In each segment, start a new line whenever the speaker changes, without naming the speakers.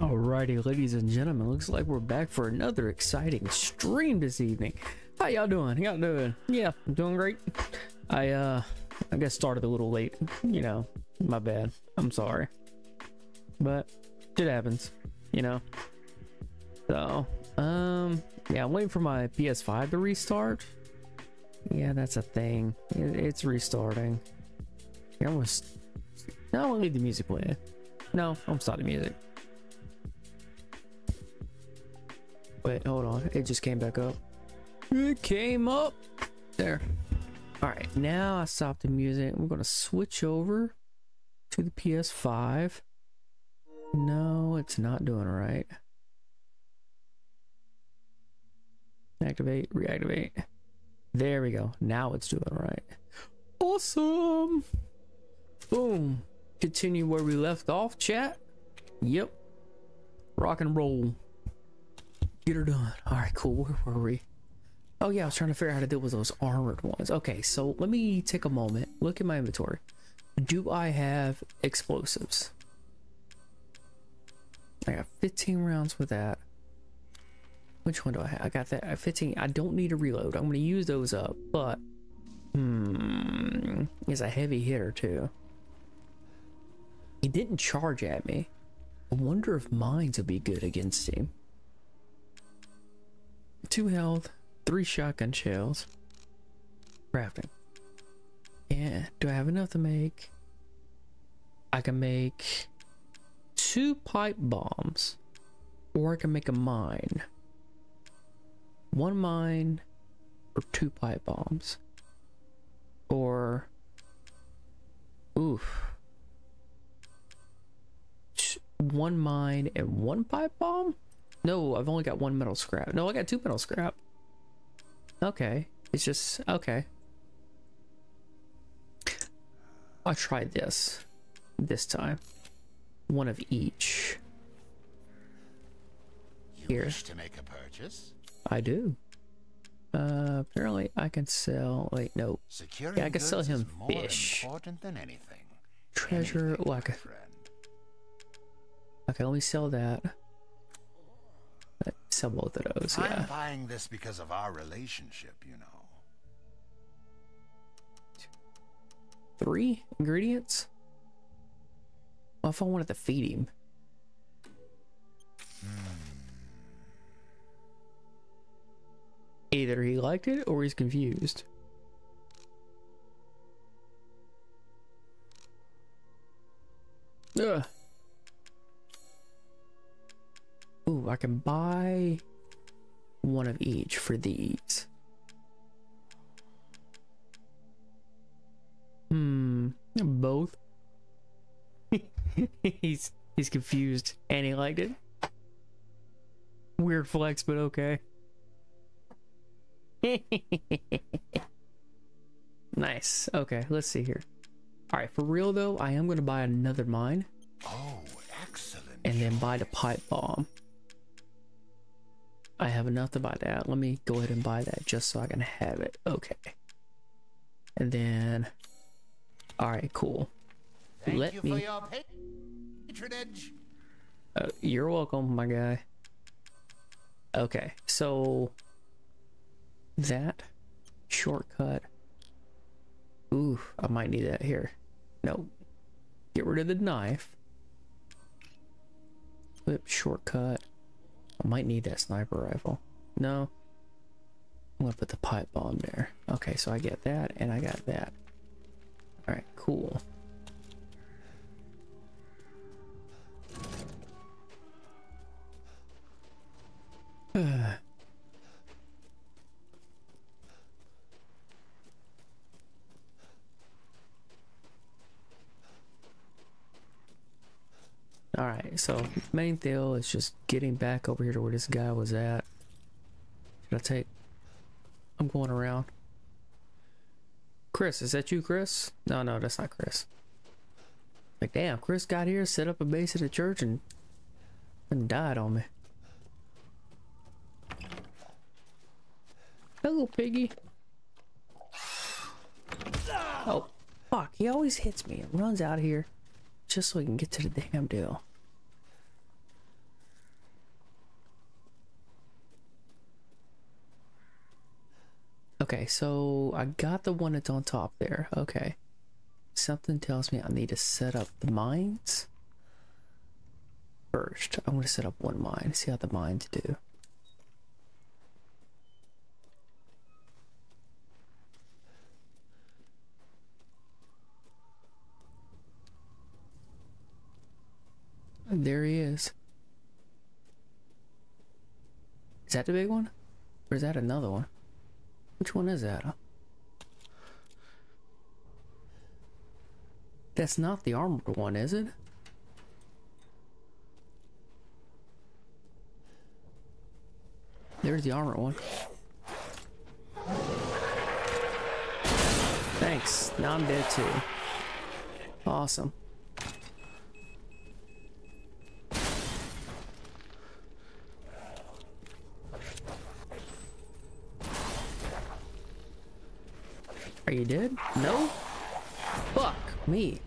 Alrighty, ladies and gentlemen, looks like we're back for another exciting stream this evening. How y'all doing? Y'all doing? Yeah, I'm doing great. I uh I guess started a little late, you know, my bad. I'm sorry. But it happens, you know. So, um yeah, I'm waiting for my PS5 to restart. Yeah, that's a thing. It, it's restarting. Yeah, I'm no, gonna leave the music playing. No, I'm starting the music. Wait, hold on. It just came back up. It came up. There. All right, now I stopped the music. I'm going to switch over to the PS5. No, it's not doing right. Activate, reactivate. There we go. Now it's doing right. Awesome. Boom. Continue where we left off, chat. Yep. Rock and roll. Her done. All right, cool. Where were we? Oh yeah, I was trying to figure out how to deal with those armored ones. Okay, so let me take a moment. Look at my inventory. Do I have explosives? I got 15 rounds with that. Which one do I have? I got that at 15. I don't need a reload. I'm going to use those up, but hmm, is a heavy hitter too. He didn't charge at me. I wonder if mines would be good against him. Two health, three shotgun shells. Crafting. Yeah, do I have enough to make? I can make two pipe bombs, or I can make a mine. One mine, or two pipe bombs. Or, oof. One mine and one pipe bomb? No, I've only got one metal scrap. No, I got two metal scrap. Okay. It's just, okay. I'll try this. This time. One of each.
You
Here.
wish to make a purchase?
I do. Uh, apparently I can sell, wait, no.
Securing
Yeah, I can sell him fish.
important than anything.
Treasure,
Anything,
like a, okay, let me sell that. Sell both of those,
I'm
yeah.
buying this because of our relationship, you know.
Three ingredients? Well, if I wanted to feed him. Hmm. Either he liked it or he's confused. Ugh. Ooh, I can buy one of each for these. Hmm, both. he's he's confused and he liked it. Weird flex, but okay. nice. Okay, let's see here. All right, for real though, I am going to buy another mine
Oh, excellent.
and then buy the pipe bomb. I have enough to buy that. Let me go ahead and buy that just so I can have it. Okay. And then, all right, cool.
Thank
let
you
me-
for your patronage.
Uh, you're welcome, my guy. Okay, so that shortcut. Ooh, I might need that here. No, get rid of the knife. Flip shortcut. I might need that sniper rifle. No, I'm gonna put the pipe bomb there. Okay, so I get that and I got that. All right, cool. All right, so main deal is just getting back over here to where this guy was at. Should I take? I'm going around. Chris, is that you, Chris? No, no, that's not Chris. Like, damn, Chris got here, set up a base at the church, and and died on me. Hello, piggy. Oh, fuck! He always hits me and runs out of here just so we can get to the damn deal. Okay, so I got the one that's on top there. Okay. Something tells me I need to set up the mines first. I'm going to set up one mine, see how the mines do. There he is. Is that the big one? Or is that another one? Which one is that? That's not the armored one, is it? There's the armored one. Thanks. Now I'm dead too. Awesome. Are you dead? No? Fuck me.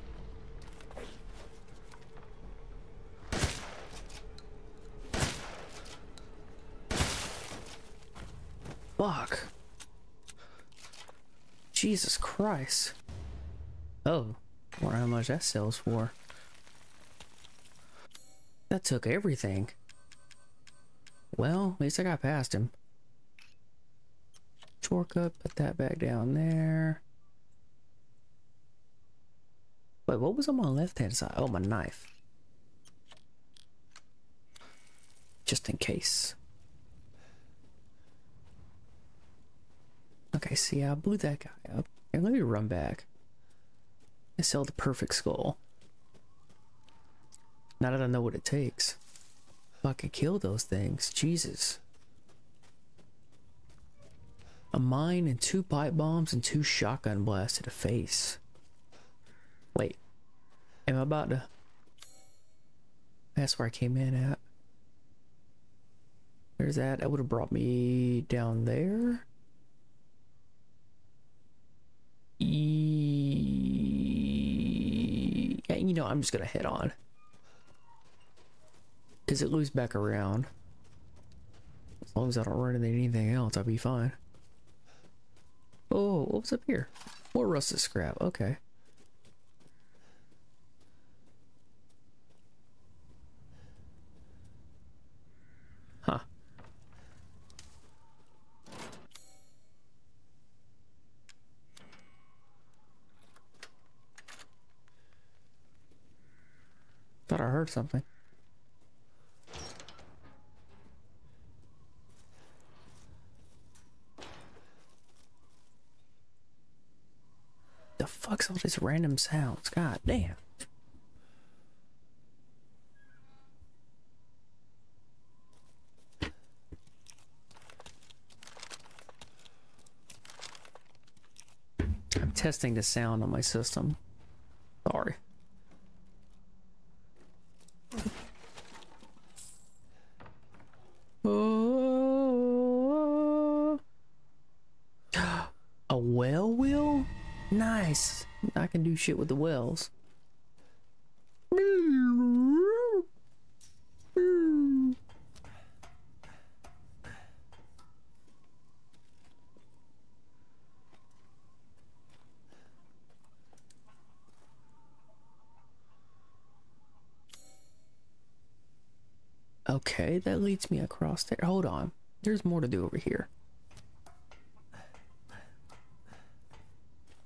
Fuck. Jesus Christ. Oh, wonder how much that sells for. That took everything. Well, at least I got past him. Shortcut, put that back down there. Wait, what was on my left hand side? Oh, my knife. Just in case. Okay, see, I blew that guy up. Here, let me run back. I sell the perfect skull. Now that I know what it takes. Can kill those things, Jesus. A mine and two pipe bombs and two shotgun blasts to the face. Wait. Am I about to... That's where I came in at. There's that. That would have brought me down there. E... Yeah, you know, I'm just gonna head on. Because it loops back around. As long as I don't run into anything else, I'll be fine. Oh, what was up here? More rusted scrap. Okay. Huh. Thought I heard something. The fuck's all these random sounds? God damn. I'm testing the sound on my system. Sorry. Oh. A well wheel? Nice. I can do shit with the wells. Okay, that leads me across there. Hold on. There's more to do over here.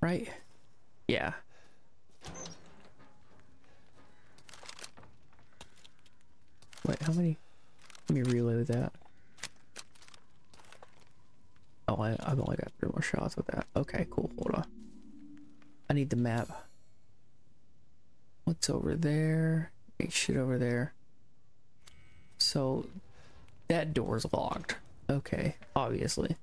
Right? Yeah. Wait, how many? Let me reload that. Oh, I, I've only got three more shots with that. Okay, cool. Hold on. I need the map. What's over there? Ain't shit over there. So, that door's locked. Okay, obviously.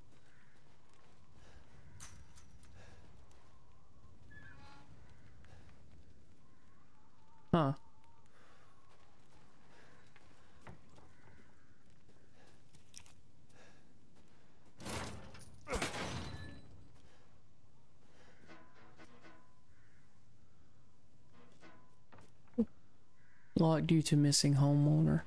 Huh. Locked due to missing homeowner.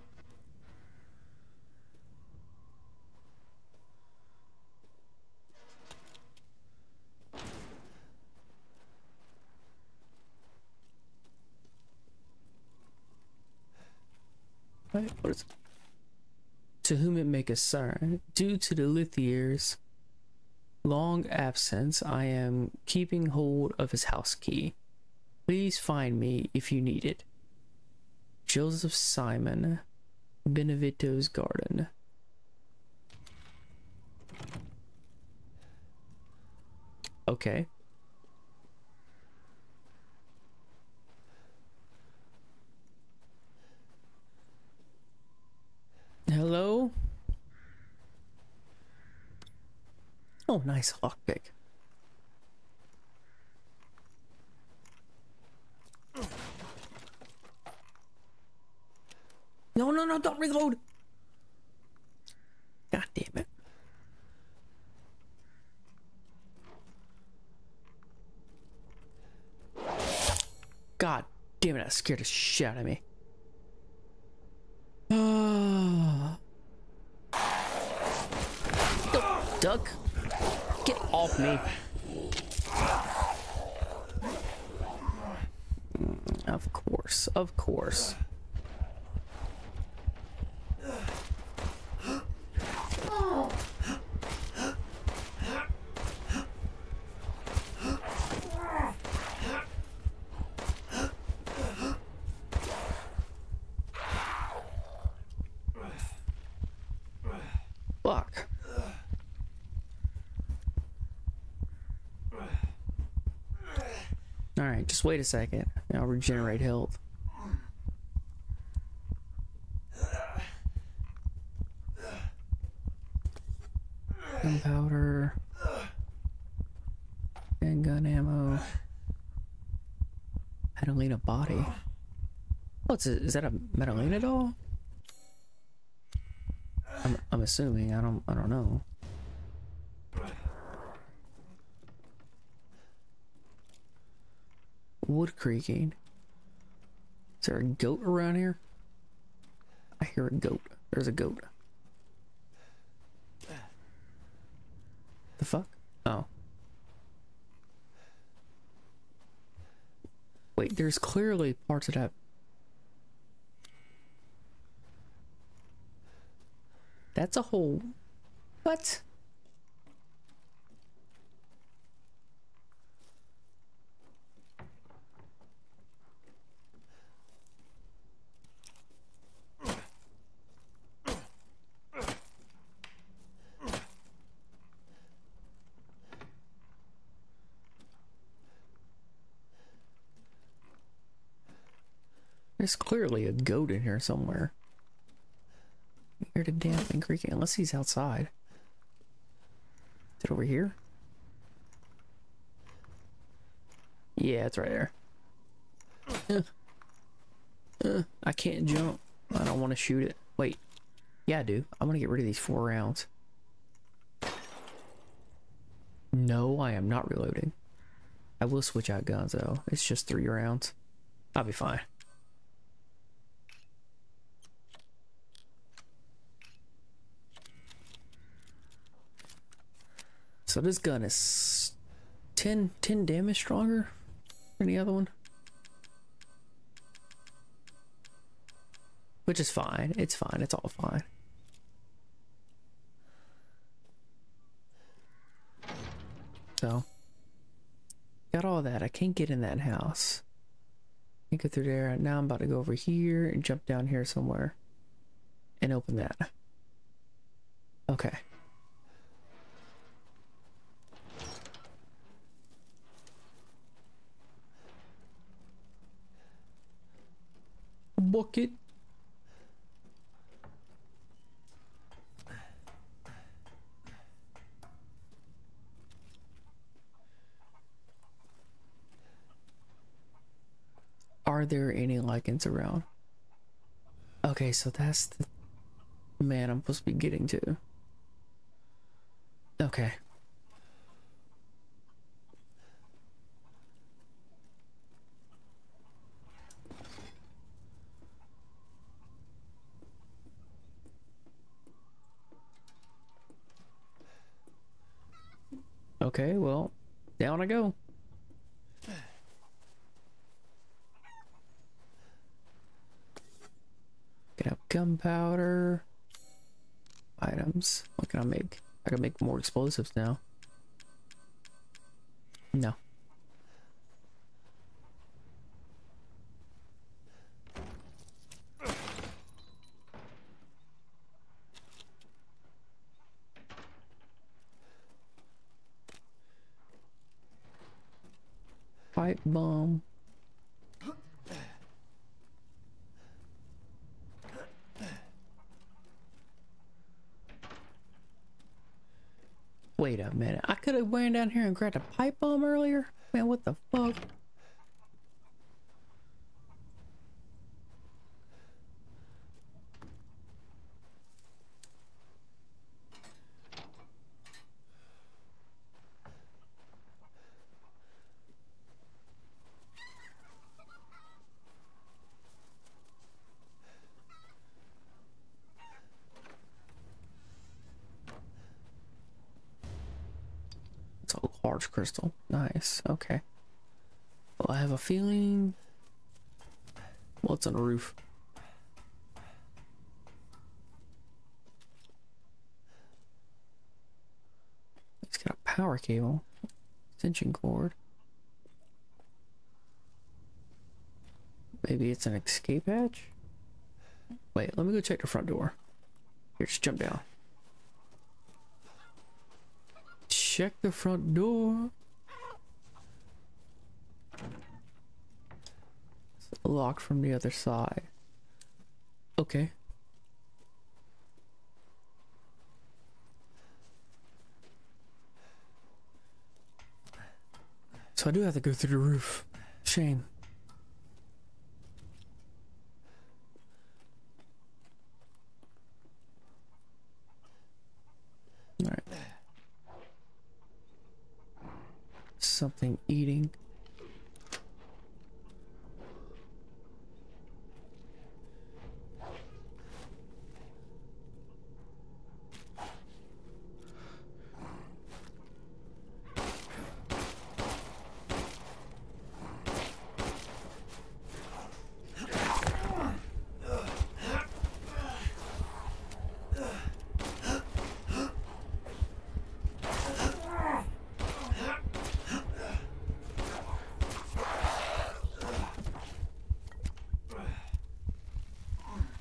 Wait, what is To whom it may concern, due to the Lithier's long absence, I am keeping hold of his house key. Please find me if you need it. Joseph Simon, Benevito's Garden. Okay. Hello? Oh, nice lockpick. No, no, no, don't reload! God damn it. God damn it, that scared the shit out of me. Duck, get off me. Of course, of course. Fuck. Alright, just wait a second. I'll regenerate health. Gunpowder. And gun ammo. Metalina body. What's it? Is that a Metalina doll? I'm, I'm assuming. I don't. I don't know. Wood creaking. Is there a goat around here? I hear a goat. There's a goat. The fuck? Oh. Wait, there's clearly parts of that. That's a whole. What? There's clearly a goat in here somewhere. Here to damp and creaking, unless he's outside. Is it over here? Yeah, it's right there. Uh, uh, I can't jump. I don't want to shoot it. Wait. Yeah, I do. I'm going to get rid of these four rounds. No, I am not reloading. I will switch out guns, though. It's just three rounds. I'll be fine. So this gun is 10, 10 damage stronger than the other one. Which is fine. It's fine. It's all fine. So, got all that. I can't get in that house. Can't go through there. Now I'm about to go over here and jump down here somewhere and open that. Okay. Bucket. Are there any Lycans around? Okay, so that's the man I'm supposed to be getting to. Okay. Okay, well, down I go. Get up. gunpowder. Items. What can I make? I can make more explosives now. No. Bomb. Wait a minute. I could have went down here and grabbed a pipe bomb earlier? Man, what the fuck? It's a large crystal. Okay. Well, I have a feeling. Well, it's on the roof? It's got a power cable, extension cord. Maybe it's an escape hatch? Wait, let me go check the front door. Here, just jump down. Check the front door. Locked from the other side. Okay. So I do have to go through the roof. Shame. Alright. Something eating.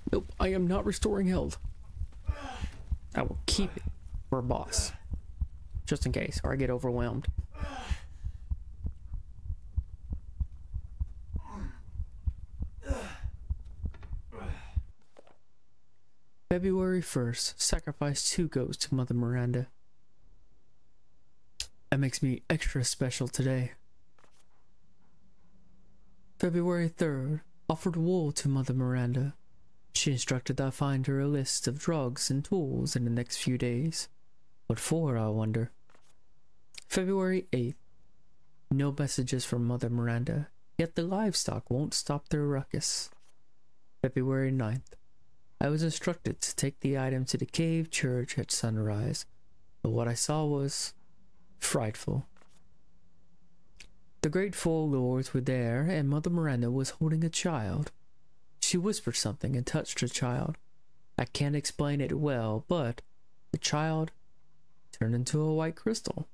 Nope, I am not restoring health. I will keep it for a boss. Just in case, or I get overwhelmed. February 1st, sacrifice two goats to Mother Miranda. That makes me extra special today. February 3rd, offered wool to Mother Miranda. She instructed I find her a list of drugs and tools in the next few days. What for, I wonder? February 8th. No messages from Mother Miranda, yet the livestock won't stop their ruckus. February 9th. I was instructed to take the item to the cave church at sunrise, but what I saw was frightful. The great four lords were there, and Mother Miranda was holding a child. She whispered something and touched the child. I can't explain it well, but the child turned into a white crystal.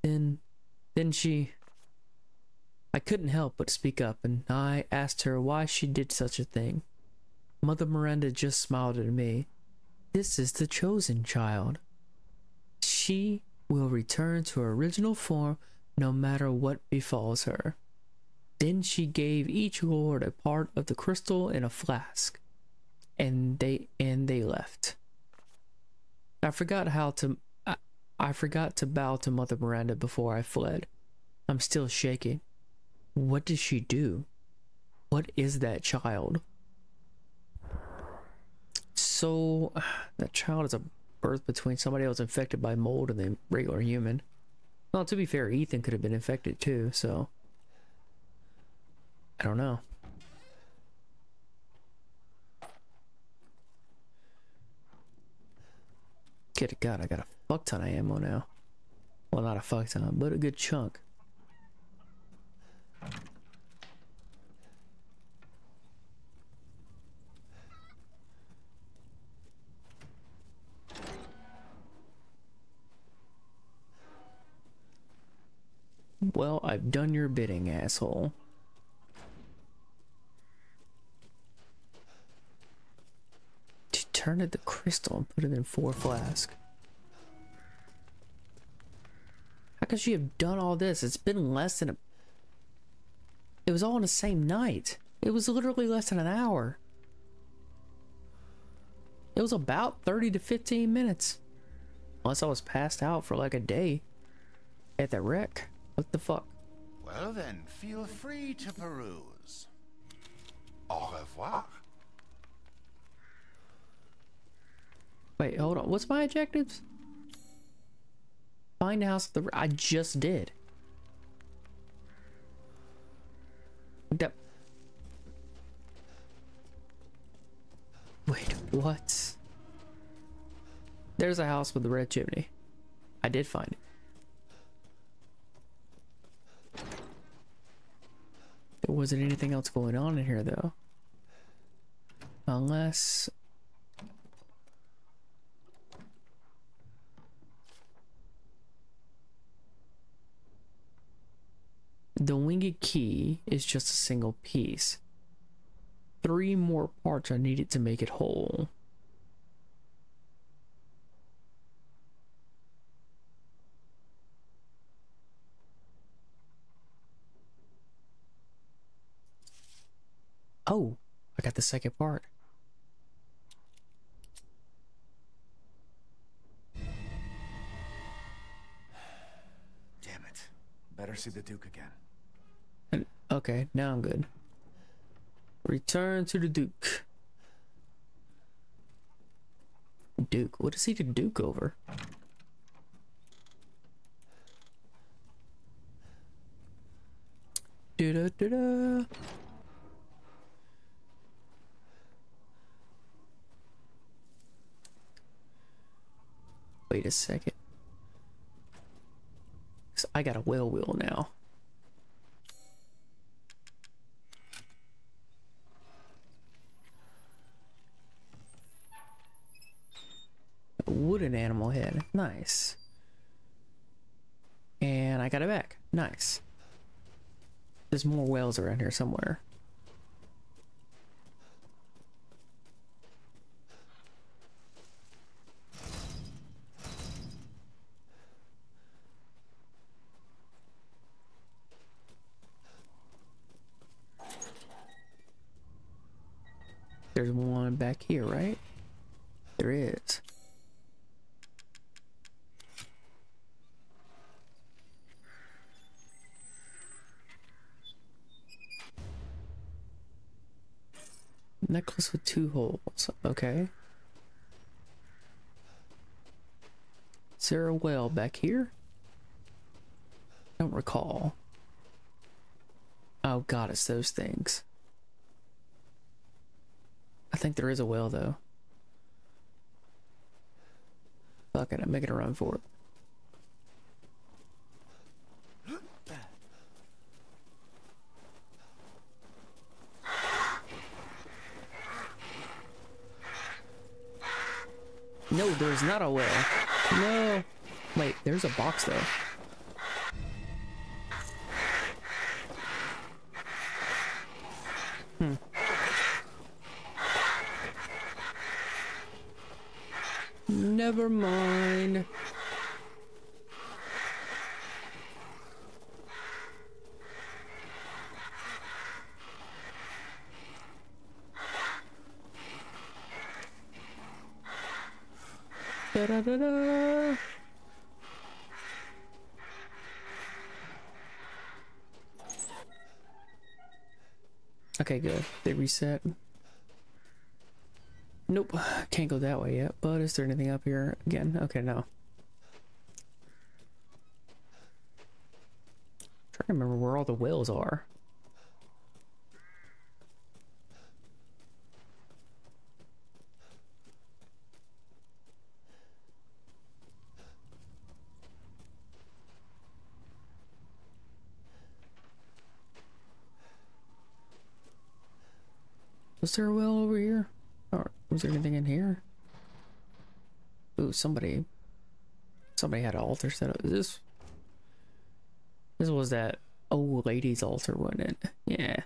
Then, then she. I couldn't help but speak up, and I asked her why she did such a thing. Mother Miranda just smiled at me. This is the chosen child. She will return to her original form no matter what befalls her. Then she gave each lord a part of the crystal in a flask, and they and they left. I forgot how to I, I forgot to bow to Mother Miranda before I fled. I'm still shaking. What did she do? What is that child? So, that child is a birth between somebody else infected by mold and the regular human. Well, to be fair, Ethan could have been infected too, so. I don't know. Good God, I got a fuck ton of ammo now. Well, not a fuck ton, but a good chunk. Well, I've done your bidding, asshole. Turn it the crystal and put it in four flask. How could she have done all this? It's been less than a... It was all in the same night. It was literally less than an hour. It was about 30 to 15 minutes. Unless I was passed out for like a day at the wreck. What the fuck?
Well then, feel free to peruse. Au revoir.
Wait, hold on. What's my objectives? Find house the I just did. Wait, what? There's a house with the red chimney. I did find it. There wasn't anything else going on in here though. Unless The winged key is just a single piece. Three more parts are needed to make it whole. Oh, I got the second part.
Damn it. Better see the Duke again.
Okay, now I'm good. Return to the Duke. Duke? What is he to Duke over? Do da da da. Wait a second. So I got a whale wheel now. A wooden animal head. Nice. And I got it back. Nice. There's more whales around here somewhere. There's one back here, right? There is. Necklace with two holes. Okay. Is there a well back here? Don't recall. Oh god, it's those things. I think there is a well though. Fuck it, I'm making a run for it. No, there's not a whale. No. Wait, there's a box though. Hmm. Never mind. Da da da. Okay, good. They reset. Nope, can't go that way yet. But is there anything up here again? Okay, no. I'm trying to remember where all the whales are. Was there a well over here? Or was there anything in here? Ooh, somebody... Somebody had an altar set up. Is this... This was that old lady's altar, wasn't it? Yeah.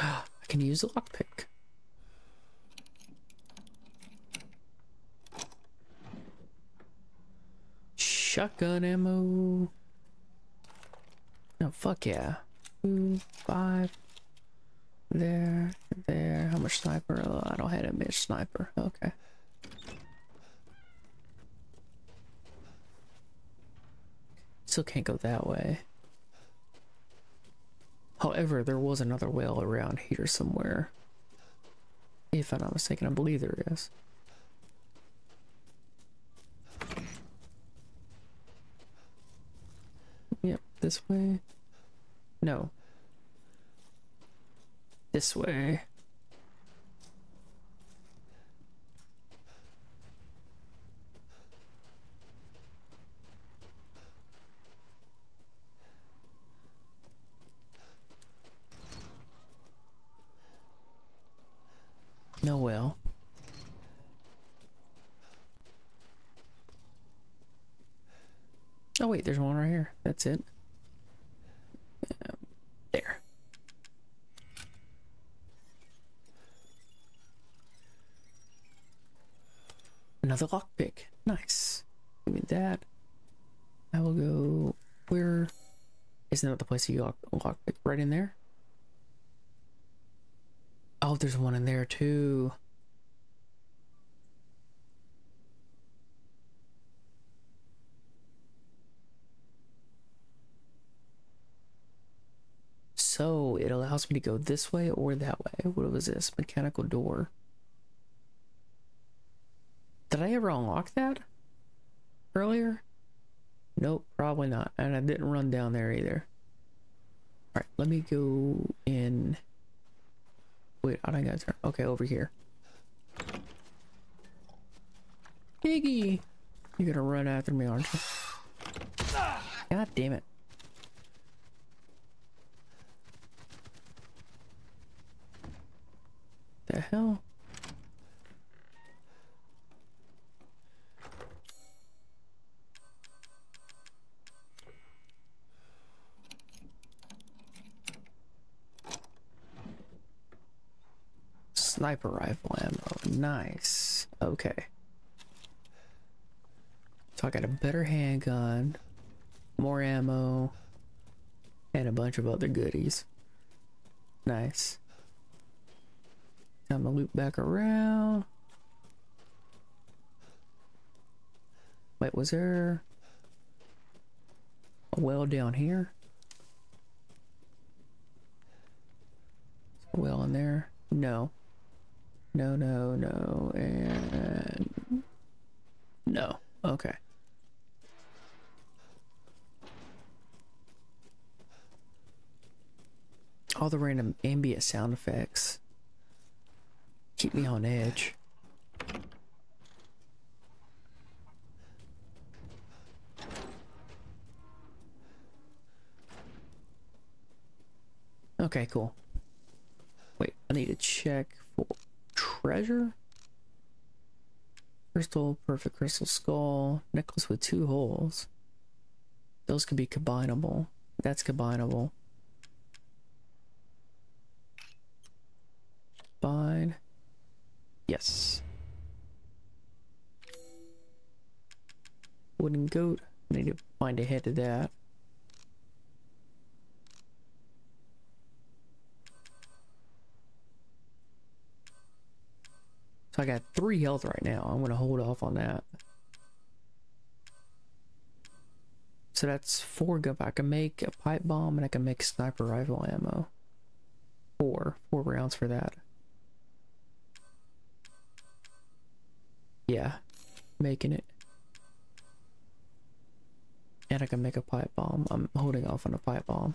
Ah, I can use a lockpick. Shotgun ammo. No, fuck yeah. Two, five. There, there. How much sniper? Oh, I don't have a much sniper. Okay. Still can't go that way. However, there was another well around here somewhere. If I'm not mistaken, I believe there is. Yep, this way. No. This way. No well. Oh wait, there's one right here. That's it. Another lockpick. Nice. Give me that. I will go. Where? Isn't that the place you lock lockpick? Right in there. Oh, there's one in there too. So it allows me to go this way or that way. What was this? Mechanical door. Did I ever unlock that earlier? Nope, probably not. And I didn't run down there either. Alright, let me go in. Wait, I don't got turn. Okay, over here. Piggy! You're gonna run after me, aren't you? God damn it. The hell? Sniper rifle ammo. Nice. Okay. So I got a better handgun, more ammo, and a bunch of other goodies. Nice. Time to loop back around. Wait, was there a well down here? A well in there? No. No, no, no, and no. Okay. All the random ambient sound effects keep me on edge. Okay, cool. Wait, I need to check for treasure? Crystal, perfect crystal skull, necklace with two holes. Those could be combinable. That's combinable. Fine. Yes. Wooden goat. I Need to find a head to that. So I got three health right now. I'm gonna hold off on that. So that's four gun. I can make a pipe bomb and I can make sniper rifle ammo. Four. Four rounds for that. Yeah. Making it. And I can make a pipe bomb. I'm holding off on a pipe bomb.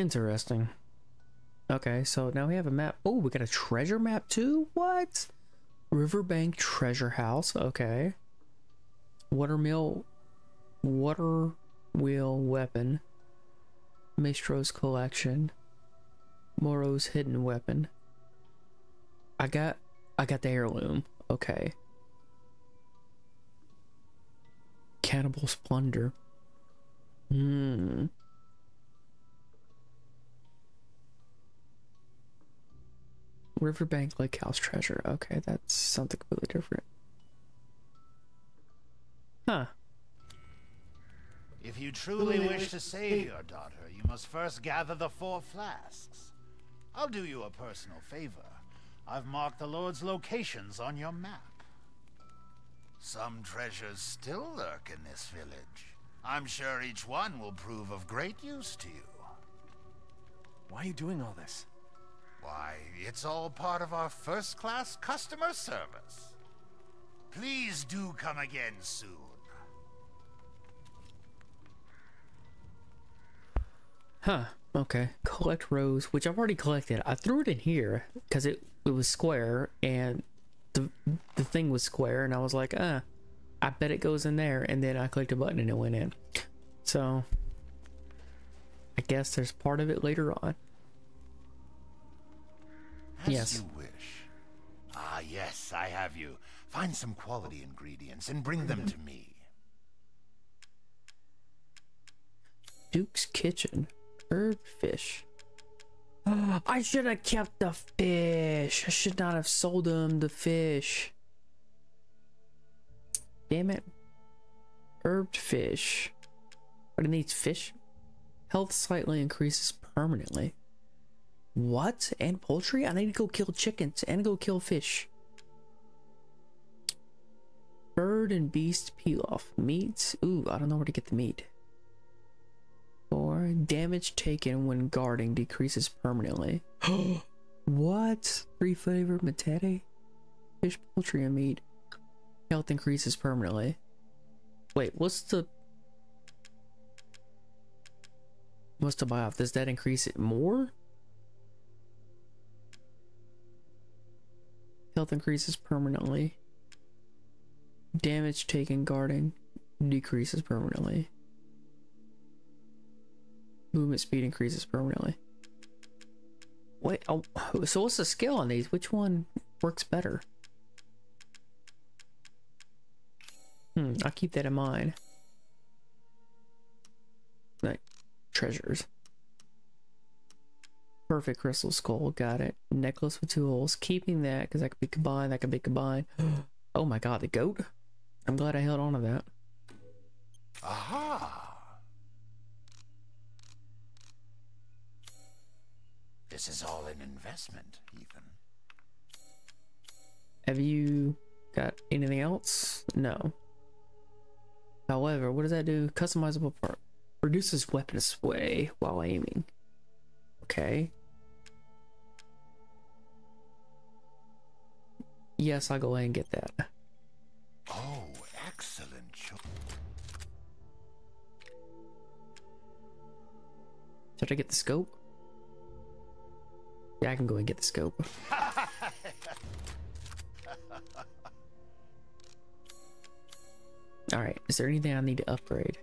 Interesting. Okay, so now we have a map. Oh, we got a treasure map too? What? Riverbank Treasure House. Okay. Watermill. Water wheel weapon. Maestro's collection. Moreau's hidden weapon. I got I got the heirloom. Okay. Cannibal's Plunder. Hmm. Riverbank Lake House treasure. Okay, that's something completely different. Huh.
If you truly wish to save your daughter, you must first gather the four flasks. I'll do you a personal favor. I've marked the Lord's locations on your map. Some treasures still lurk in this village. I'm sure each one will prove of great use to you.
Why are you doing all this?
Why, it's all part of our first-class customer service. Please do come again soon.
Huh. Okay. Collect rose, which I've already collected. I threw it in here because it, it was square and the the thing was square, and I was like, ah, I bet it goes in there. And then I clicked a button and it went in. So I guess there's part of it later on.
As
Yes.
you wish. Ah, yes, I have you. Find some quality ingredients and bring them to me.
Duke's Kitchen. Herb fish. I should have kept the fish. I should not have sold him the fish. Damn it. Herbed fish. But it needs fish. Health slightly increases permanently. What? And poultry? I need to go kill chickens and go kill fish. Bird and beast Pilaf. Meat? Ooh, I don't know where to get the meat. Or damage taken when guarding decreases permanently. what? Three flavor matete? Fish, poultry, and meat. Health increases permanently. Wait, what's the what's the buy off? Does that increase it more? Health increases permanently. Damage taken guarding decreases permanently. Movement speed increases permanently. Wait, oh, so what's the skill on these? Which one works better? Hmm, I'll keep that in mind. Like, treasures. Perfect crystal skull, got it. Necklace with two holes, keeping that because that could be combined, that could be combined. oh my god, the goat? I'm glad I held on to that.
Aha! This is all an investment, Ethan.
Have you got anything else? No. However, what does that do? Customizable part. Reduces weapon sway while aiming. Okay. Yes, I'll go ahead and get that.
Oh, excellent choice.
Should I get the scope? Yeah, I can go and get the scope. Alright, is there anything I need to upgrade?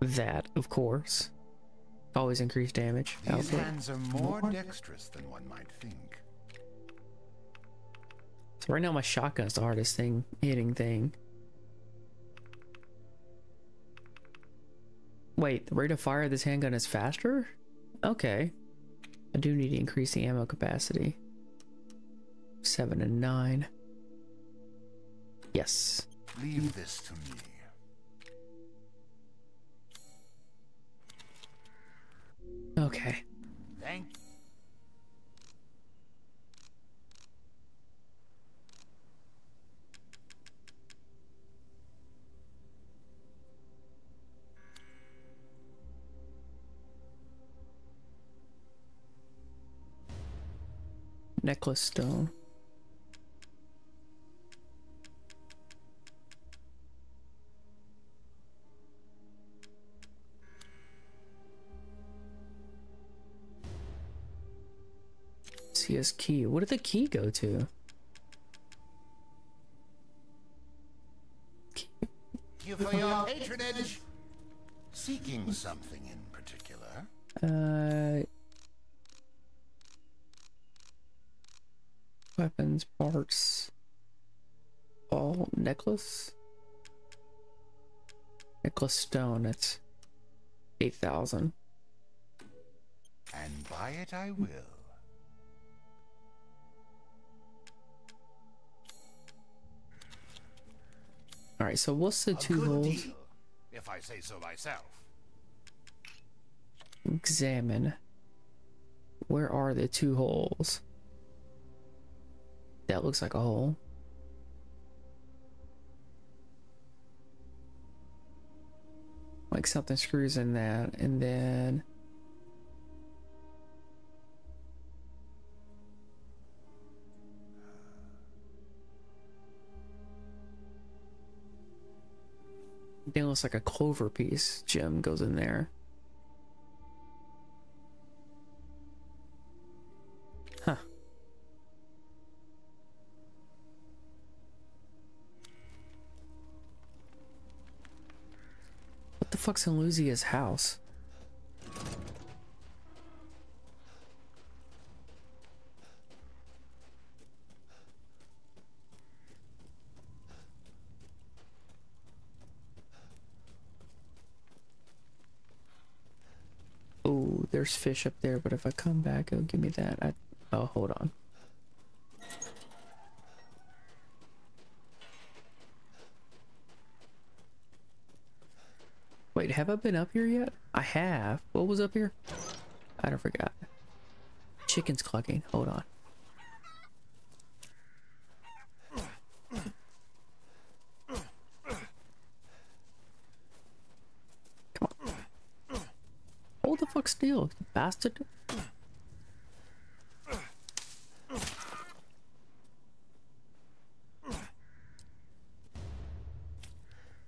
That, of course. Always increase damage.
These
output.
hands are more dexterous than one might think.
So right now my shotgun's the hardest thing, hitting thing. Wait, the rate of fire of this handgun is faster? Okay. I do need to increase the ammo capacity. Seven and nine. Yes.
Leave this to me.
Okay.
Thank
Necklace stone. CS key. What did the key go to?
you for your patronage. Seeking something in particular.
Uh, weapons, parts, all necklace, necklace stone. it's eight thousand.
And buy it I will.
All right. So what's the
A
two holes?
deal, if I say so myself.
Examine. Where are the two holes? That looks like a hole. Like something screws in that, and then. It looks like a clover piece gem goes in there. Huh. What the fuck's in Luzia's house? There's fish up there, but if I come back, it'll give me that. I, oh, hold on. Wait, have I been up here yet? I have. What was up here? I don't forgot. Chicken's clucking. Hold on. Come on. You bastard.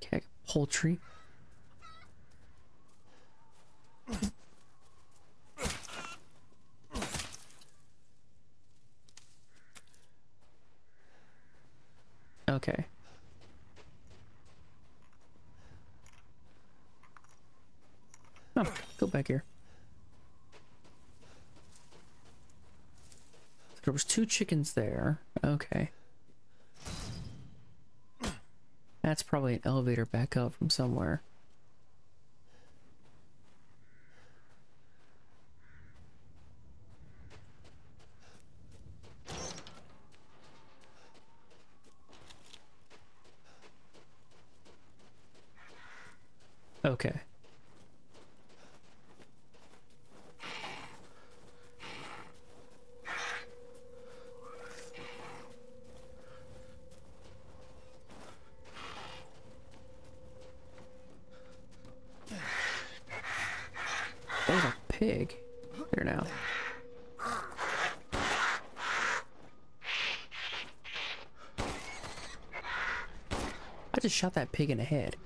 Okay, poultry. Okay. Oh, go back here. There was two chickens there. Okay. That's probably an elevator back up from somewhere. Okay. There's a pig. There now. I just shot that pig in the head.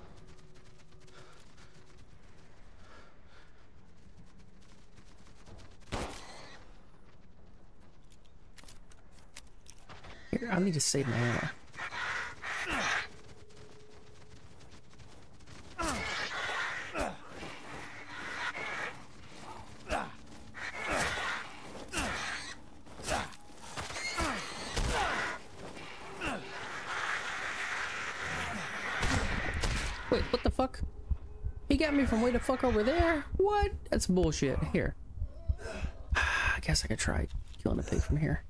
Here, I need to save my ammo. Wait, what the fuck? He got me from way the fuck over there? What? That's bullshit. Here. I guess I could try killing a pig from here.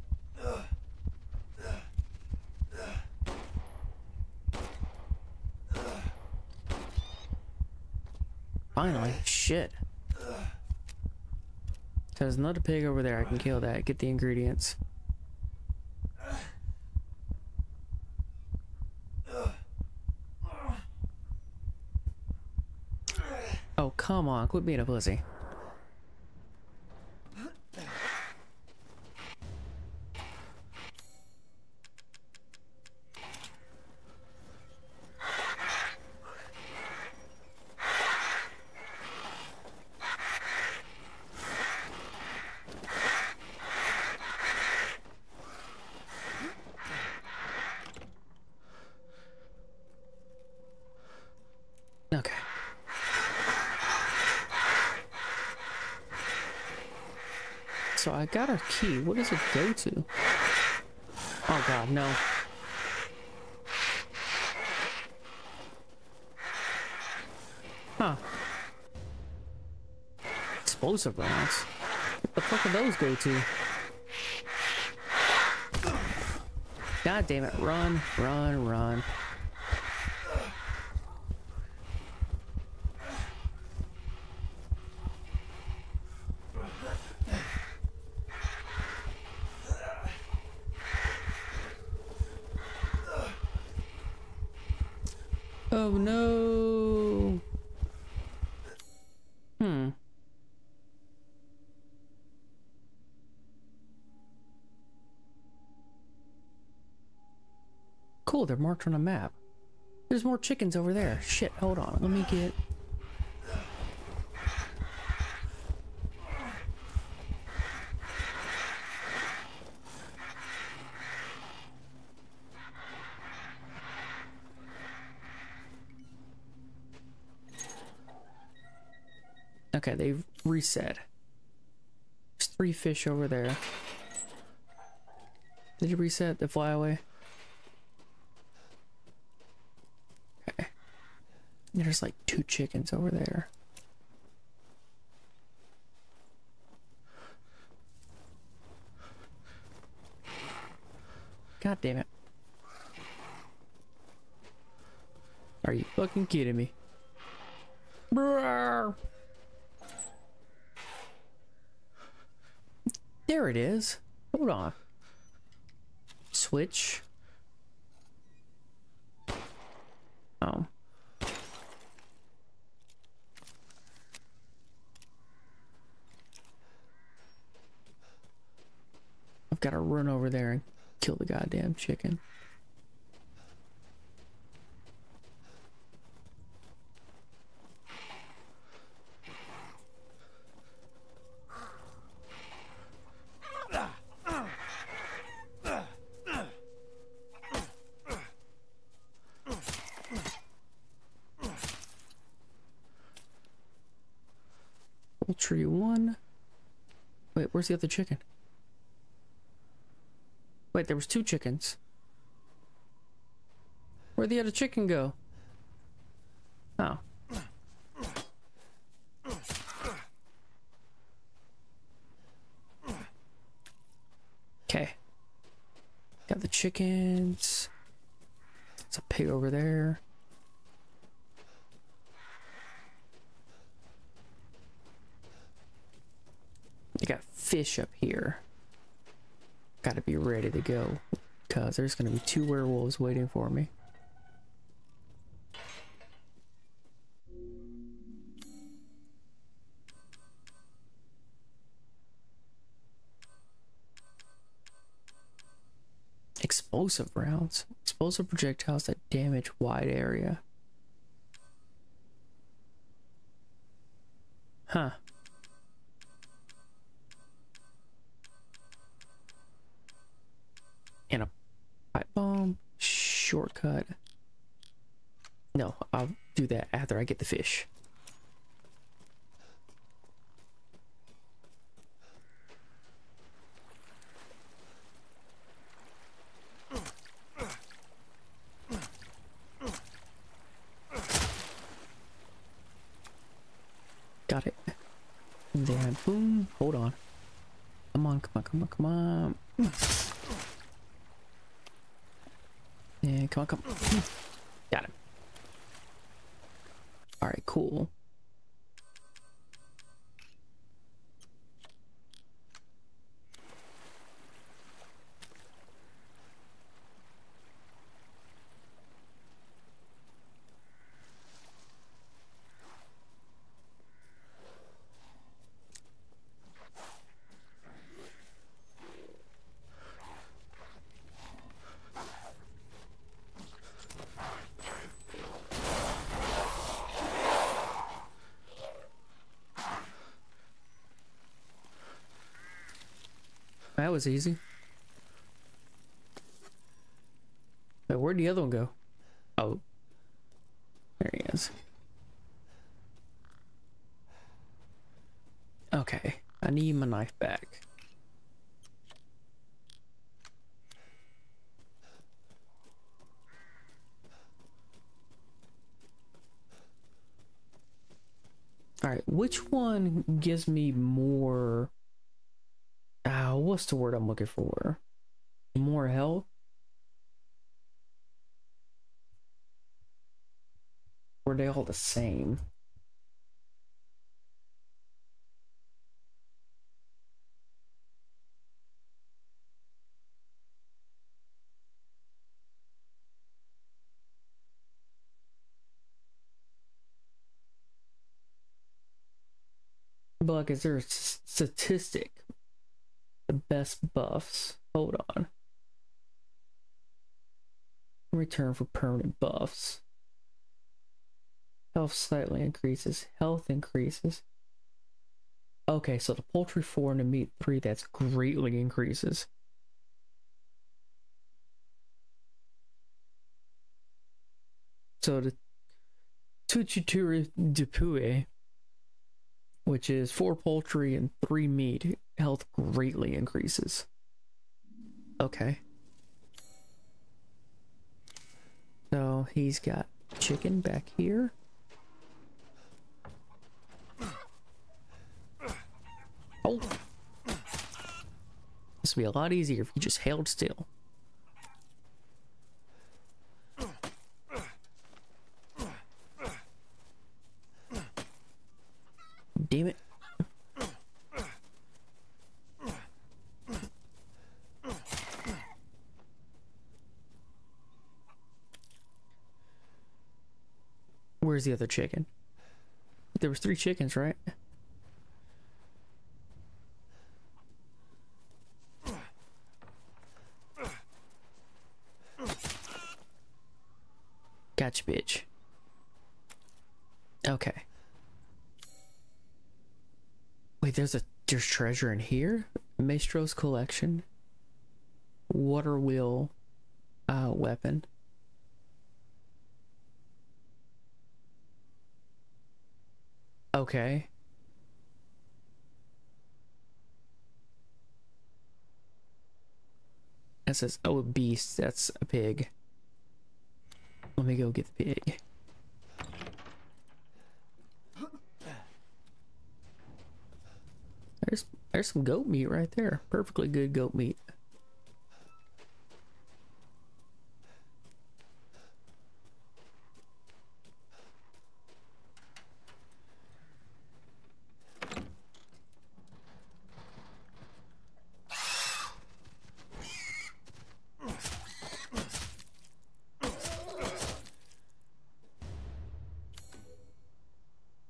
Finally. Shit. There's another pig over there. I can kill that. Get the ingredients. Oh, come on. Quit being a pussy. Okay. So I got a key. What does it go to? Oh god, no. Huh. Explosive rounds. What the fuck do those go to? God damn it. Run, run, run. Oh no. Hmm. Cool, they're marked on a map. There's more chickens over there. Shit, hold on. Let me get. Okay, they've reset. There's three fish over there. Did you reset the flyaway? There's like two chickens over there. God damn it. Are you fucking kidding me? Brrr. There it is. Hold on. Switch. Oh. I've got to run over there and kill the goddamn chicken. Poultry one. Wait, where's the other chicken? Wait, there was two chickens. Where'd the other chicken go? Oh. Okay. Got the chickens. There's a pig over there. You got fish up here. Gotta be ready to go, because there's gonna be two werewolves waiting for me. Explosive rounds. Explosive projectiles that damage wide area. Huh. Shortcut. No, I'll do that after I get the fish. Got it. Then boom. Hold on. Come on, come on, come on, come on. Yeah, come on, come on. Got him. Alright, cool. That was easy. Wait, where'd the other one go? Oh. There he is. Okay, I need my knife back. Alright, which one gives me more uh, what's the word I'm looking for? More? Or are they all the same? But like, is there a statistic the best buffs. Hold on. Return for permanent buffs. Health slightly increases. Health increases. Okay, so the poultry 4 and the meat 3, that's greatly increases. So the Tuchituri Dupue, which is 4 poultry and 3 meat, health greatly increases. Okay. So he's got chicken back here. Oh. This would be a lot easier if you just held still. Damn it. The other chicken? There was three chickens, right? Gotcha, bitch. Okay. Wait, there's a there's treasure in here. Maestro's collection. Water wheel, uh, weapon. Okay. That says, oh, a beast. That's a pig. Let me go get the pig. There's there's some goat meat right there. Perfectly good goat meat.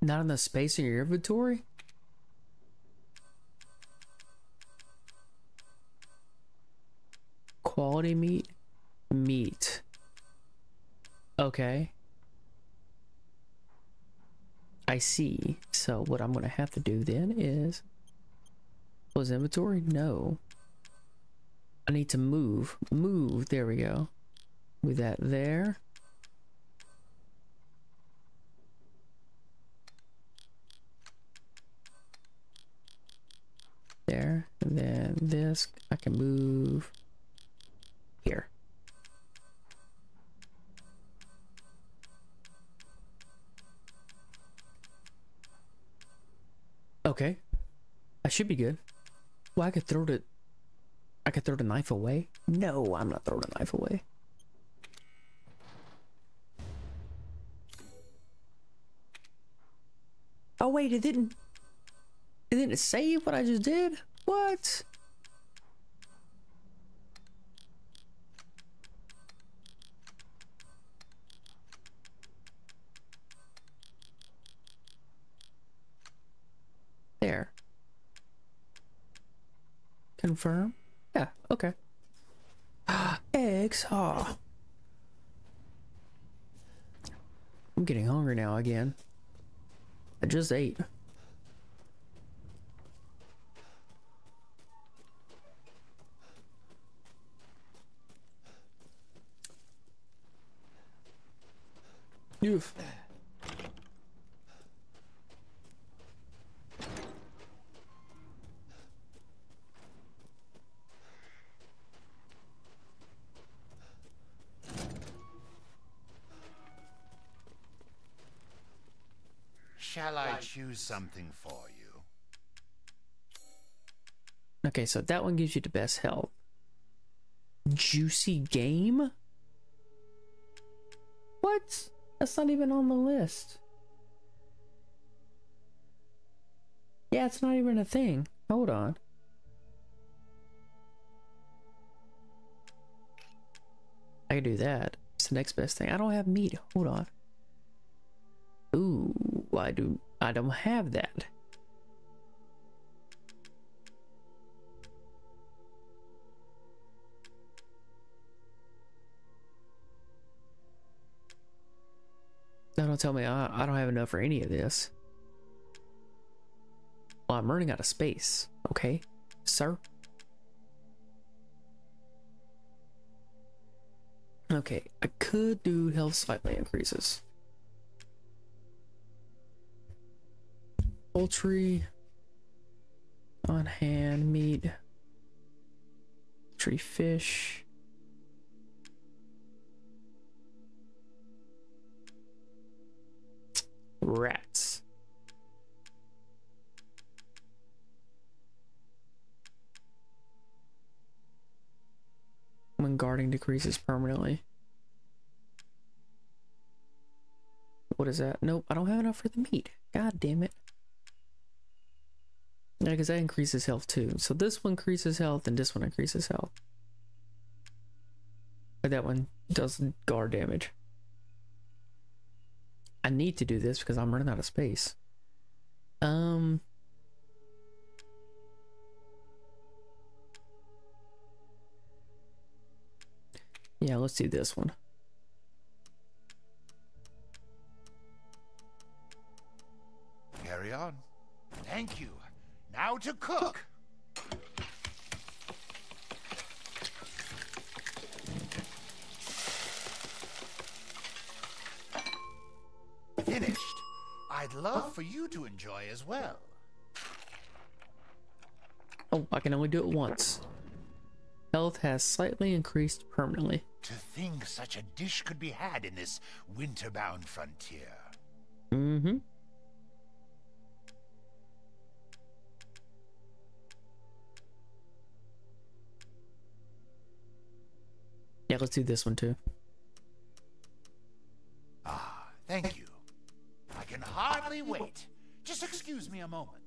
Not enough space in your inventory? Quality meat? meat. Okay. I see. So what I'm going to have to do then is... Was inventory? No. I need to move. Move. There we go. With that there. There. And then this. I can move here. Okay. I should be good. Well, I could throw the... I could throw the knife away? No, I'm not throwing the knife away. Oh wait, it didn't... It didn't save what I just did? What? There. Confirm? Yeah, okay. Eggs. Oh. I'm getting hungry now again. I just ate. Oof.
Shall I choose something for you?
Okay, so that one gives you the best health. Juicy game? What? That's not even on the list. Yeah, it's not even a thing. Hold on. I can do that. It's the next best thing. I don't have meat. Hold on. Ooh, I do. I don't have that. Don't tell me I, I don't have enough for any of this. Well, I'm running out of space. Okay, sir. Okay, I could do health slightly increases. Poultry on hand meat. Tree fish. Rats. When guarding decreases permanently. What is that? Nope, I don't have enough for the meat. God damn it. Yeah, because that increases health too. So this one increases health and this one increases health. But that one does guard damage. I need to do this because I'm running out of space. Um. Yeah, let's do this one.
Carry on. Thank you. Now to cook. I'd love for you to enjoy as well.
Oh, I can only do it once. Health has slightly increased permanently.
To think such a dish could be had in this winter-bound frontier.
Mm-hmm. Yeah, let's do this one too.
Ah, thank you. Hardly wait. Just excuse me a moment.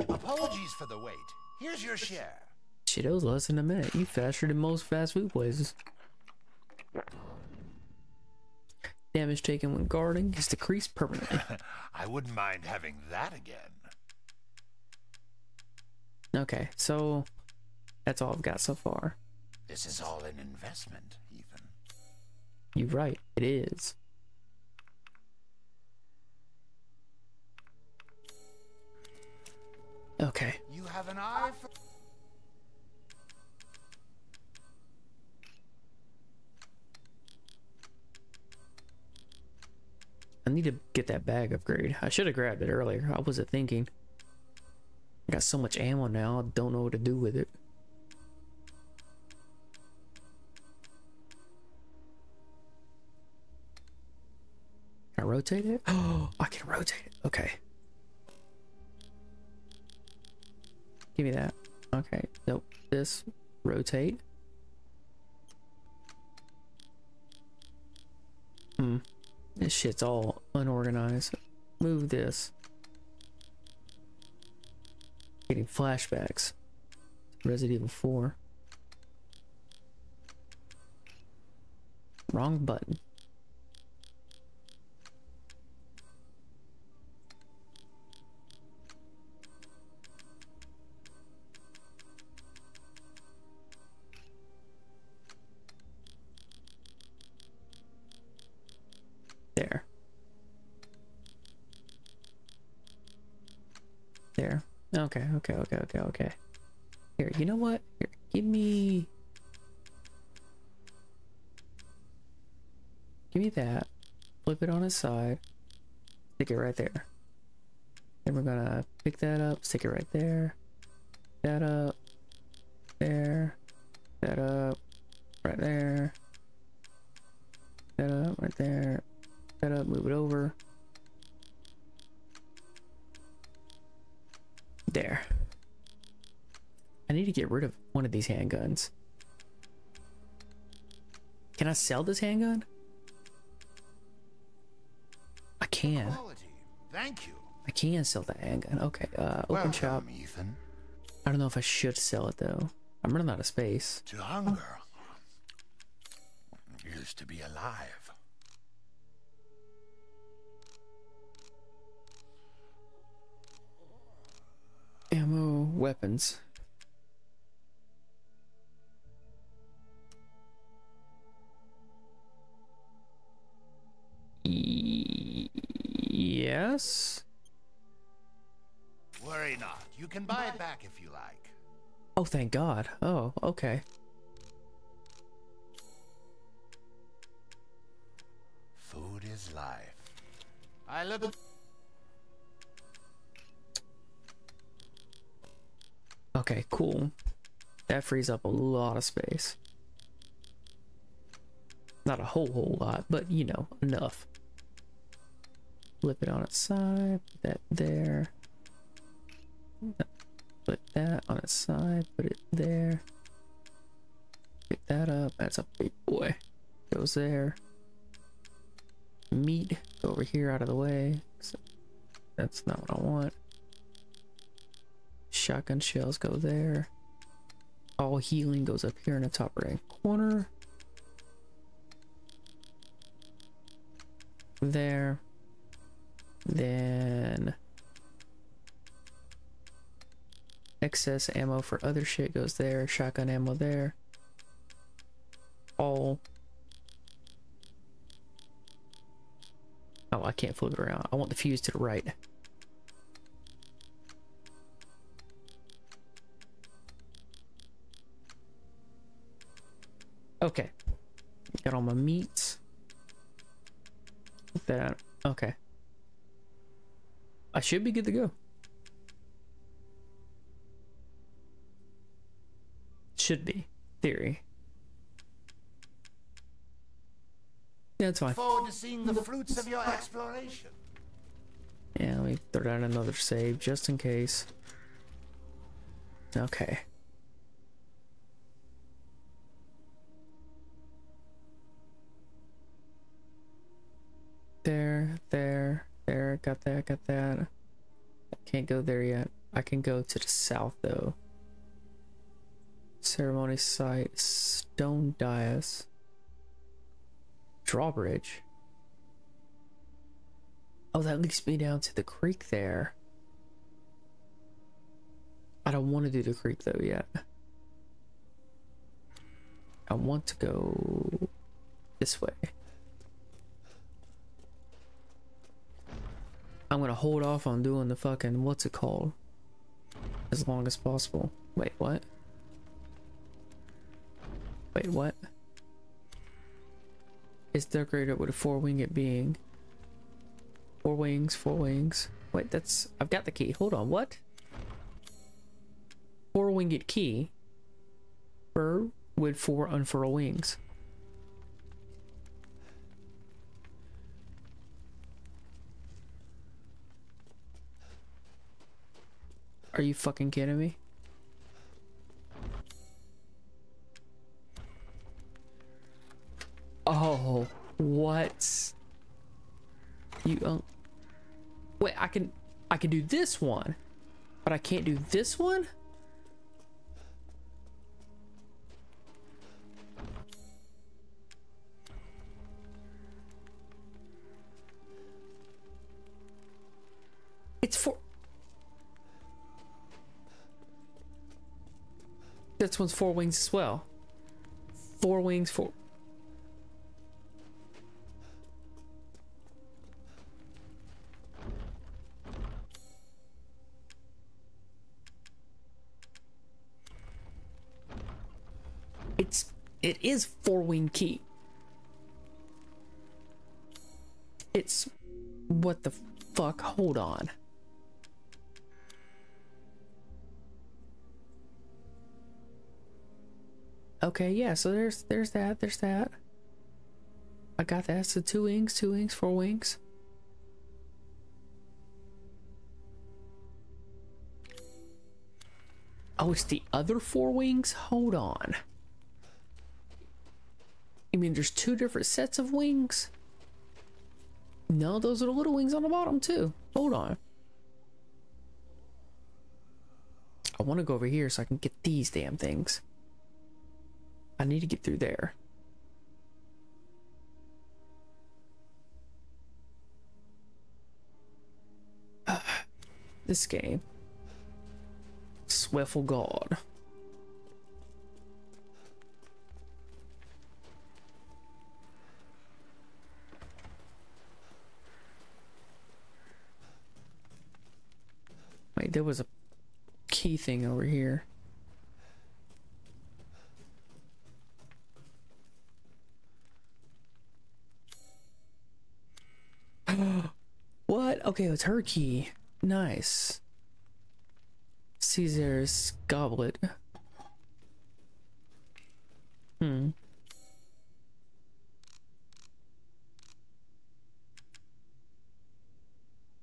Apologies for the wait. Here's your share.
Shit, it was less than a minute. You faster than most fast food places. Damage taken when guarding is decreased permanently.
I wouldn't mind having that again.
Okay, so that's all I've got so far.
This is all an investment, Ethan.
You're right, it is. Okay.
You have an eye for.
I need to get that bag upgrade. I should have grabbed it earlier. I wasn't thinking. I got so much ammo now, I don't know what to do with it. Rotate it? Oh, I can rotate it. Okay. Give me that. Okay. Nope. This. Rotate. Hmm. This shit's all unorganized. Move this. Getting flashbacks. Resident Evil 4. Wrong button. Okay, okay, okay, okay, okay. Here, you know what? Here, give me... Give me that. Flip it on its side. Stick it right there. Then we're gonna pick that up, stick it right there. That up. There. That up. Right there. That up, right there. That up, move it over. Get rid of one of these handguns. Can I sell this handgun? I can.
Quality. Thank you.
I can sell that handgun. Okay, uh, open shop.
Ethan.
I don't know if I should sell it though. I'm running out of space.
To hunger Used to be alive.
Ammo, weapons. Yes.
Worry not. You can buy it back if you like.
Oh, thank God. Oh, okay.
Food is life. I look.
Okay, cool. That frees up a lot of space. Not a whole whole lot, but you know, enough. Flip it on its side, put that there. Put that on its side, put it there. Pick that up, that's a big boy. Goes there. Meat, over here out of the way. That's not what I want. Shotgun shells go there. All healing goes up here in the top right corner. There. Then excess ammo for other shit goes there. Shotgun ammo there. All. Oh, I can't flip it around. I want the fuse to the right. Okay. Got all my meats. That. Okay. I should be good to go. Should be. Theory. Yeah, it's fine.
Forward to seeing the fruits of your exploration.
Yeah, let me throw down another save just in case. Okay. There, there, there, got that, got that. Can't go there yet. I can go to the south though. Ceremony site, stone dais, drawbridge. Oh, that leads me down to the creek there. I don't want to do the creek though yet. I want to go this way. I'm gonna hold off on doing the fucking what's it called as long as possible. Wait, what? Wait, what? It's decorated with a four-winged being. Four wings, four wings. Wait, that's... I've got the key. Hold on, what? Four-winged key. Bird with four unfurl wings. Are you fucking kidding me? Oh, what? You um Wait, I can I can do this one, but I can't do this one? It's for This one's four wings as well. Four wings, four. It's it is four wing key. It's what the fuck? Hold on. Okay, yeah, so there's there's that, there's that. I got that. So two wings, two wings, four wings. Oh, it's the other four wings? Hold on. You mean there's two different sets of wings? No, those are the little wings on the bottom too. Hold on. I want to go over here so I can get these damn things. I need to get through there. this game. Swiffle God. Wait, there was a key thing over here. what? Okay, it's her key. Nice. Caesar's goblet. Hmm.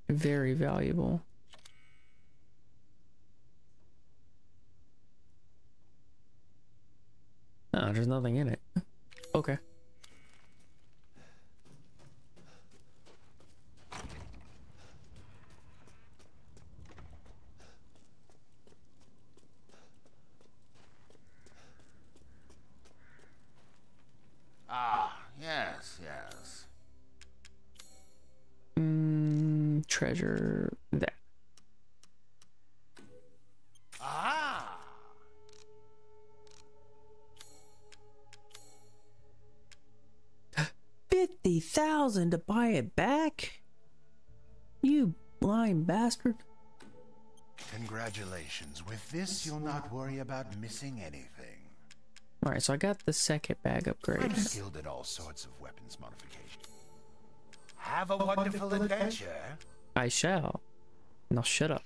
Very valuable. Ah, there's nothing in it. Okay.
Ah, yes, yes.
Mm, treasure that.
Ah!
Fifty thousand to buy it back? You blind bastard.
Congratulations. With this, you'll not worry about missing anything.
Alright, so I got the second bag upgrade.
I'm skilled at all sorts of weapons modification. Have a wonderful adventure.
I shall. Now shut up.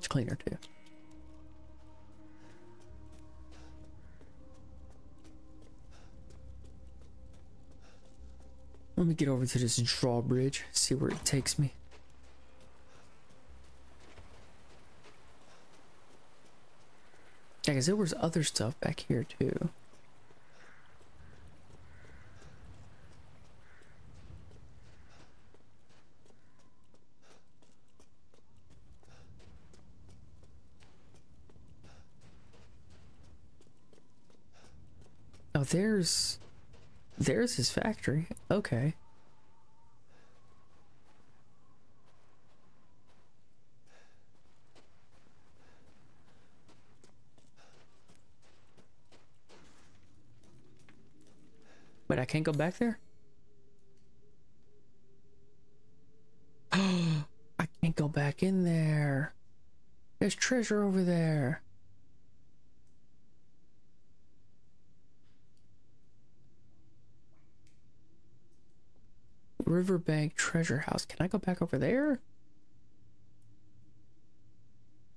much cleaner too. Let me get over to this drawbridge, see where it takes me. Yeah, because there was other stuff back here too. There's... There's his factory. Okay. But I can't go back there? I can't go back in there. There's treasure over there. Riverbank Treasure House. Can I go back over there?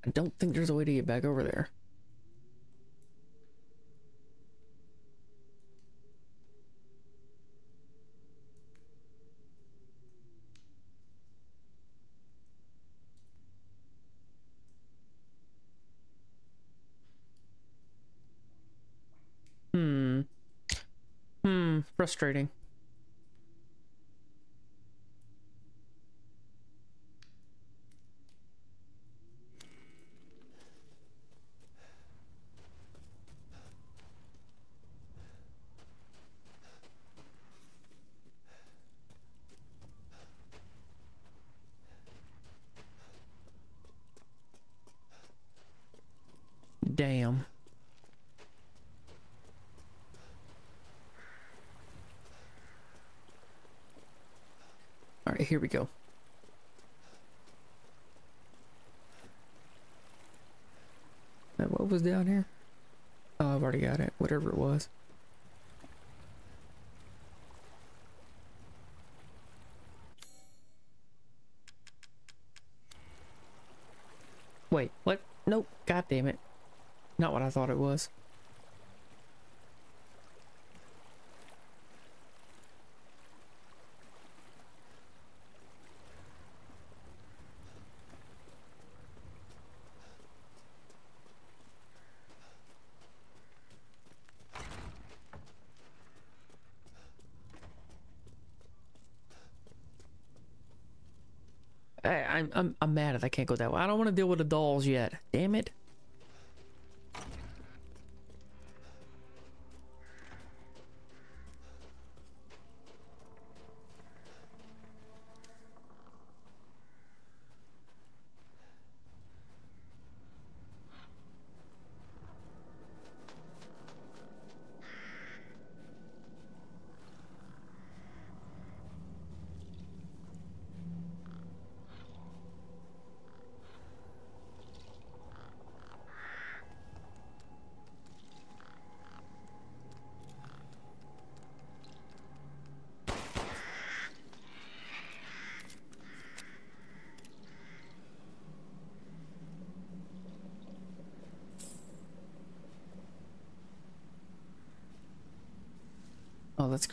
I don't think there's a way to get back over there. Hmm. Hmm. Frustrating. Damn. All right, here we go. Now, what was down here? Oh, I've already got it. Whatever it was. Wait, what? Nope. God damn it. Not what I thought it was. I, Mad that I can't go that way. I don't want to deal with the dolls yet. Damn it.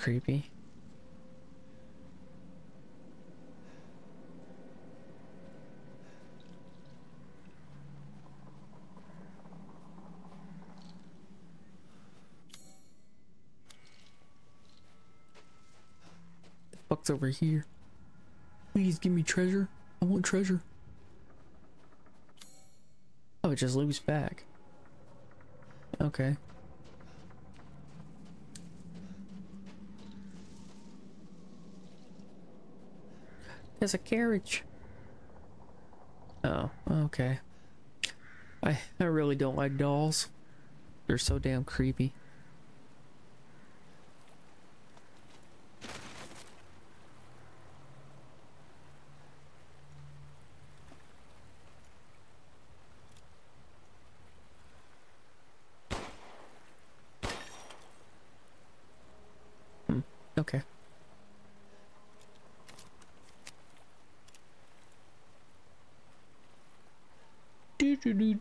Creepy. The fuck's over here? Please give me treasure. I want treasure. Oh, it just loops back. Okay. There's a carriage. Oh, okay. I I really don't like dolls. They're so damn creepy.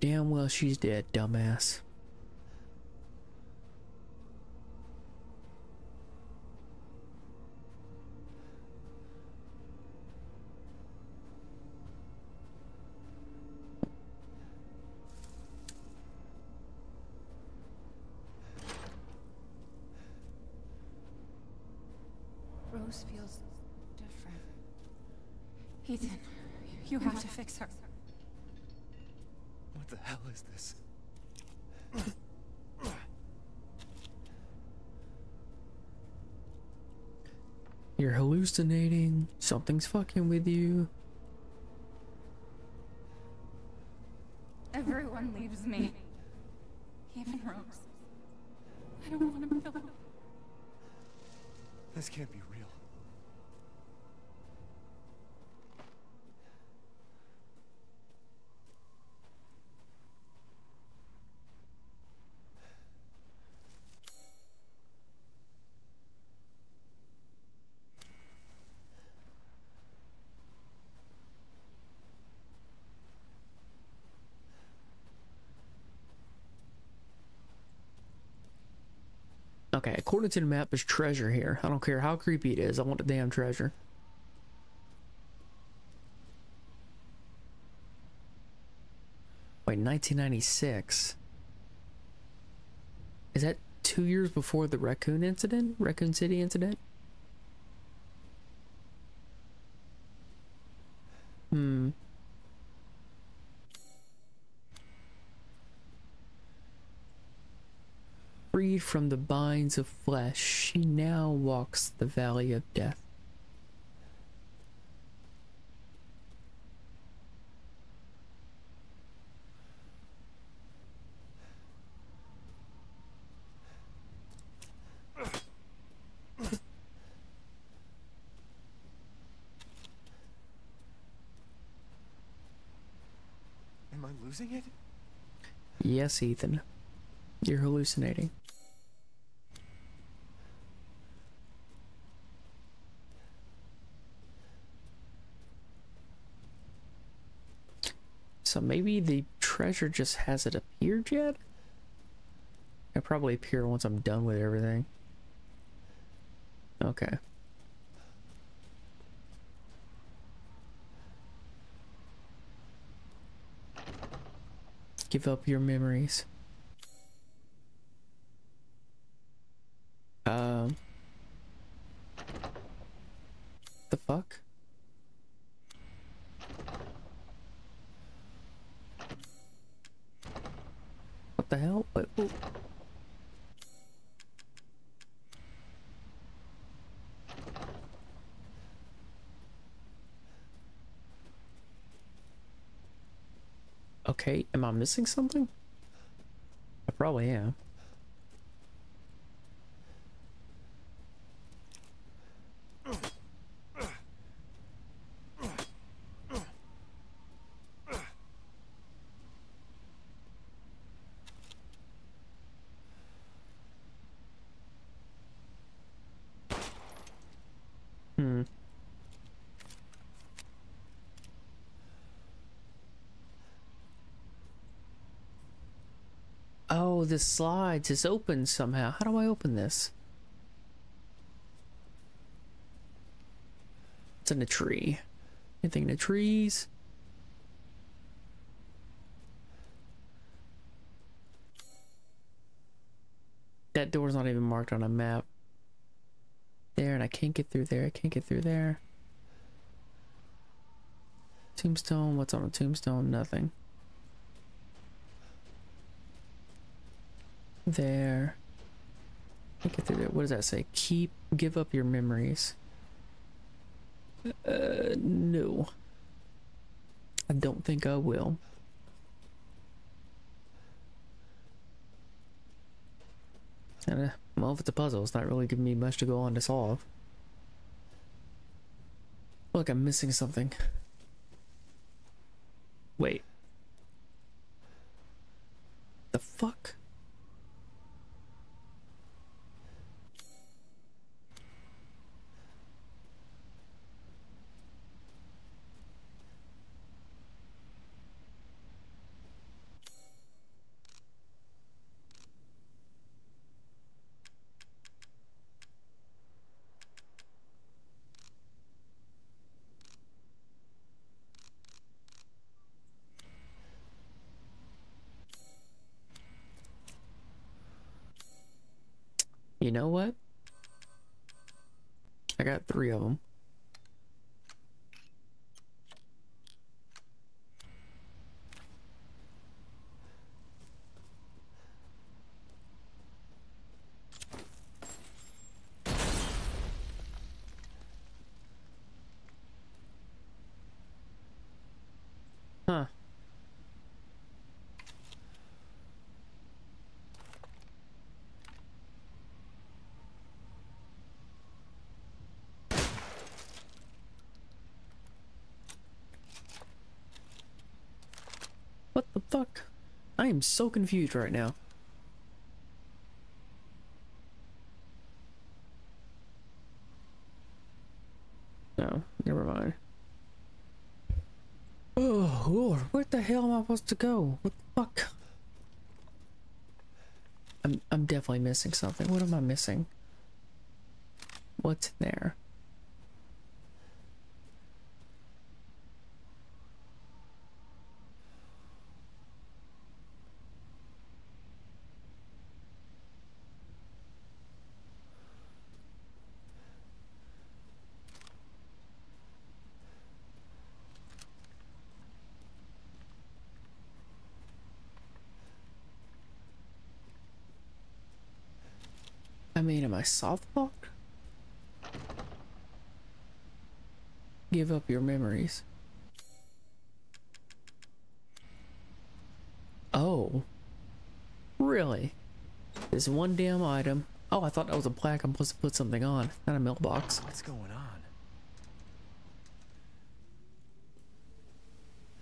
damn well she's dead, dumbass.
Rose feels different. Ethan, you have to fix her.
What the hell is this?
You're hallucinating. Something's fucking with you.
Everyone leaves me. Even Rose. I don't want to kill her.
This can't be real.
Okay, according to the map, there's treasure here. I don't care how creepy it is. I want the damn treasure. Wait, 1996. Is that two years before the Raccoon incident? Raccoon City incident? Hmm. Freed from the binds of flesh, she now walks the valley of death.
Am I losing it?
Yes, Ethan. You're hallucinating. So maybe the treasure just hasn't appeared yet? It'll probably appear once I'm done with everything. Okay. Give up your memories. Um. The fuck? What the hell? What, what- Okay, am I missing something? I probably am. Hmm. Oh, this slides is open somehow. How do I open this? It's in a tree. Anything in the trees? That door's not even marked on a map. There, and I can't get through there. I can't get through there. Tombstone, what's on a tombstone? Nothing. there. What does that say? Keep, give up your memories. Uh, no. I don't think I will. And, uh, well, if it's a puzzle, it's not really giving me much to go on to solve. Look, I'm missing something. Wait. The fuck? Fuck? I am so confused right now. No, never mind. Oh, Lord, where the hell am I supposed to go? What the fuck? I'm, I'm definitely missing something. What am I missing? What's there? Mean, am I Park? Give up your memories. Oh. Really? This one damn item. Oh, I thought that was a plaque I'm supposed to put something on, not a mailbox.
What's going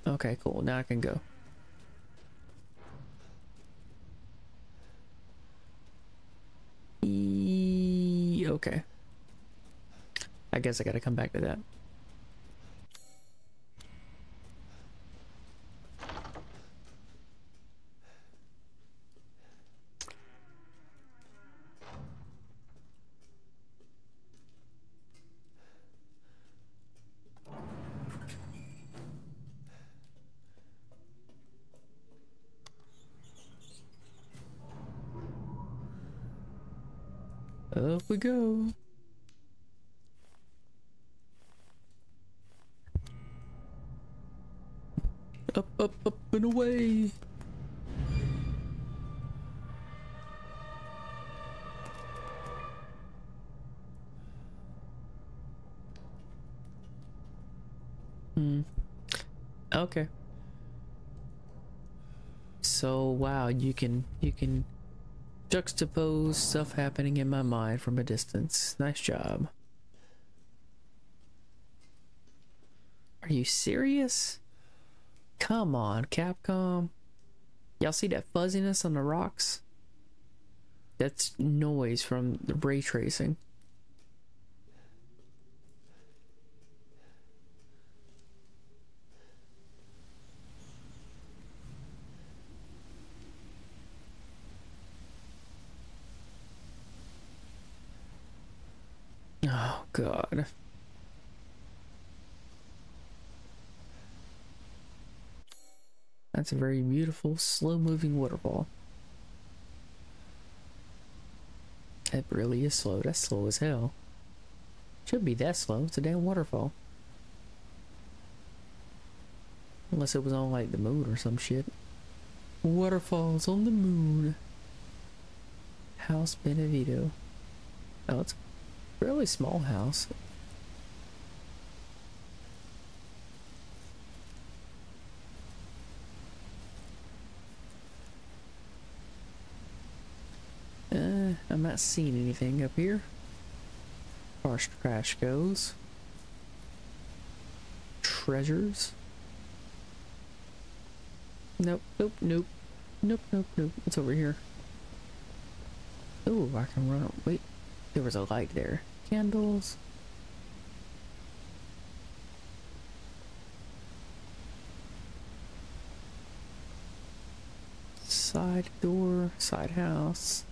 on?
Okay, cool. Now I can go. E okay. I guess I gotta come back to that. Go. Up, up, up and away. Hmm. Okay. So wow, you can you can juxtapose stuff happening in my mind from a distance. Nice job. Are you serious? Come on, Capcom. Y'all see that fuzziness on the rocks? That's noise from the ray tracing. Oh, God. That's a very beautiful, slow-moving waterfall. It really is slow. That's slow as hell. Should be that slow. It's a damn waterfall. Unless it was on, like, the moon or some shit. Waterfalls on the moon. House Beneviento. Oh, it's really small house. Uh, I'm not seeing anything up here. As trash goes. Treasures. Nope, nope, nope. Nope, nope, nope. It's over here. Oh, I can run. Wait, there was a light there. Candles. Side door, side house.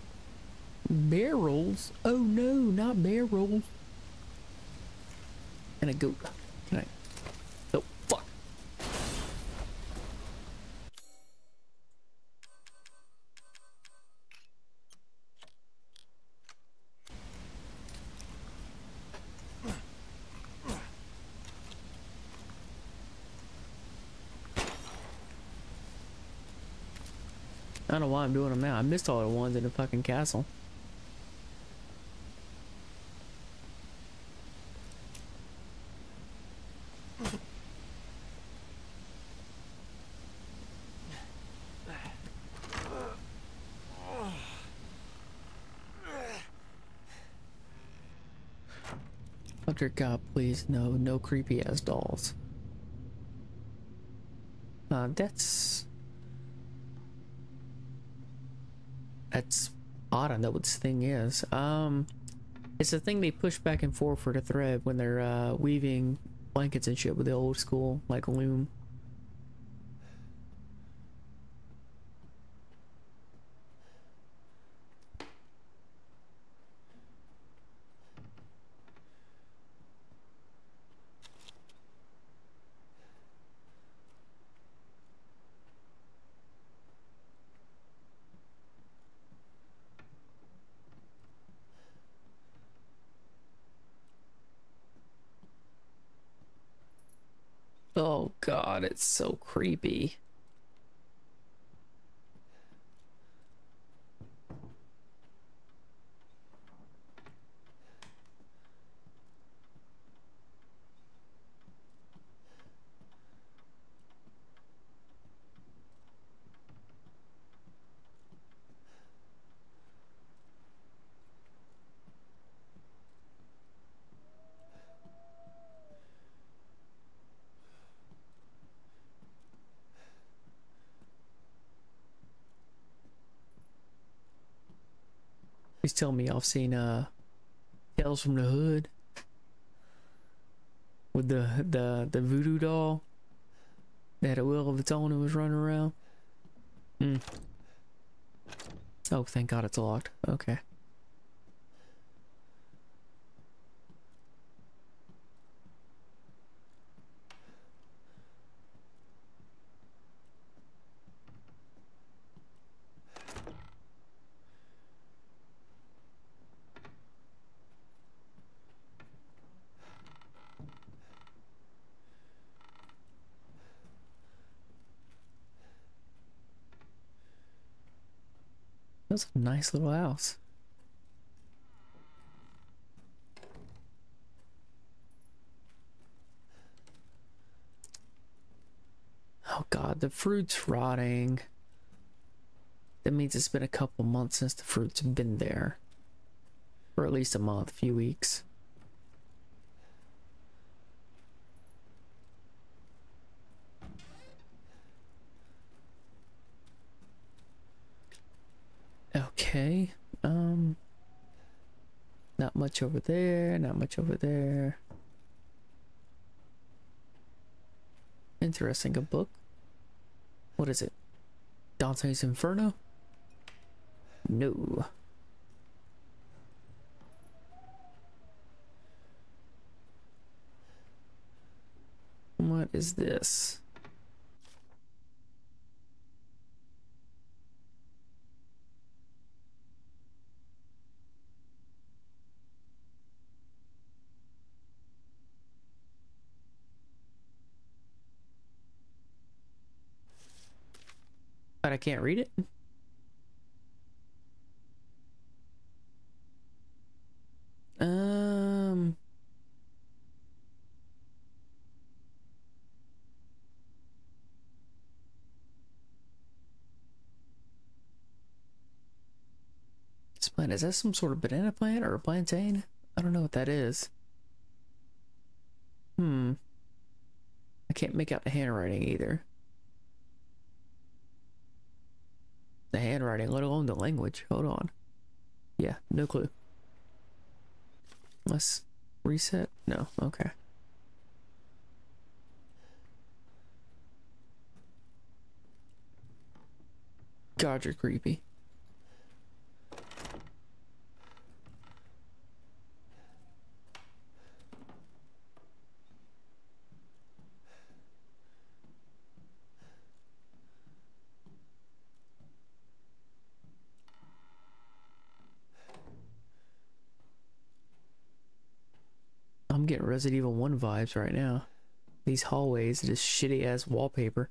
Barrels? Oh no, not barrels. And a goat. Why I'm doing them now. I missed all the ones in the fucking castle. Hunter God, please, no, no creepy ass dolls. Uh, that's that's odd. I know what this thing is. Um, it's the thing they push back and forth for the thread when they're uh, weaving blankets and shit with the old school like loom. Oh god, it's so creepy. Please tell me I've seen uh Tales from the Hood with the the the voodoo doll that had a will of its own and was running around. Hmm. Oh, thank God it's locked. Okay. That's a nice little house. Oh god, the fruit's rotting. That means it's been a couple months since the fruit's been there. Or at least a month, a few weeks. Okay. Um not much over there, not much over there. Interesting, a book. What is it? Dante's Inferno? No. What is this? I can't read it? Um... This plant, is that some sort of banana plant or a plantain? I don't know what that is. Hmm. I can't make out the handwriting either. The handwriting, let alone the language. Hold on. Yeah, no clue. Let's reset. No, okay. God, you're creepy. I'm getting Resident Evil 1 vibes right now. These hallways, this shitty ass wallpaper.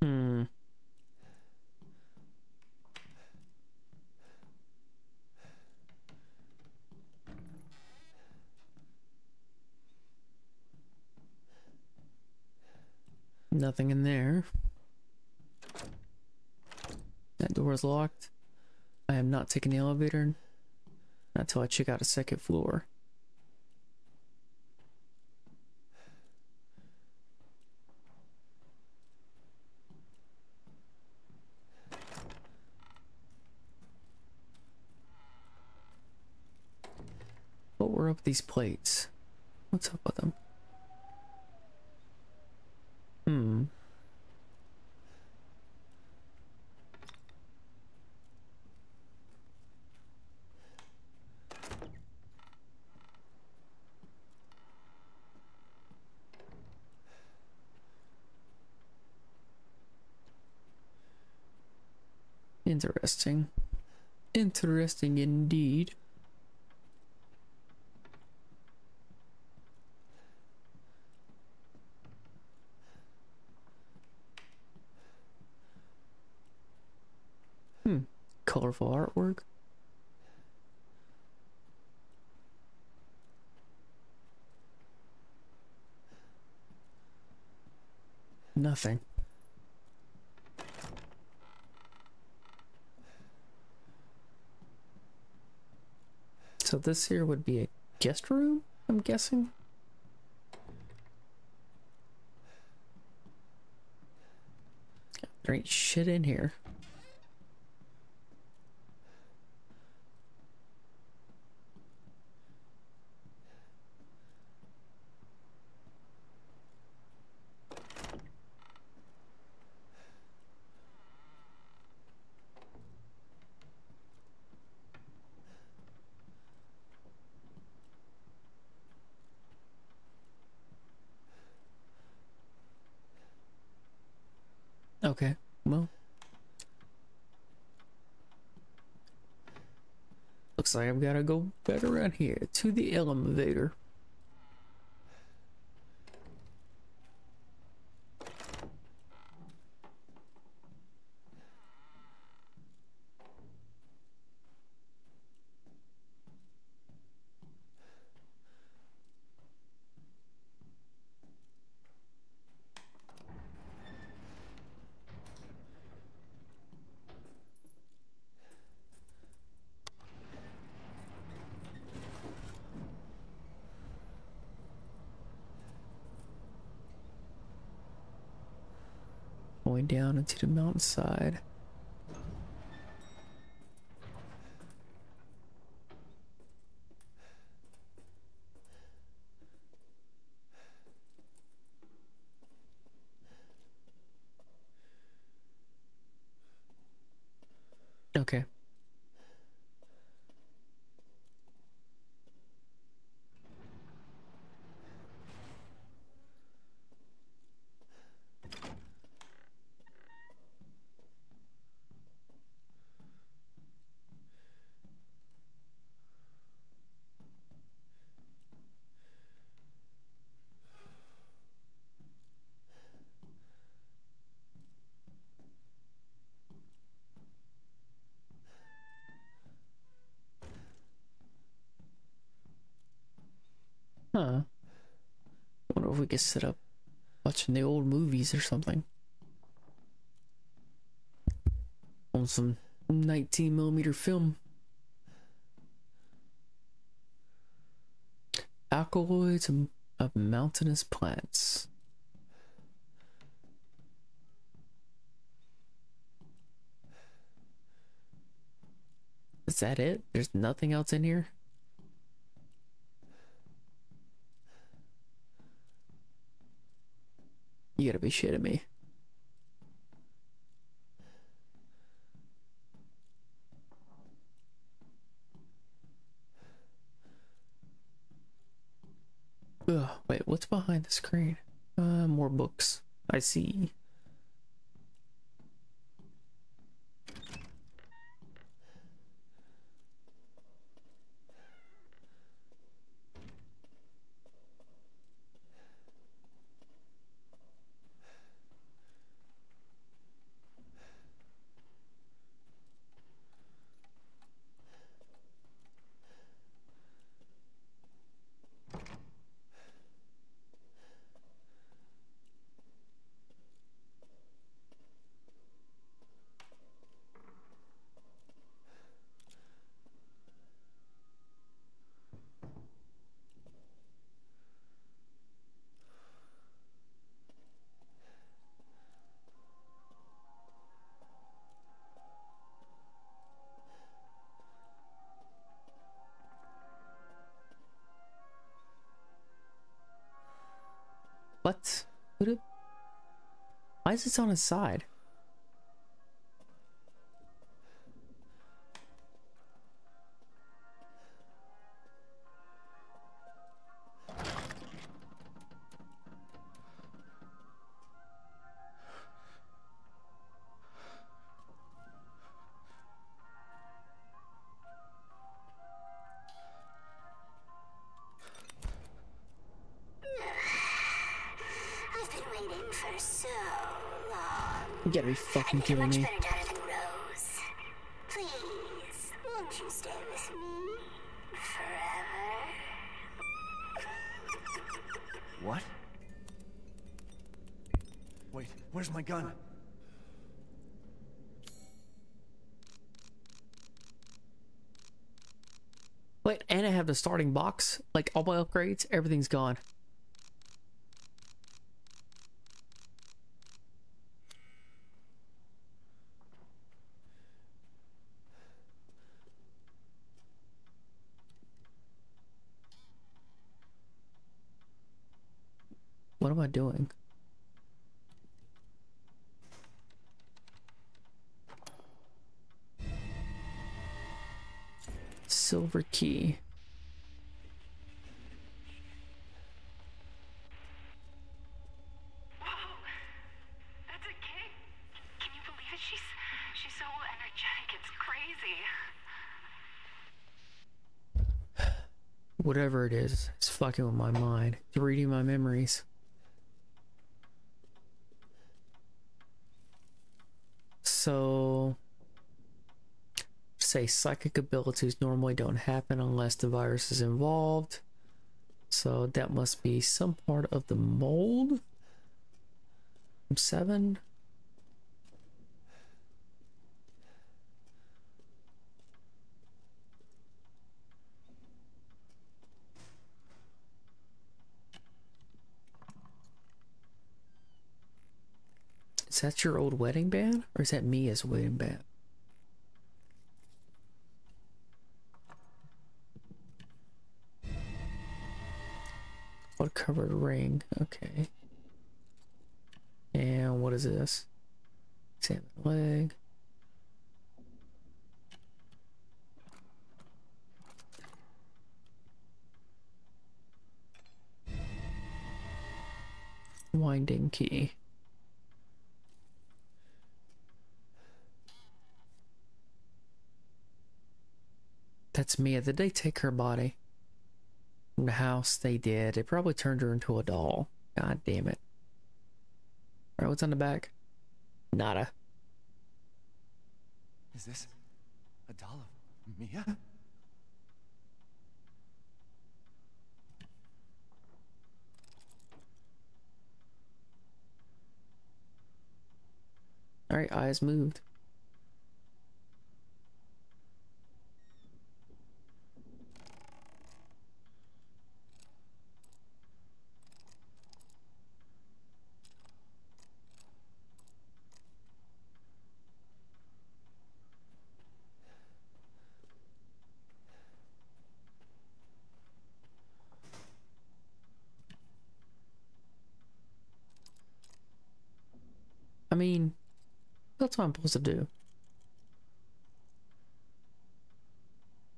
Hmm. Nothing in there. That door is locked. I am not taking the elevator Not until I check out a second floor. What were up these plates? What's up with them? Hmm. Interesting. Interesting indeed. Hmm. Colorful artwork. Nothing. So this here would be a guest room, I'm guessing. There ain't shit in here. Okay, well. Looks I've got to go back around here to the elevator. Going down into could sit up watching the old movies or something. On some 19 millimeter film. Alkaloids of mountainous plants. Is that it? There's nothing else in here? You gotta be shitting me. Ugh, wait, what's behind the screen? Uh, more books. I see. Why is this on his side? Kidding
much
me.
better than Rose. Please, won't you stay with me forever?
What? Wait, where's my gun?
Wait, and I have the starting box. Like all my upgrades, everything's gone. What am I doing? Silver key.
Whoa, that's a kid. Can you believe it? She's she's so energetic. It's crazy.
Whatever it is, it's fucking with my mind. It's reading my memories. So, say psychic abilities normally don't happen unless the virus is involved. So that must be some part of the mold. Seven. Is that your old wedding band? Or is that me as a wedding band? What covered ring? Okay. And what is this? Salmon leg. Winding key. That's Mia. Did they take her body from the house? They did. They probably turned her into a doll. God damn it. Alright, what's on the back? Nada.
Is this a doll of Mia?
Alright, eyes moved. I mean, what I'm supposed to do?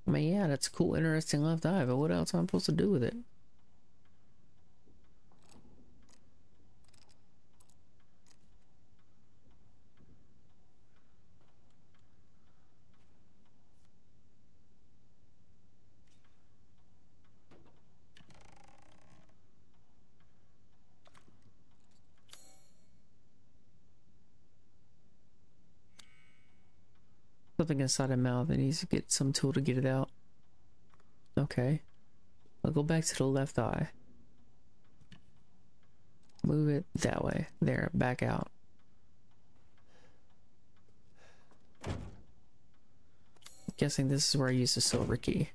I mean, yeah, that's cool, interesting left eye, but what else am I supposed to do with it? Something inside a mouth that needs to get some tool to get it out. Okay. I'll go back to the left eye. Move it that way. There, back out. Guessing this is where I use the silver key.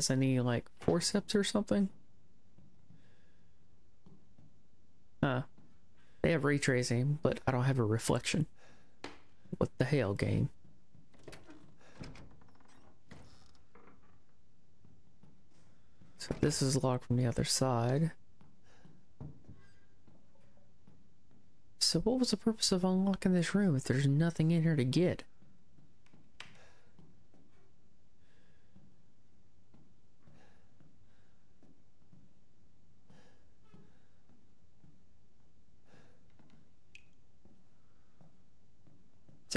Guess I need like forceps or something. Huh. They have ray tracing, but I don't have a reflection. What the hell, game? So this is locked from the other side. So what was the purpose of unlocking this room if there's nothing in here to get?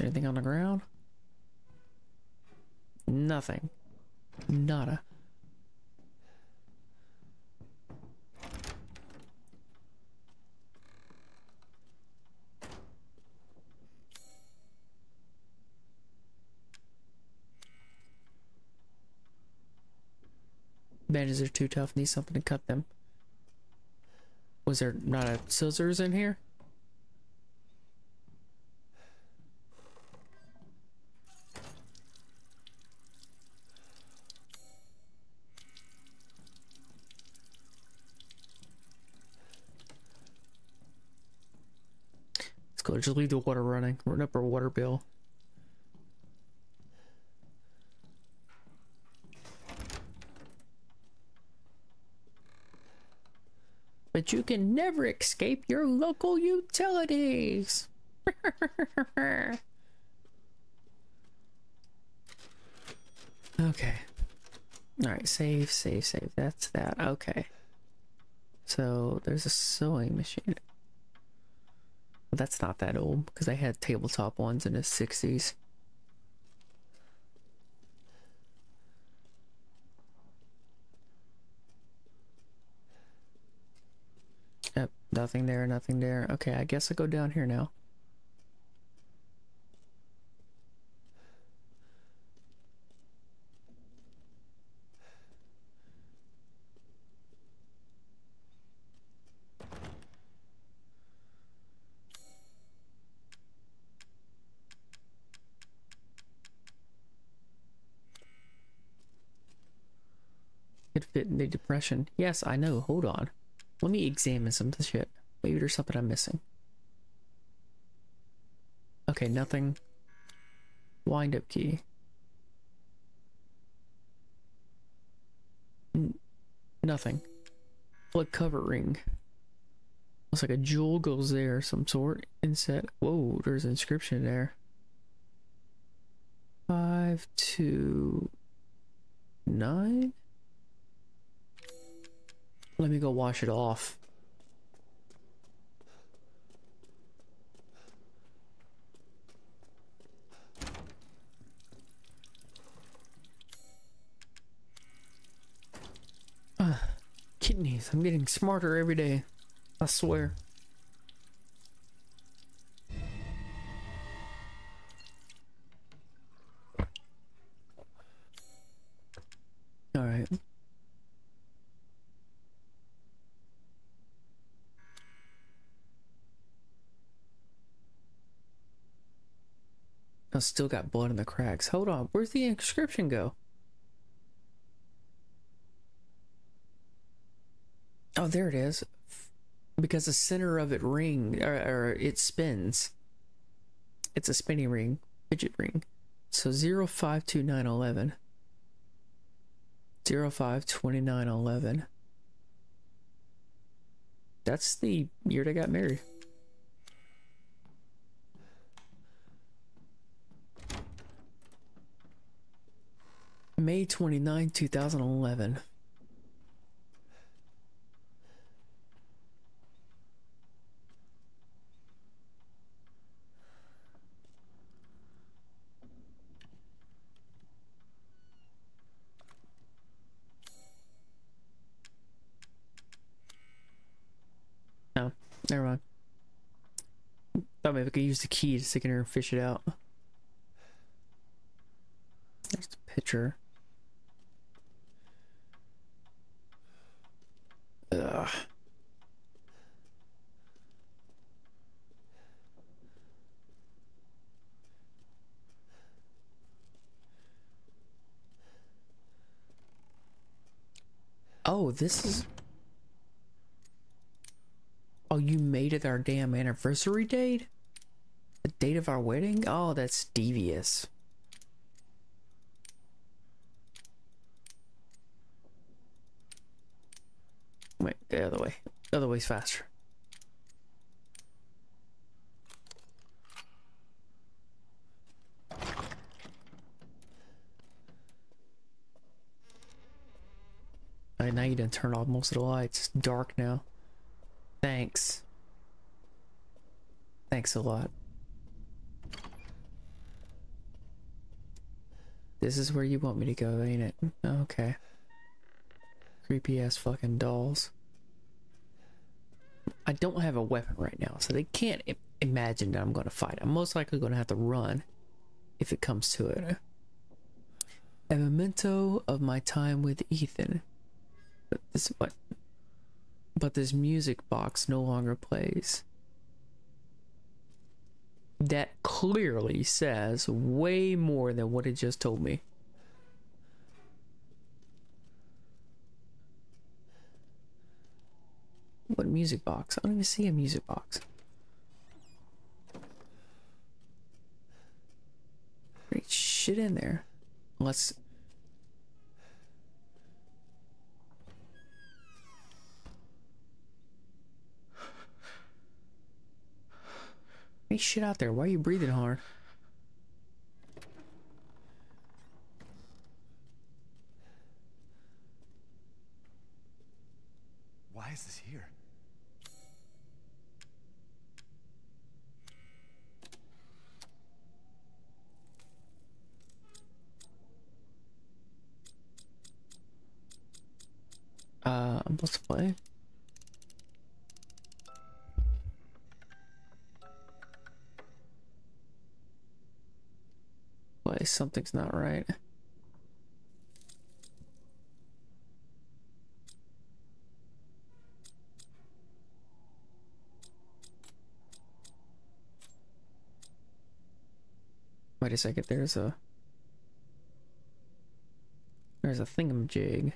Anything on the ground? Nothing. Nada. Bandages are too tough. Need something to cut them. Was there not a scissors in here? Just leave the water running. Run up our water bill. But you can never escape your local utilities. okay. Alright, save, save, save. That's that. Okay. So there's a sewing machine. That's not that old because I had tabletop ones in the 60s. Yep, nothing there, nothing there. Okay, I guess I go down here now. Fit in the depression. Yes, I know. Hold on. Let me examine some of the shit. Maybe there's something I'm missing. Okay, nothing. Wind up key. N nothing. Blood cover ring. Looks like a jewel goes there, some sort. Inset. Whoa, there's an inscription there. Five, two, nine. Let me go wash it off. Uh, kidneys. I'm getting smarter every day. I swear. All right. I still got blood in the cracks. Hold on, where's the inscription go? Oh, there it is. because the center of it ring or, or it spins. It's a spinning ring, fidget ring. So 052911. 052911. That's the year they got married. May 29, 2011. No, never mind. Thought maybe I could use the key to stick in here and fish it out. There's the picture. Ugh. Oh, this is. Oh, you made it our damn anniversary date? The date of our wedding? Oh, that's devious. Wait, the other way. The other way's faster. Alright, now you done turn off most of the lights. It's dark now. Thanks. Thanks a lot. This is where you want me to go, ain't it? Okay. Creepy ass fucking dolls. I don't have a weapon right now, so they can't imagine that I'm going to fight. I'm most likely going to have to run if it comes to it. A memento of my time with Ethan. But this what? But this music box no longer plays. That clearly says way more than what it just told me. What music box? I don't even see a music box. Great shit in there. Let's. Hey, shit out there. Why are you breathing hard?
Why is this
Uh, let's play. Play. Something's not right. Wait a second, there's a... There's a thingamajig.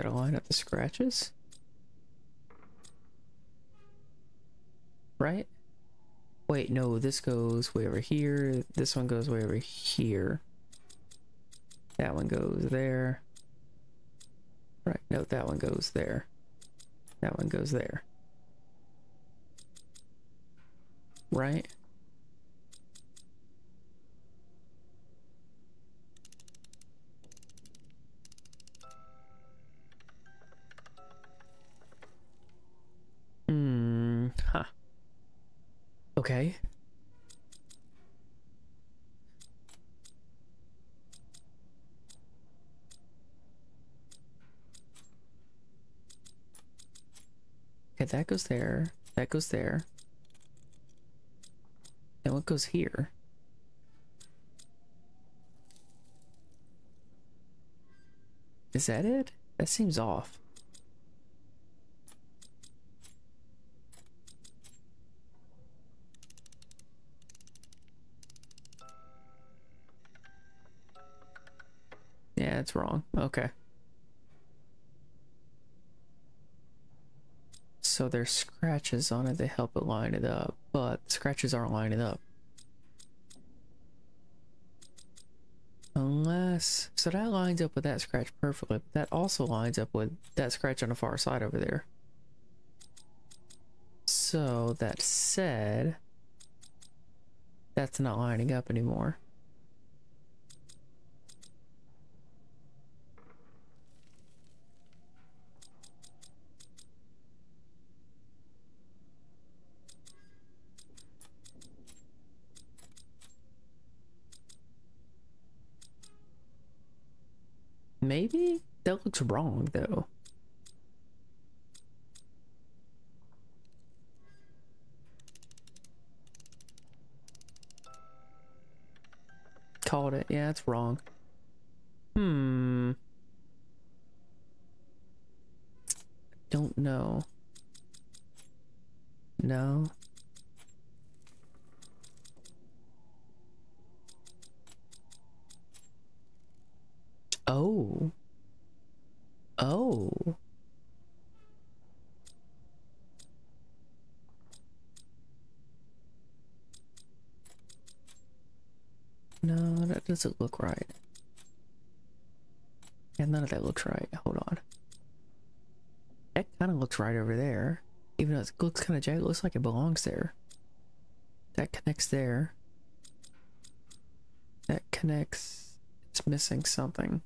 Gotta line up the scratches. Right? Wait, no, this goes way over here. This one goes way over here. That one goes there. Right, no, that one goes there. That one goes there. Right? Okay. Okay, that goes there. That goes there. And what goes here? Is that it? That seems off. It's wrong. Okay. So there's scratches on it. They help it line it up, but scratches aren't lining up. Unless, so that lines up with that scratch perfectly. But that also lines up with that scratch on the far side over there. So that said, that's not lining up anymore. Maybe? That looks wrong, though. Called it. Yeah, it's wrong. Hmm. Don't know. No. Oh. Oh. No, that doesn't look right. Yeah, none of that looks right. Hold on. That kind of looks right over there. Even though it looks kind of jagged, it looks like it belongs there. That connects there. That connects... It's missing something.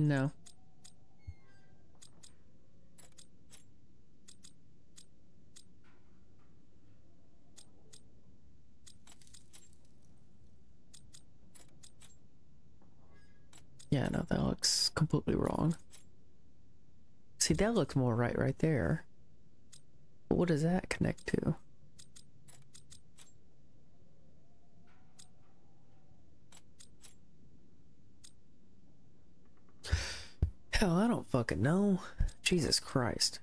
No. Yeah, no, that looks completely wrong. See, that looks more right right there. But what does that connect to? Hell, I don't fucking know. Jesus Christ.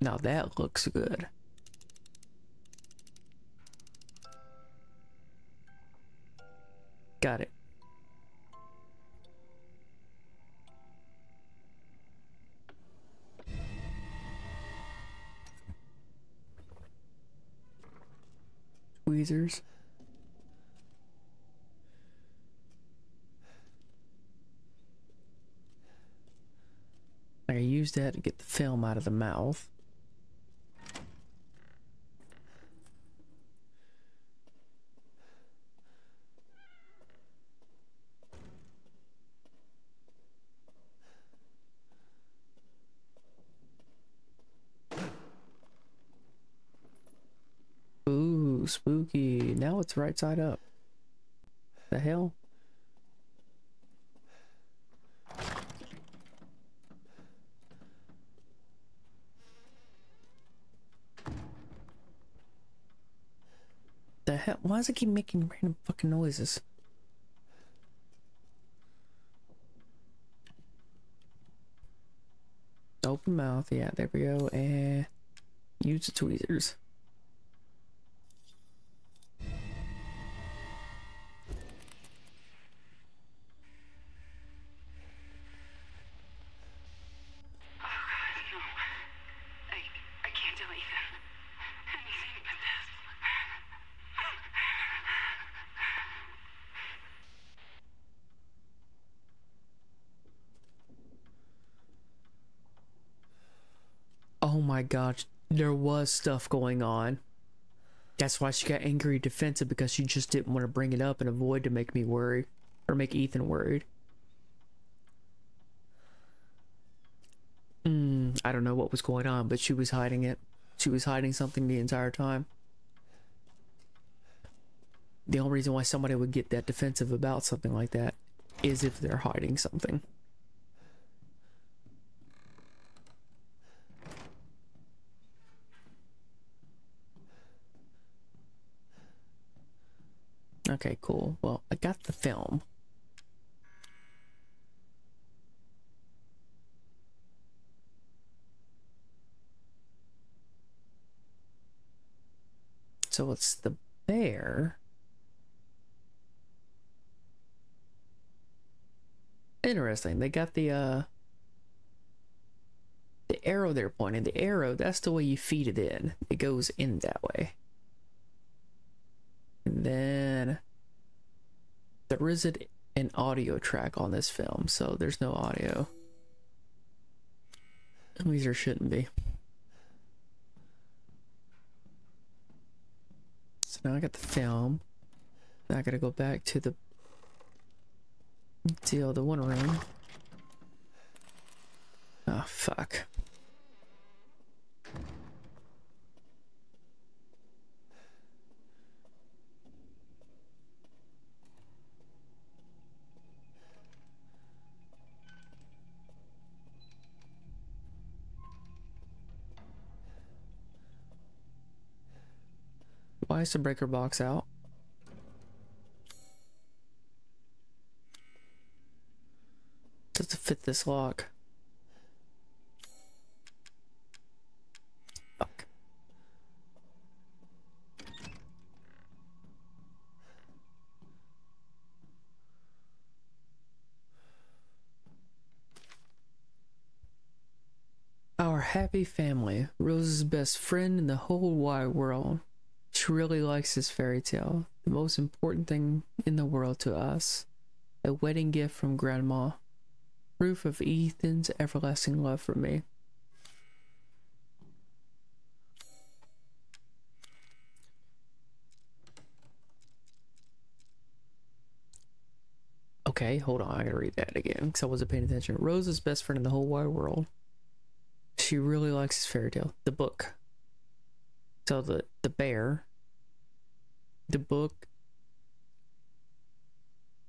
Now that looks good. Got it. Tweezers. I use that to get the film out of the mouth. Ooh, spooky. Now it's right side up. The hell? The hell? Why does it keep making random fucking noises? Open mouth. Yeah, there we go. And use the tweezers. My gosh, there was stuff going on. That's why she got angry defensive because she just didn't want to bring it up and avoid to make me worry or make Ethan worried. Mm, I don't know what was going on, but she was hiding it. She was hiding something the entire time. The only reason why somebody would get that defensive about something like that is if they're hiding something. Okay, cool. Well, I got the film. So it's the bear. Interesting. They got the uh the arrow they're pointing. The arrow, that's the way you feed it in. It goes in that way. And then there isn't an audio track on this film, so there's no audio. At least there shouldn't be. So now I got the film. Now I gotta go back to the deal, the one room. Oh fuck. Why is the breaker box out? Does it fit this lock? Fuck. Our happy family, Rose's best friend in the whole wide world. Really likes this fairy tale, the most important thing in the world to us. A wedding gift from Grandma, proof of Ethan's everlasting love for me. Okay, hold on, I gotta read that again because I wasn't paying attention. Rose's best friend in the whole wide world. She really likes this fairy tale. The book. So the the bear, the book,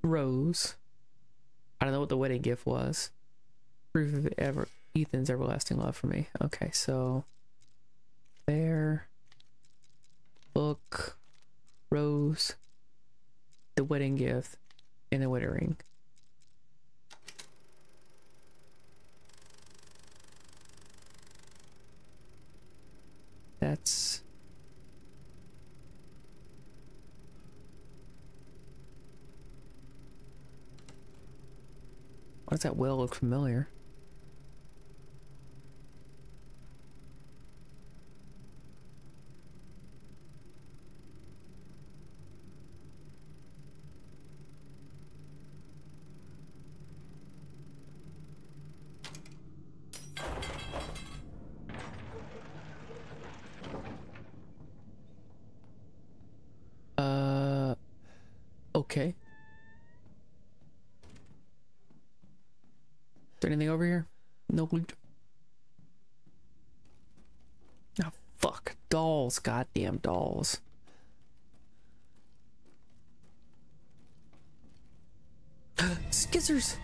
Rose. I don't know what the wedding gift was. Proof of ever Ethan's everlasting love for me. Okay, so bear, book, Rose, the wedding gift, and the wedding ring. That's does that well look familiar? Uh, okay. Is there anything over here? Loot. Oh, ah, fuck. Dolls. Goddamn dolls. Skizzers!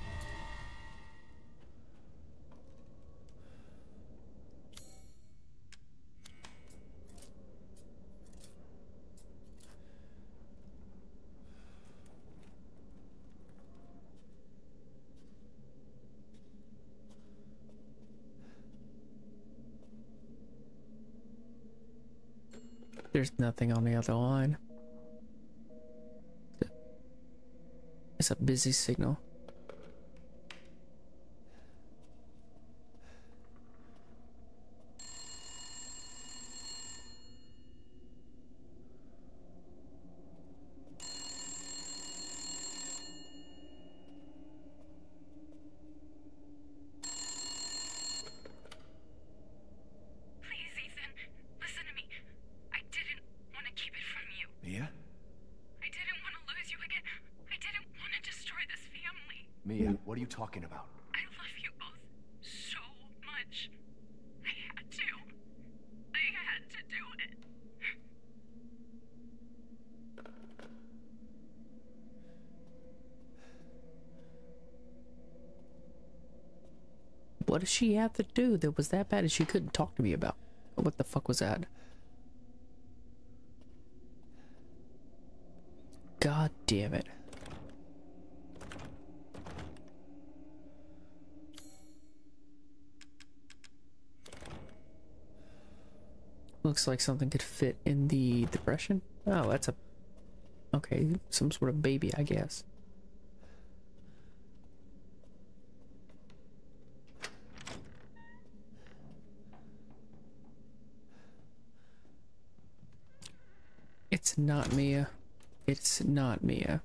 There's nothing on the other line. It's a busy signal.
Please, Ethan, listen to me. I didn't want to keep it from you.
Mia?
I didn't want to lose you again. I didn't want to destroy this family.
Mia, what are you talking about?
I love you both so much. I had to. I had to do it.
What does she have to do that was that bad and she couldn't talk to me about? What the fuck was that? God damn it. Looks like something could fit in the depression. Oh, that's a... Okay, some sort of baby, I guess. It's not Mia. It's not Mia.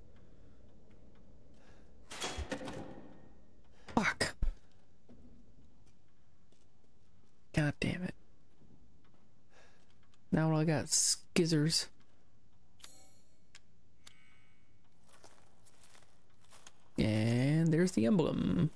Fuck. God damn it. Now I got skizzers. And there's the emblem.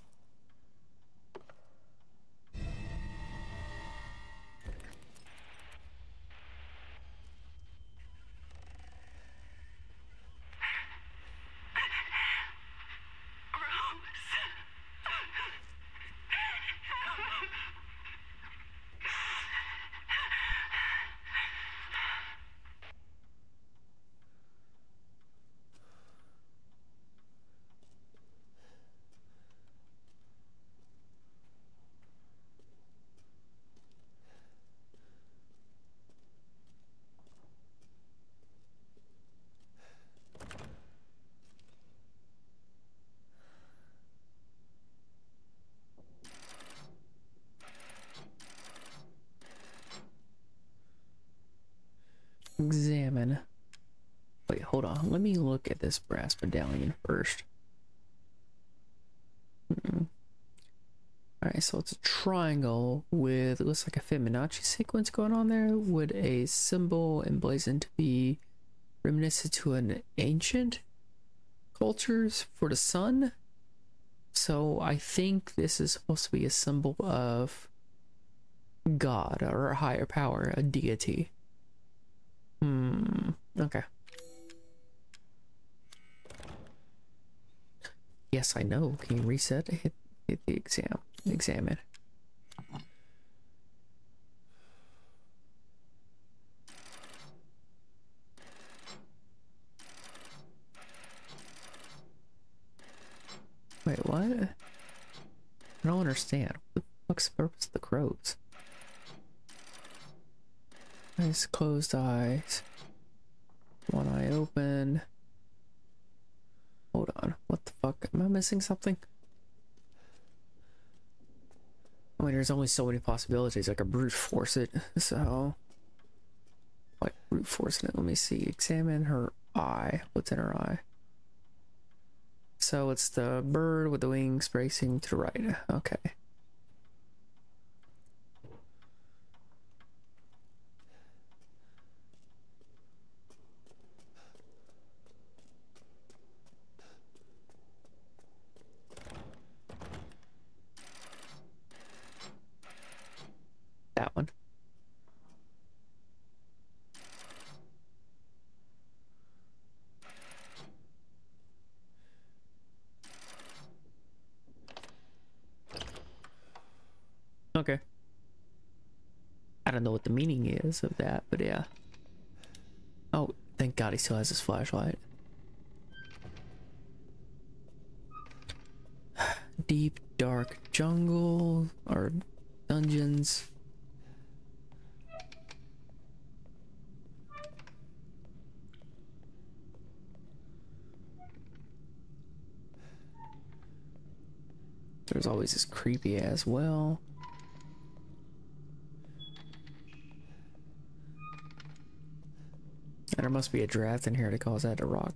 Let me look at this brass medallion first. Mm. Alright, so it's a triangle with, it looks like a Fibonacci sequence going on there, with a symbol emblazoned to be reminiscent to an ancient cultures for the sun. So I think this is supposed to be a symbol of God or a higher power, a deity. Hmm. Okay. Yes, I know. Can you reset? Hit, hit the exam. Examine. Wait, what? I don't understand. What the fuck's the purpose of the crows? Nice closed eyes. One eye open. Hold on. Fuck? Am I missing something? I mean, there's only so many possibilities. I could brute force it. So, like brute forcing it. Let me see. Examine her eye. What's in her eye? So it's the bird with the wings bracing to the right. Okay. That one. Okay. I don't know what the is of that, but yeah. Oh, thank God he still has his flashlight. Deep, dark jungle or dungeons. There's always this creepy as well. There must be a draft in here to cause that to rock.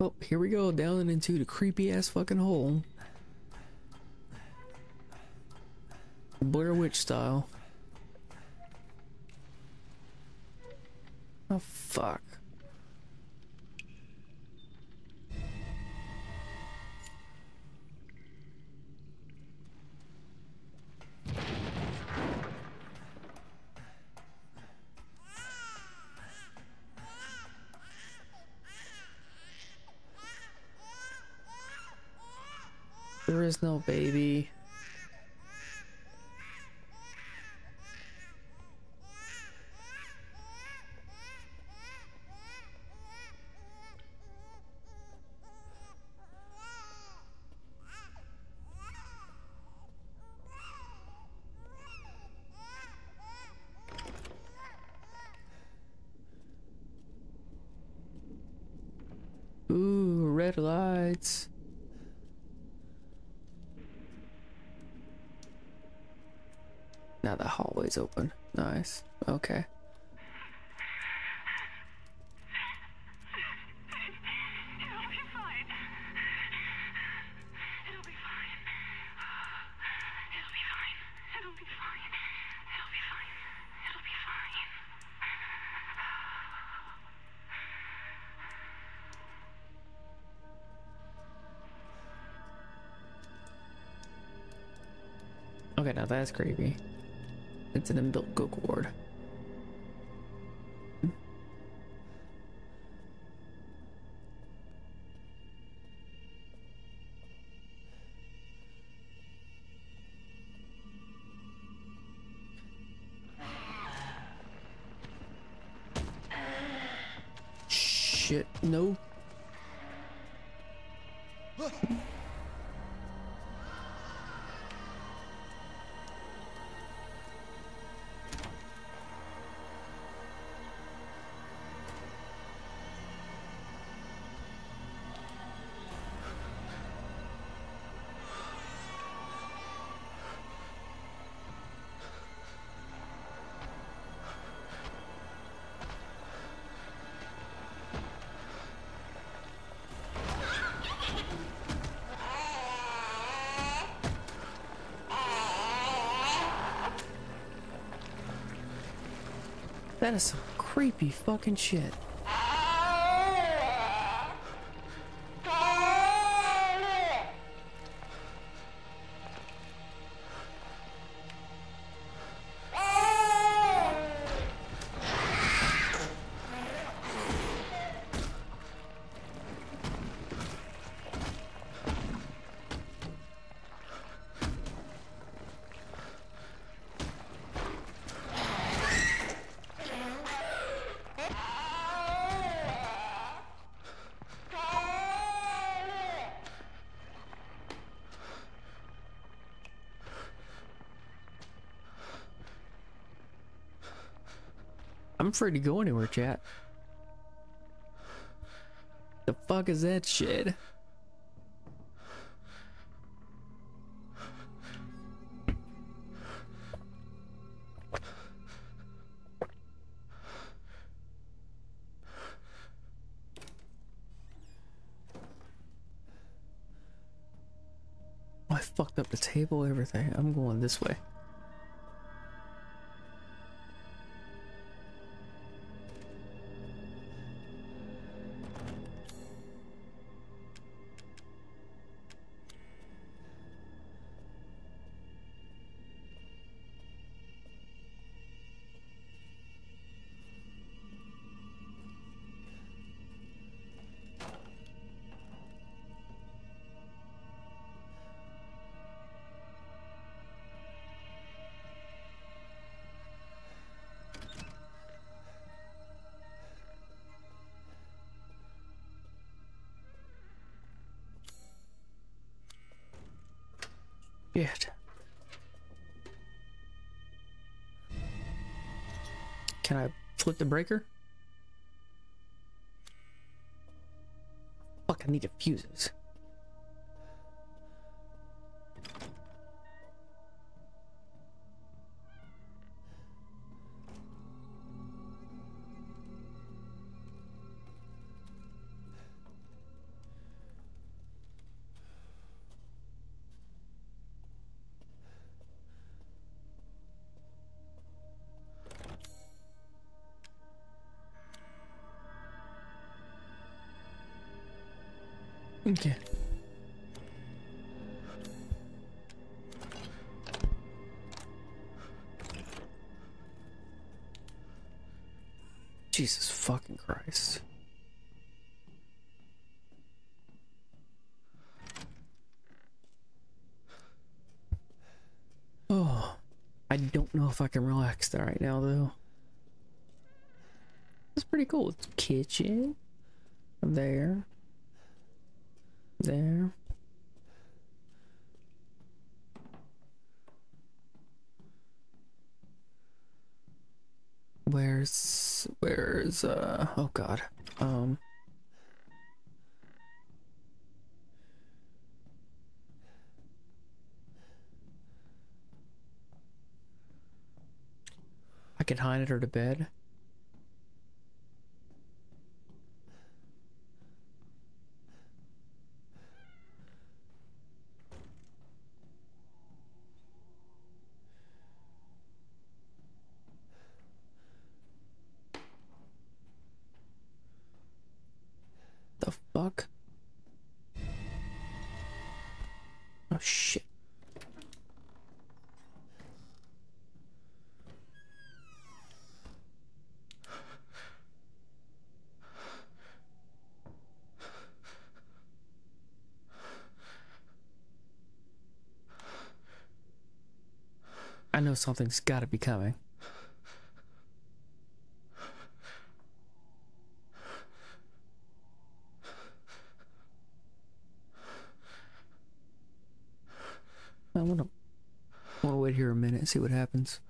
Oh, here we go, down and into the creepy ass fucking hole. Blair Witch style. Oh, fuck. There is no baby.
Fine. It'll be fine.
Okay, now that's creepy. It's an umbilical cord. That is some creepy fucking shit. I'm free to go anywhere, chat. The fuck is that shit? I fucked up the table, everything. I'm going this way. Flip the breaker? Fuck, I need fuses. kitchen. There. There. Where's, where's, uh, oh god, um. I can hide it her to bed. Something's gotta be coming. I wanna, wanna wait here a minute see what happens.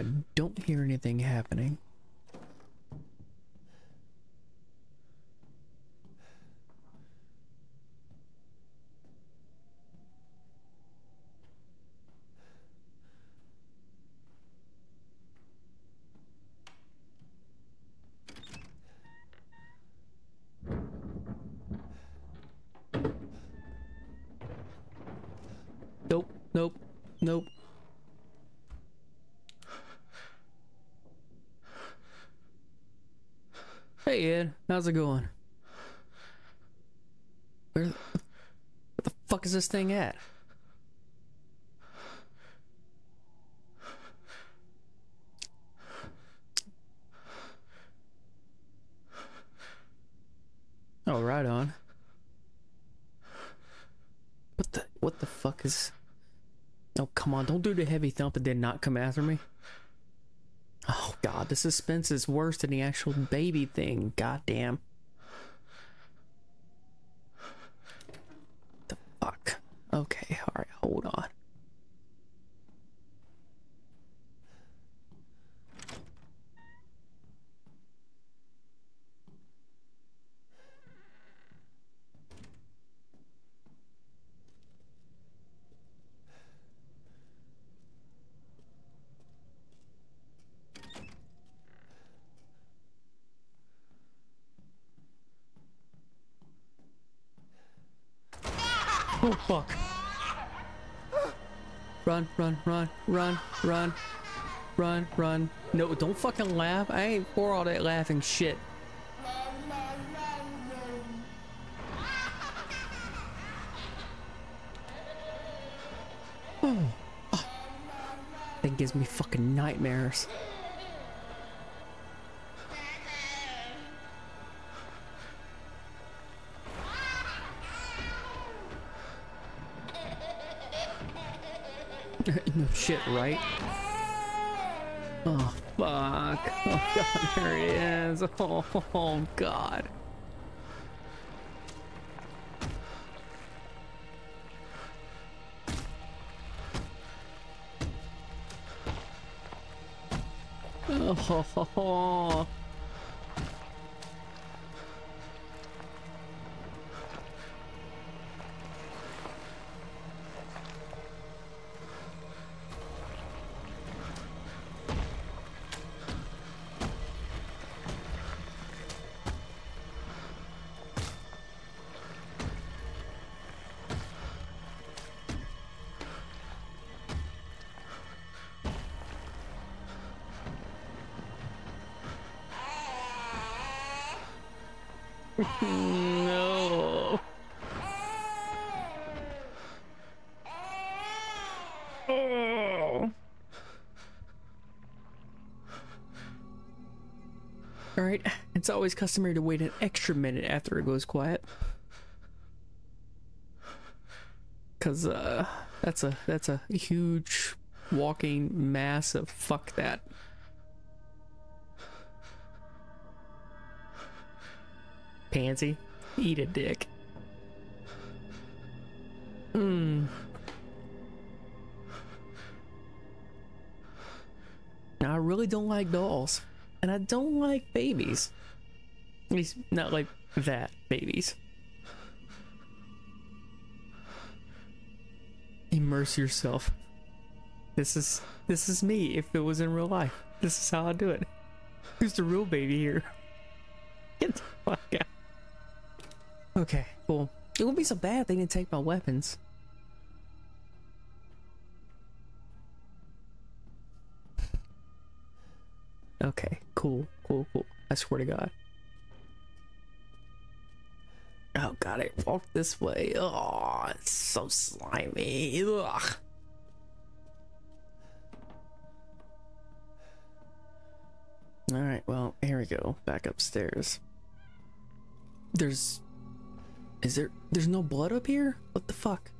I don't hear anything happening. Nope, nope, nope. Hey Ed, how's it going? Where, the fuck is this thing at? Oh, right on. What the what the fuck is? Oh, come on! Don't do the heavy thump and then not come after me. God, the suspense is worse than the actual baby thing. God damn. The fuck? Okay, alright, hold on. Oh fuck. Run, run, run, run, run, run, run. No, don't fucking laugh. I ain't for all that laughing shit. Oh. Ah. That gives me fucking nightmares. Shit, right? Oh, fuck. Oh, God, there he is. Oh, oh God. Oh, always customary to wait an extra minute after it goes quiet. Cause uh that's a that's a huge walking mass of fuck that. Pansy. Eat a dick. Hmm. Now, I really don't like dolls. And I don't like babies. At least, not like that babies. Immerse yourself. This is this is me if it was in real life. This is how I do it. Who's the real baby here? Get the fuck out. Okay, cool. It wouldn't be so bad if they didn't take my weapons. Okay, cool, cool, cool. I swear to God. Oh god, I walked this way. Oh, it's so slimy. Ugh. Alright, well, here we go. Back upstairs. There's. Is there. There's no blood up here? What the fuck?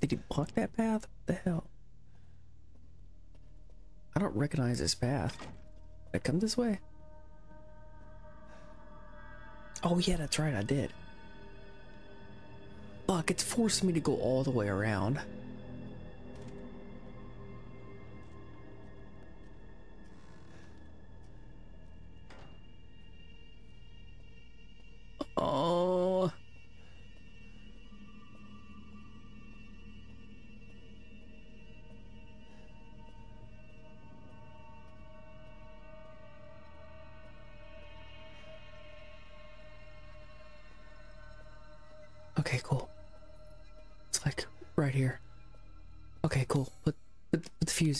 Did he block that path? What the hell? I don't recognize this path. Did I come this way? Oh yeah, that's right, I did. Fuck, it's forcing me to go all the way around.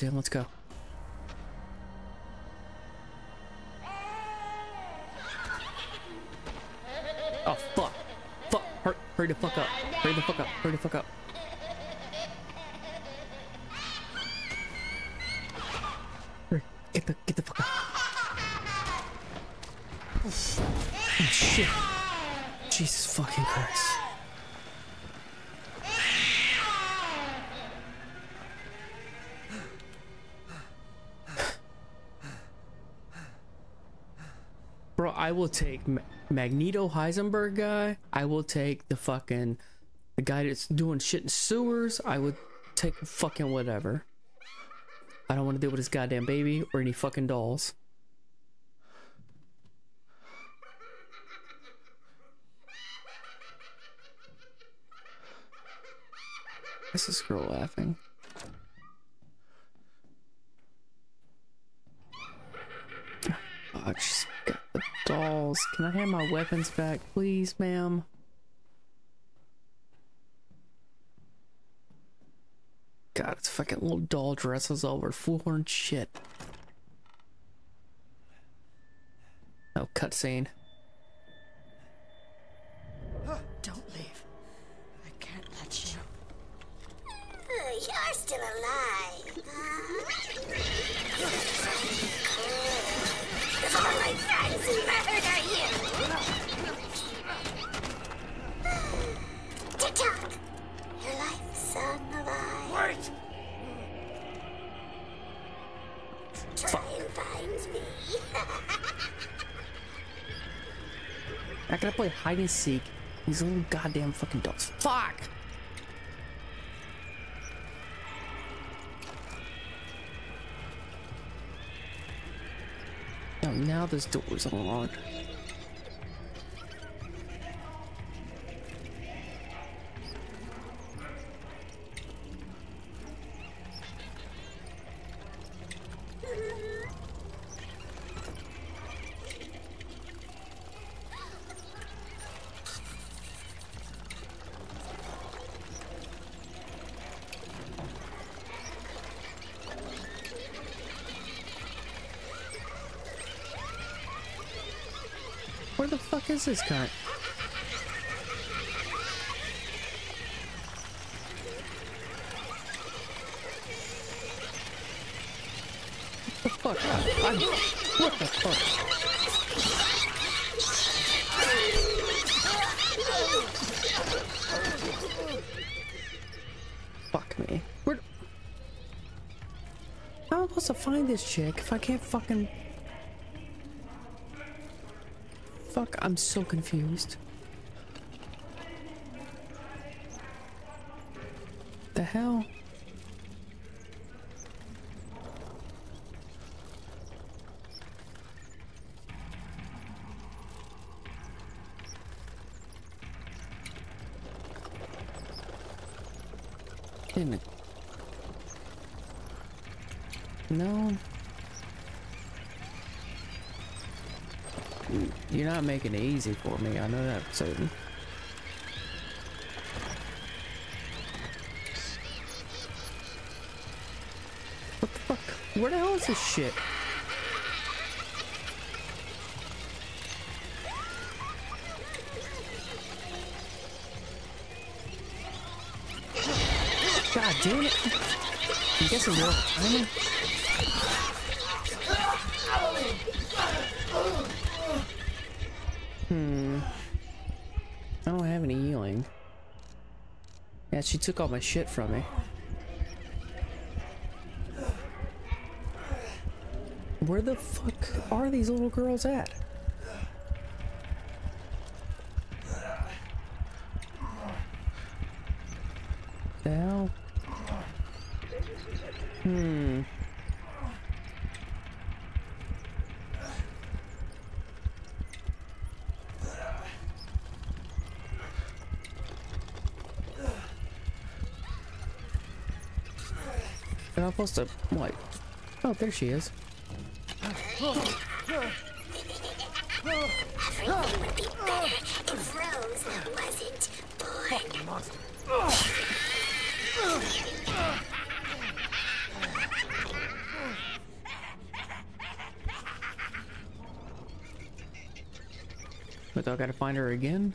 In. Let's go. Oh fuck! Fuck! Hurry, hurry the fuck up! Hurry the fuck up! Hurry the fuck up! Take Ma- Magneto Heisenberg guy. I will take the fucking the guy that's doing shit in sewers. I would take fucking whatever. I don't want to deal with this goddamn baby or any fucking dolls. This girl laughing? Fuck, she's got the dolls. Can I have my weapons back, please, ma'am? God, it's fucking little doll dresses over full horn shit. Oh, cutscene. Play hide and seek. These little goddamn fucking dolls. Fuck! Oh, now this door's unlocked. Is this guy? What the fuck? I'm, what the fuck? Fuck me. Where? How am I supposed to find this chick if I can't fucking fuck? I'm so confused. The hell? Damn it. No. You're not making it easy for me. I know that certain. What the fuck? Where the hell is this shit? God damn it. I'm guessing you're timing. Yeah, she took all my shit from me. Where the fuck are these little girls at? The hell? Hmm. Am I supposed to, what? Oh, there she is. But I gotta find her again?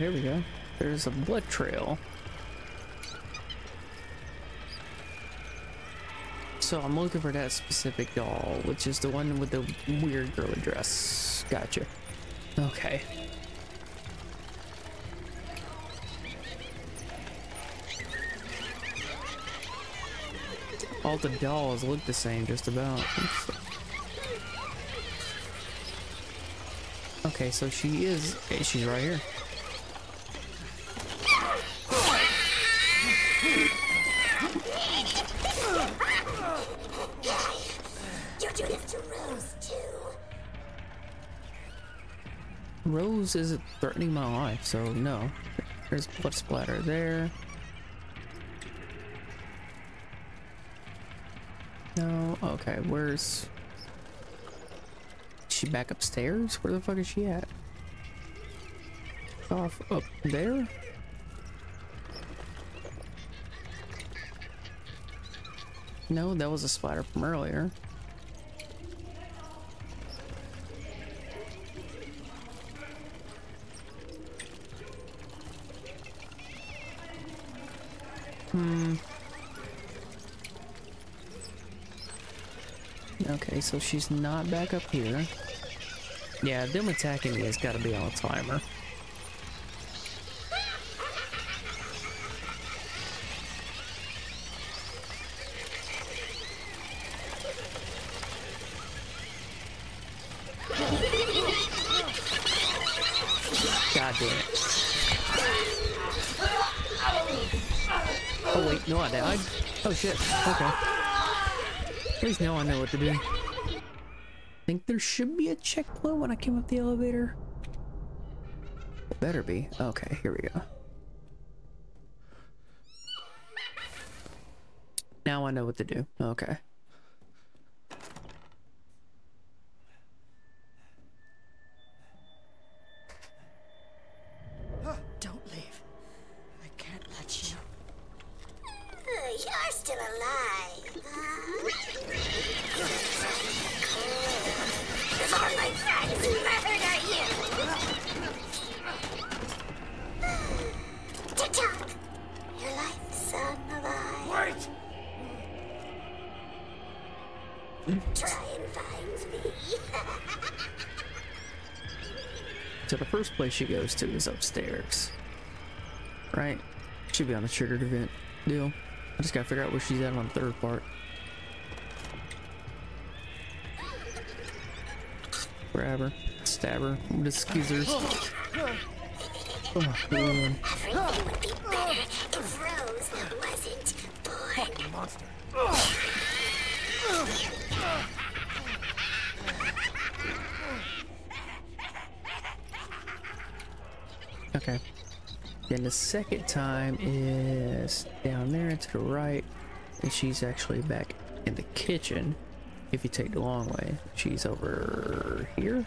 Here we go. There's a blood trail. So I'm looking for that specific doll, which is the one with the weird girly dress. Gotcha. Okay. All the dolls look the same, just about. Okay, so she is. She's right here. Isn't threatening my life, so no. There's blood splatter there. No, okay, where's... Is she back upstairs? Where the fuck is she at? Off up there? No, that was a splatter from earlier. So she's not back up here. Yeah, them attacking me has got to be on a timer. God damn it. Oh wait, no I died. Oh shit, okay. At least now I know what to do. There should be a checkpoint when I came up the elevator? Better be. Okay, here we go. Now I know what to do. Okay. Place she goes to is upstairs. Right? Should be on the triggered event deal. I just gotta figure out where she's at on the third part. Grab her, stab her with the skeezers. Oh, man.
Everything would be better if Rose wasn't born.
Monster.
Okay. Then the second time is down there to the right, and she's actually back in the kitchen. If you take the long way, she's over here.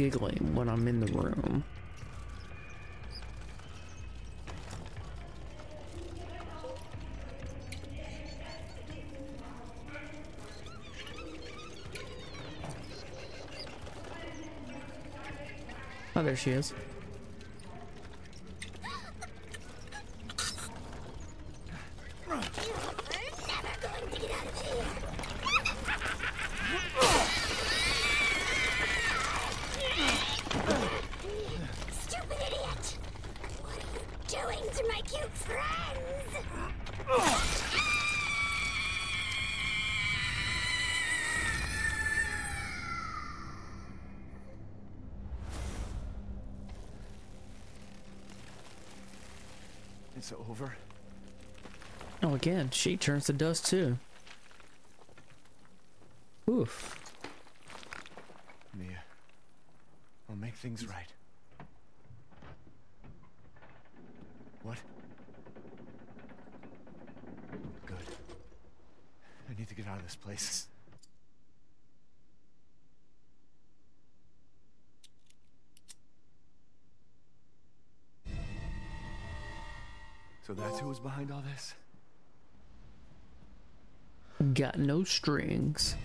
Giggling when I'm in the room. Oh, there she is.
Over.
Oh, again, she turns to dust too. Oof.
Mia. I'll make things right. What? Good. I need to get out of this place. So that's who was behind all this?
Got no strings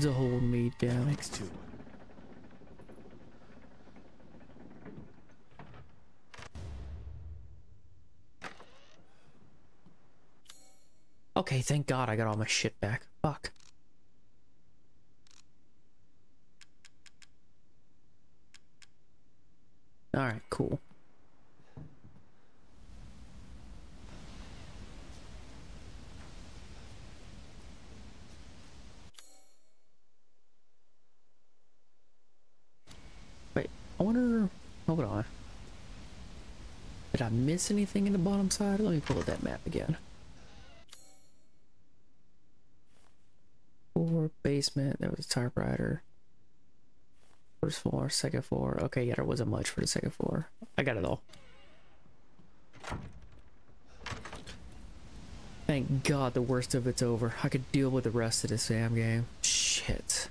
to hold me down.
Makes two.
Okay, thank God I got all my shit back. Fuck. Alright, cool. Wait, I wonder. Hold on. Did I miss anything in the bottom side? Let me pull up that map again. Floor, basement, there was a typewriter. First floor, second floor. Okay, yeah, there wasn't much for the second floor. I got it all. Thank God the worst of it's over. I could deal with the rest of this damn game. Shit.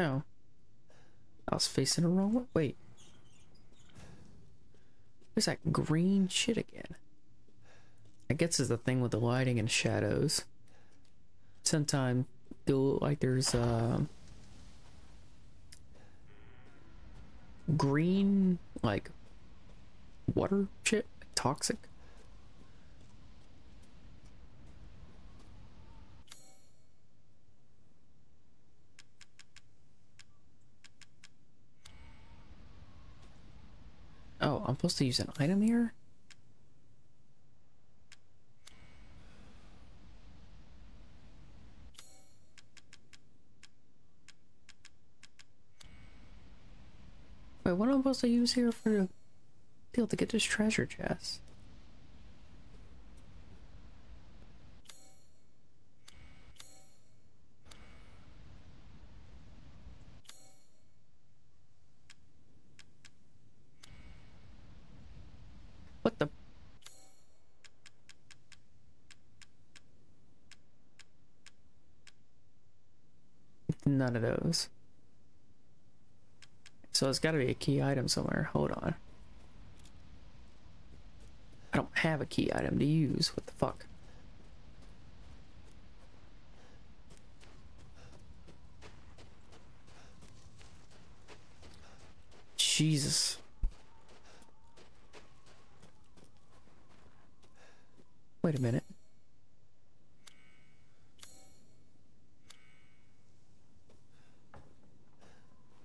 No. I was facing the wrong way. Wait. There's that green shit again. I guess is the thing with the lighting and shadows. Sometimes feel like there's uh, green like water shit toxic. Oh, I'm supposed to use an item here? Wait, what am I supposed to use here for the deal to get this treasure chest? What the? Of those. So it's got to be a key item somewhere. Hold on. I don't have a key item to use. What the fuck? Jesus. Wait a minute.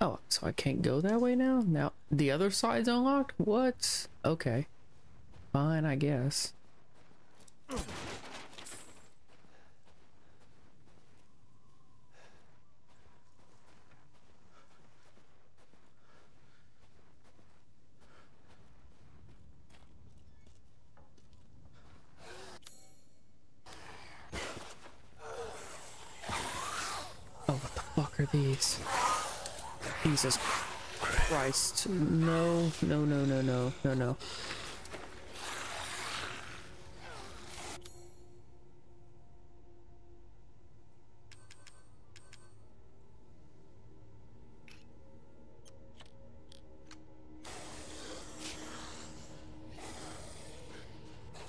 Oh, so I can't go that way now? Now the other side's unlocked? What? Okay. Fine, I guess. Oh, what the fuck are these? Jesus Christ. No, no, no, no, no, no, no.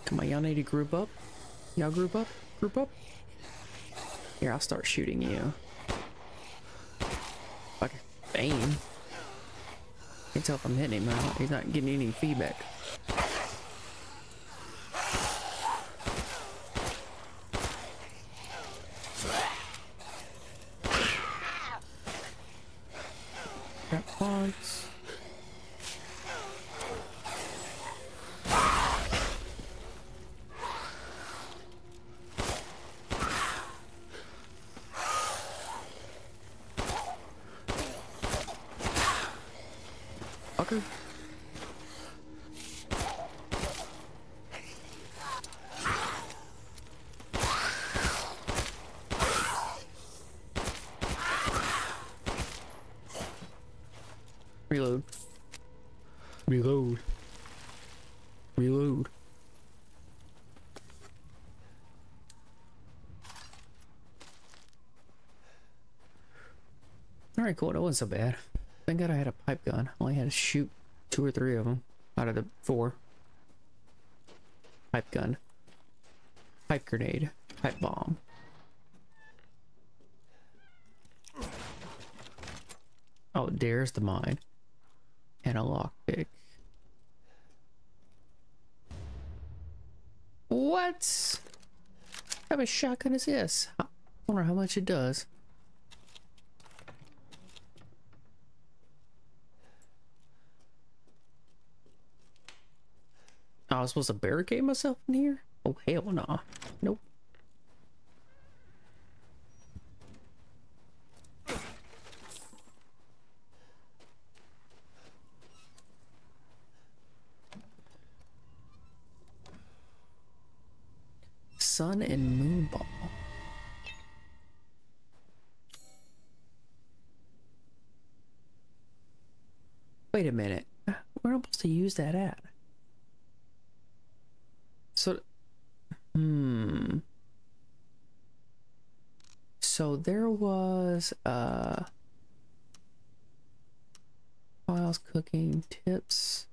Come on, y'all need to group up. Y'all group up? Group up? Here, I'll start shooting you. Fucking Bane. Can't tell if I'm hitting him. He's not getting any feedback. Got pods. Fucker. Reload. Reload. Reload. Alright, cool. That wasn't so bad. Thank God I had a pipe gun. I only had to shoot two or three of them out of the four. Pipe gun. Pipe grenade. Pipe bomb. Oh, there's the mine. And a lockpick. What? What type of shotgun is this? I wonder how much it does. Was supposed to barricade myself in here? Oh, hell no. Nah. Nope. Sun and moon ball. Wait a minute. Where am I supposed to use that at? So, hmm. So there uh files, cooking tips.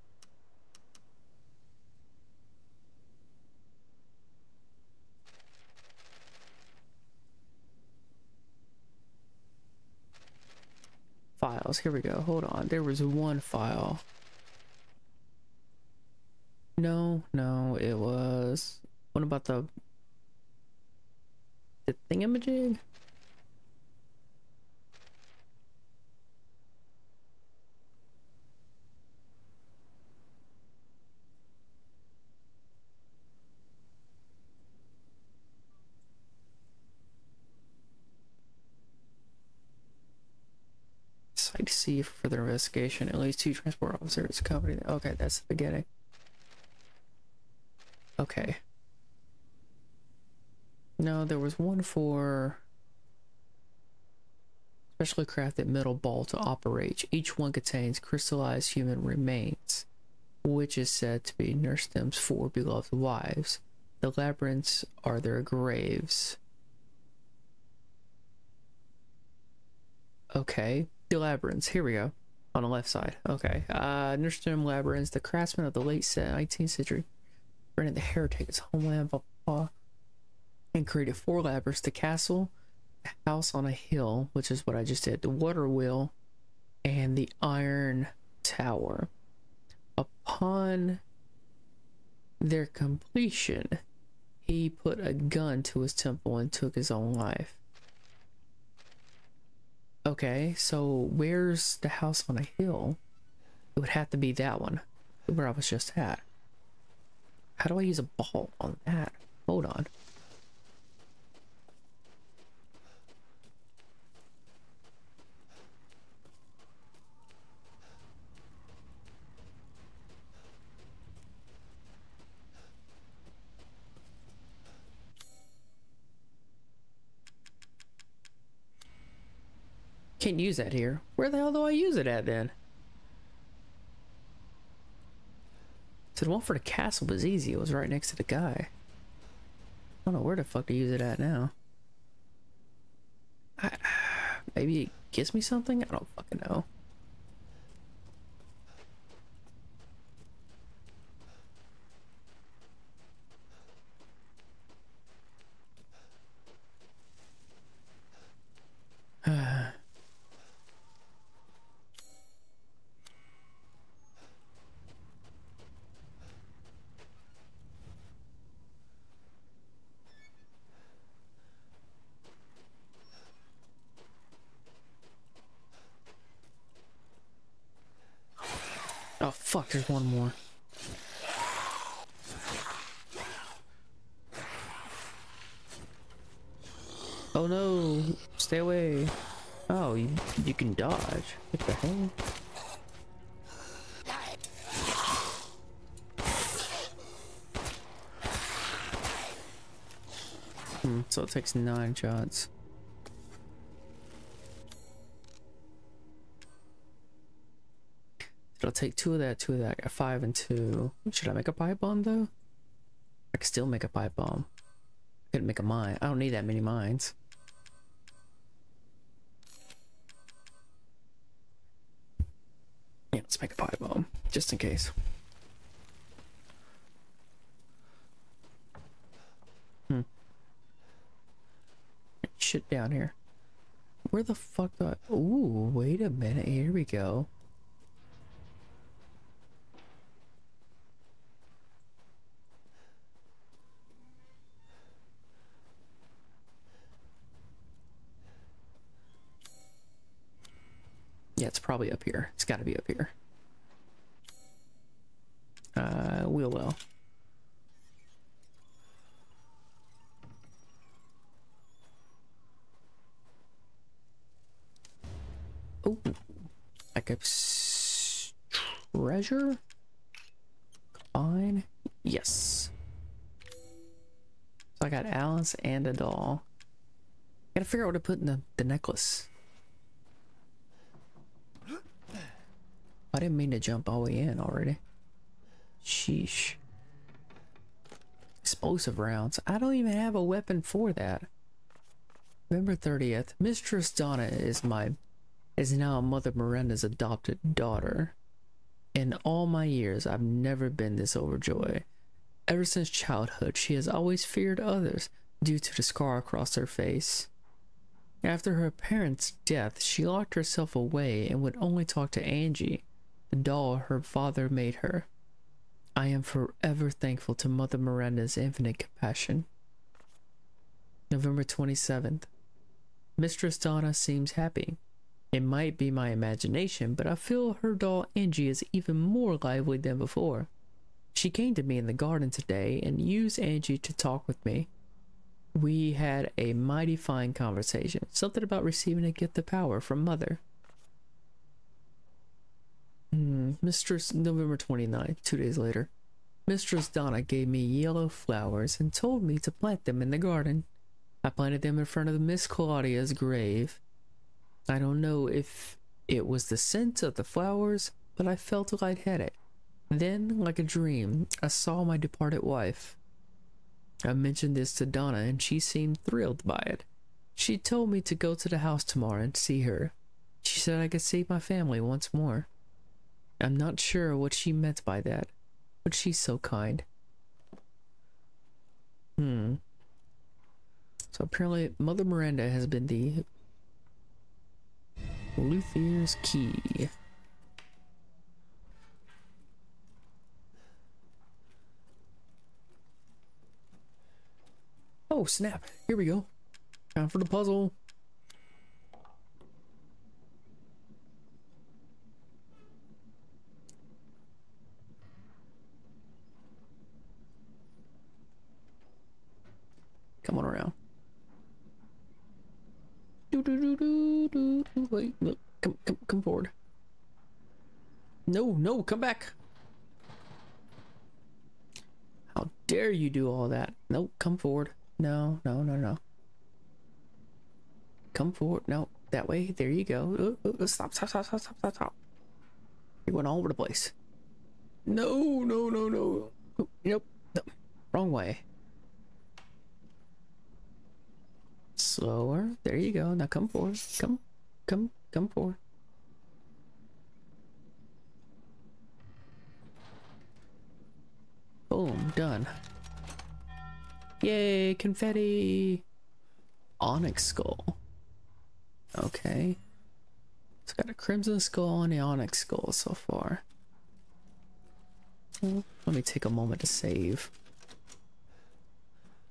Files. Here we go. Hold on. There was one file. No, no, it was. What about the the thingamajig? For further investigation. At least two transport officers accompany them. Okay, that's the beginning. Okay. No, there was one for specially crafted metal ball to operate. Each one contains crystallized human remains, which is said to be Nurse Them's four beloved wives. The labyrinths are their graves. Okay, the labyrinths. Here we go. On the left side. Okay. Uh, Nurse Them labyrinths, the craftsman of the late 19th century, rented the Heretics homeland, and created four labyrinths the castle, the house on a hill, which is what I just did, the water wheel, and the iron tower. Upon their completion, he put a gun to his temple and took his own life. Okay, so where's the house on a hill? It would have to be that one, where I was just at. How do I use a ball on that? Hold on. Can't use that here. Where the hell do I use it at then? So the one for the castle was easy. It was right next to the guy. I don't know where the fuck to use it at now. I, maybe it gives me something? I don't fucking know. Oh fuck, there's one more. Oh no, stay away. Oh, you, you can dodge. What the hell? Hmm, so it takes nine shots. Take two of that, two of that, got five and two. Should I make a pipe bomb though? I can still make a pipe bomb. I couldn't make a mine. I don't need that many mines. Yeah, let's make a pipe bomb, just in case. Hmm. Shit down here. Where the fuck do I... Ooh, wait a minute. Here we go. Probably up here. It's got to be up here. Uh, wheel well. Oh, a s- treasure? Fine. Yes. So I got Alice and a doll. Gotta figure out what to put in the, the necklace. I didn't mean to jump all the way in already. Sheesh. Explosive rounds. I don't even have a weapon for that. November 30th. Mistress Donna is my is now Mother Miranda's adopted daughter. In all my years, I've never been this overjoyed. Ever since childhood, she has always feared others due to the scar across her face. After her parents' death, she locked herself away and would only talk to Angie, doll her father made her. I am forever thankful to Mother Miranda's infinite compassion. November 27th. Mistress Donna seems happy. It might be my imagination, but I feel her doll Angie is even more lively than before. She came to me in the garden today and used Angie to talk with me. We had a mighty fine conversation, something about receiving a gift of power from Mother. Hmm, Mistress November 29th, two days later. Mistress Donna gave me yellow flowers and told me to plant them in the garden. I planted them in front of Miss Claudia's grave. I don't know if it was the scent of the flowers, but I felt lightheaded. Then, like a dream, I saw my departed wife. I mentioned this to Donna, and she seemed thrilled by it. She told me to go to the house tomorrow and see her. She said I could see my family once more. I'm not sure what she meant by that, but she's so kind. Hmm. So apparently, Mother Miranda has been the Luthier's key. Oh, snap. Here we go. Time for the puzzle. Come on around. Do do do do do. Wait, look. Come, come, come forward. No, no, come back. How dare you do all that? No, come forward. No, no, no, no. Come forward. No, that way. There you go. Uh, uh, stop, stop, stop, stop, stop, stop, stop. You went all over the place. No, no, no, no. Nope. No. Wrong way. Slower. There you go. Now come forward. Come, come, come forward. Boom. Done. Yay, confetti! Onyx skull. Okay. It's got a crimson skull and the onyx skull so far. Let me take a moment to save.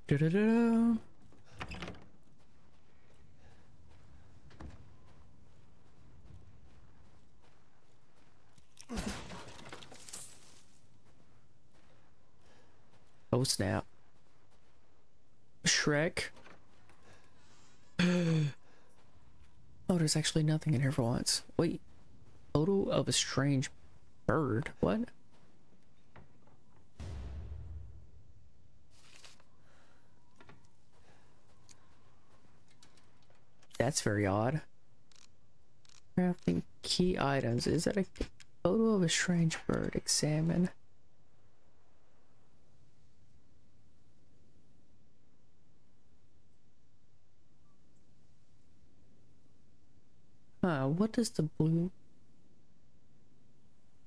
Da -da -da Oh snap. Shrek. oh, there's actually nothing in here for once. Wait. Photo of a strange bird. What? That's very odd. Crafting key items. Is that a photo of a strange bird? Examine. What does the blue...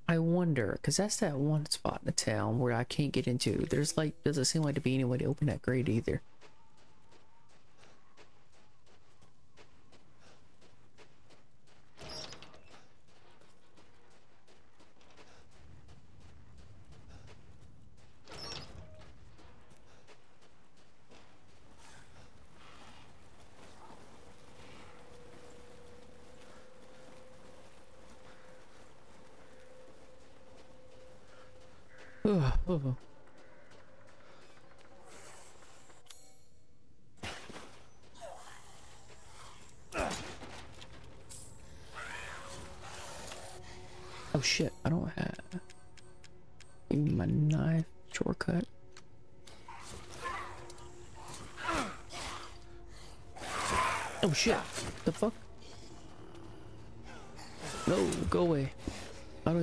I wonder, because that's that one spot in the town where I can't get into. There's like, doesn't seem like to be any way to open that grate either. Ugh, ugh. Oh shit, I don't have Give me my knife shortcut. Oh shit, the fuck? No, go away. I don't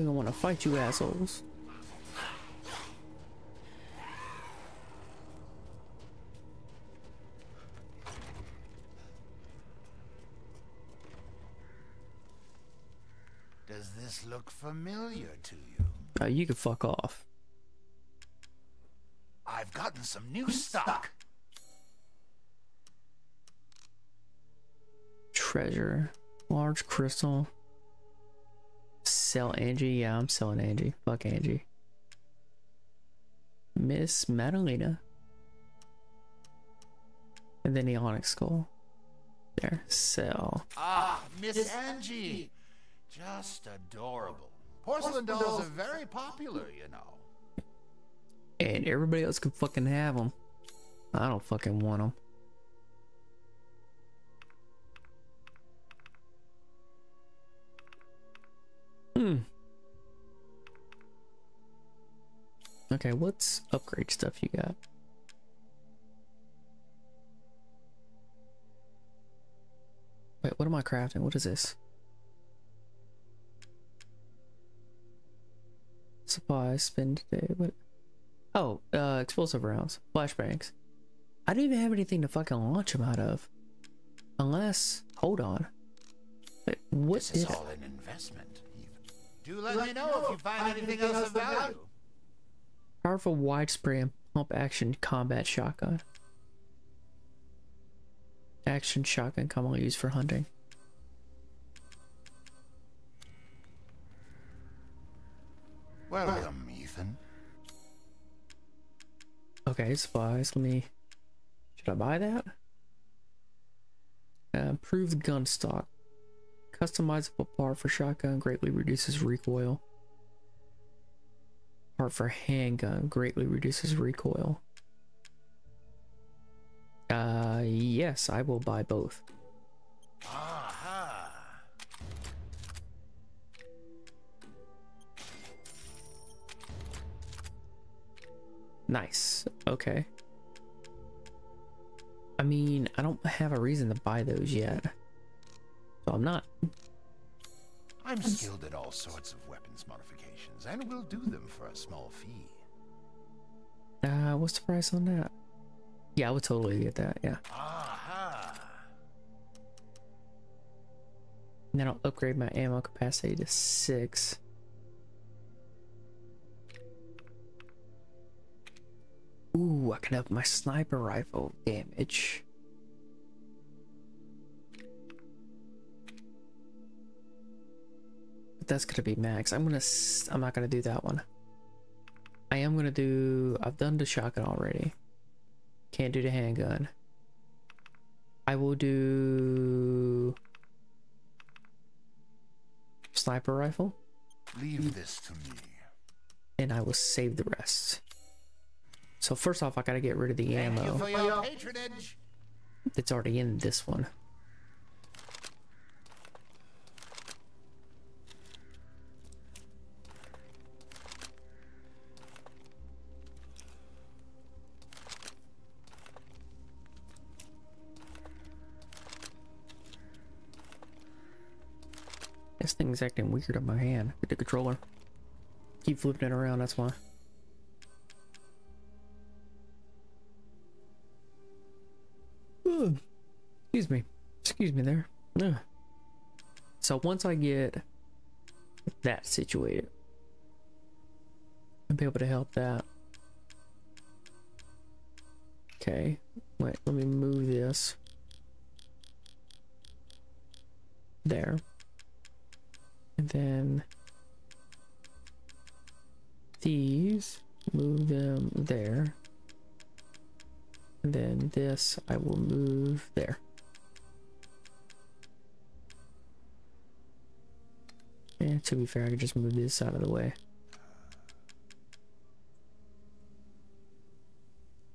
even want to fight you assholes.
Does this look familiar to you?
Uh, you can fuck off.
I've gotten some new stock.
Treasure. Large crystal. Sell Angie. Yeah, I'm selling Angie. Fuck Angie. Miss Madalena. And then the onyx skull. There. Sell.
Ah, Miss Angie. Just adorable. Porcelain dolls are very popular, you know.
And everybody else can fucking have them. I don't fucking want them. Okay, what's upgrade stuff you got? Wait, what am I crafting? What is this? Supplies, spend today. What? Oh, uh, explosive rounds, flashbangs. I don't even have anything to fucking launch them out of. Unless, hold on. Wait, what
This is all an investment. Do let, me know if you find anything else of value.
Powerful wide spray and pump action combat shotgun. Action shotgun commonly used for hunting.
Welcome, Ethan.
Okay, supplies. Let me. Should I buy that? Uh, improved gun stock. Customizable part for shotgun greatly reduces recoil. Part for handgun greatly reduces recoil. Uh, yes, I will buy both.
Aha!
Nice. Okay. I mean, I don't have a reason to buy those yet. So I'm not.
I'm skilled at all sorts of weapons modifications, and will do them for a small fee.
Uh, what's the price on that? Yeah, I would totally get that. Yeah.
Aha!
And then I'll upgrade my ammo capacity to six. Ooh, I can up my sniper rifle damage. That's gonna be max. I'm gonna. I'm not gonna do that one. I am gonna do. I've done the shotgun already. Can't do the handgun. I will do sniper rifle,
Leave this to me.
and I will save the rest. So first off, I gotta get rid of the
Thank you
ammo
for your patronage.
that's already in this one. This thing's acting weird on my hand with the controller. Keep flipping it around, that's why. Excuse me. Excuse me there. Ugh. So once I get that situated, I'll be able to help that. Okay. Wait, let me move this. There. Then these, move them there. And then this I will move there. And to be fair, I could just move this out of the way.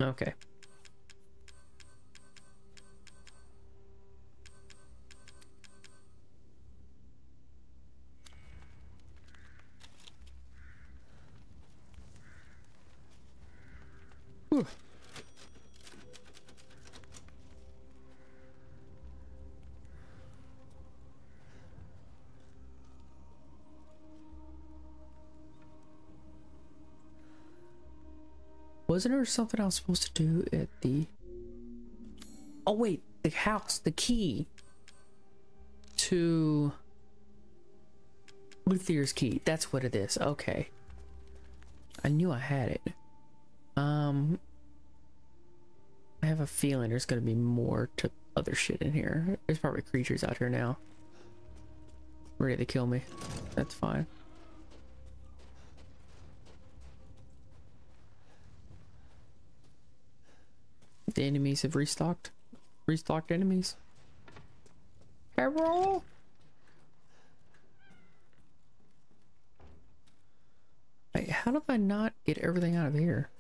Okay. Wasn't there something I was supposed to do at the... Oh wait, the house, the key to Luthier's key. That's what it is. Okay. I knew I had it. Um, I have a feeling there's gonna be more to other shit in here. There's probably creatures out here now. Ready to kill me. That's fine. The enemies have restocked. Restocked enemies. Carol! Wait, how did I not get everything out of here?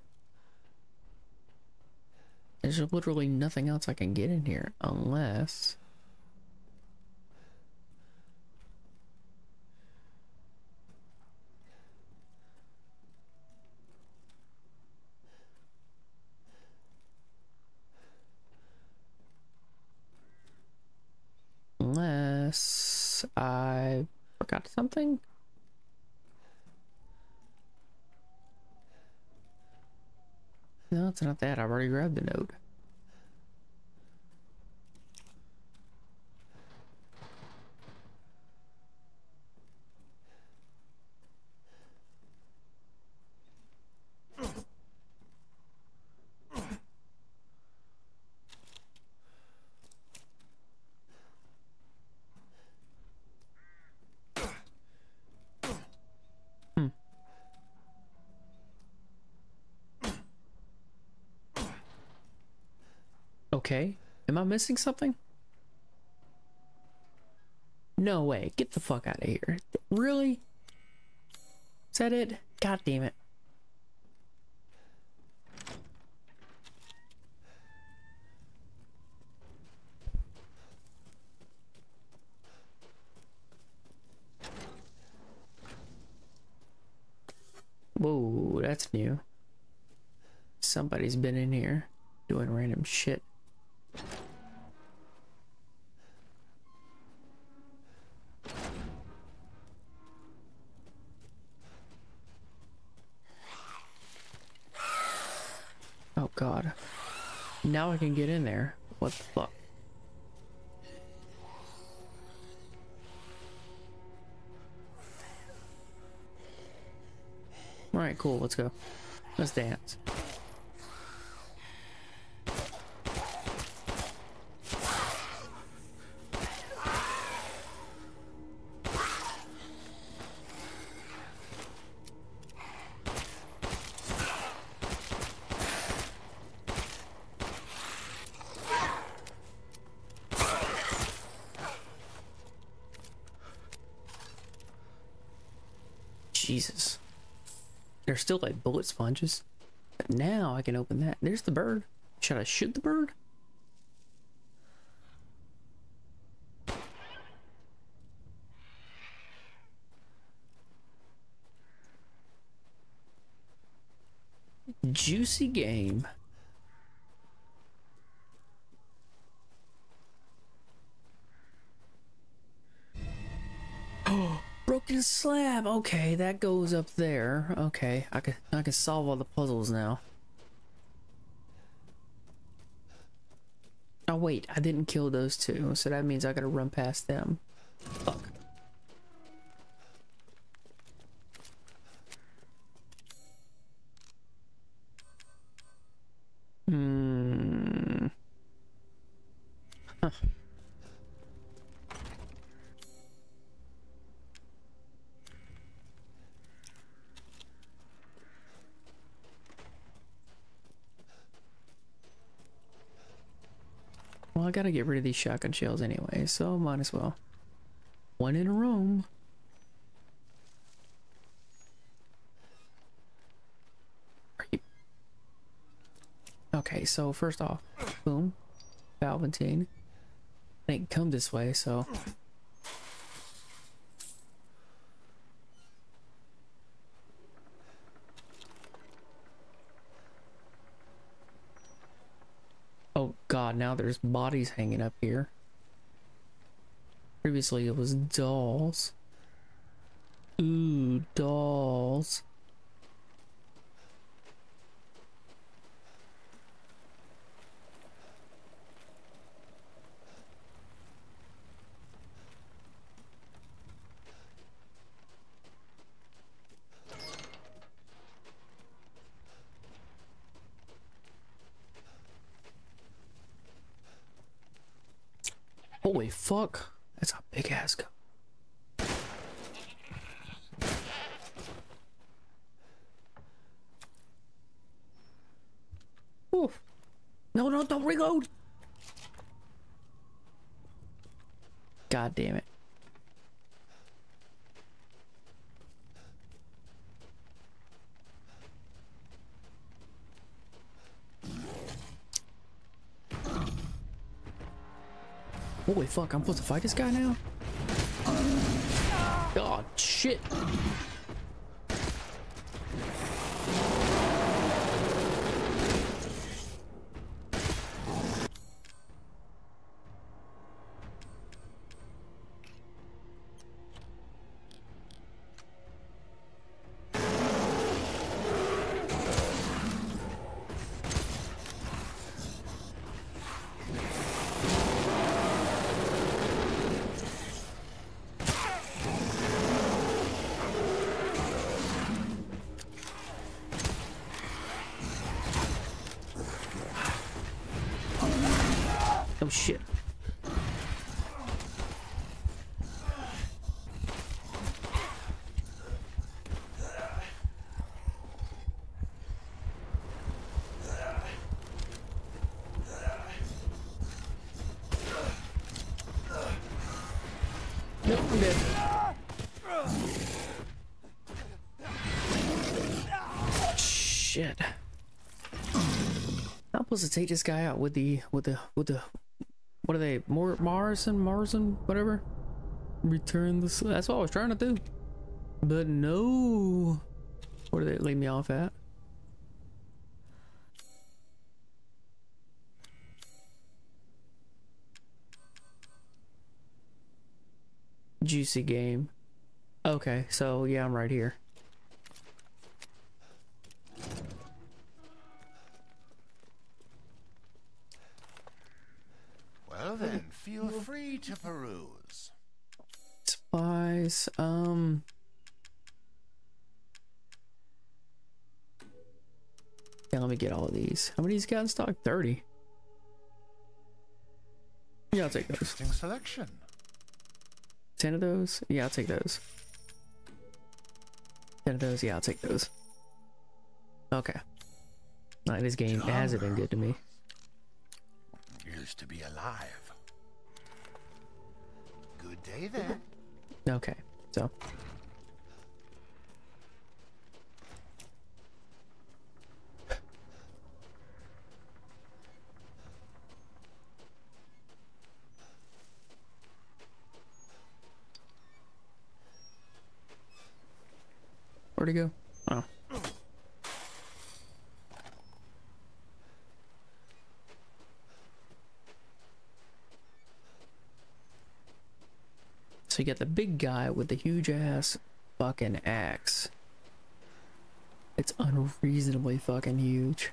There's literally nothing else I can get in here. Unless I forgot something. No, it's not that. I've already grabbed the note. Okay. Am I missing something? No way. Get the fuck out of here. Really? Is that it? God damn it. Whoa, that's new. Somebody's been in here doing random shit. Now I can get in there. What the fuck? Alright, cool, let's go. Let's dance. Still like bullet sponges. But now I can open that. There's the bird. Should I shoot the bird? Juicy game. Broken slab. Okay, that goes up there. Okay, I can I can solve all the puzzles now. Oh wait, I didn't kill those two, so that means I gotta run past them. Fuck. Gotta get rid of these shotgun shells anyway, so might as well. One in a room. Okay, so first off, boom, Palpatine. I didn't come this way, so Oh god, now there's bodies hanging up here. Previously it was dolls. Ooh, dolls. Fuck. That's a big ass gun. Oof. No, no, don't reload. God damn it. Fuck, I'm supposed to fight this guy now? Uh, God, shit. Supposed to take this guy out with the with the with the what are they? More Mars and Mars and whatever. Return the. That's what I was trying to do, but no. Where do they leave me off at? Juicy game. Okay, so yeah, I'm right here. Supplies. Um. Yeah, let me get all of these. How many he's got in stock? 30. Yeah, I'll take those.
Interesting selection.
10 of those? Yeah, I'll take those. 10 of those? Yeah, I'll take those. Okay. This game hasn't been good to me.
Used to be alive. Good day then.
Okay, so. Where'd he go? Oh. You got the big guy with the huge ass fucking axe. It's unreasonably fucking huge.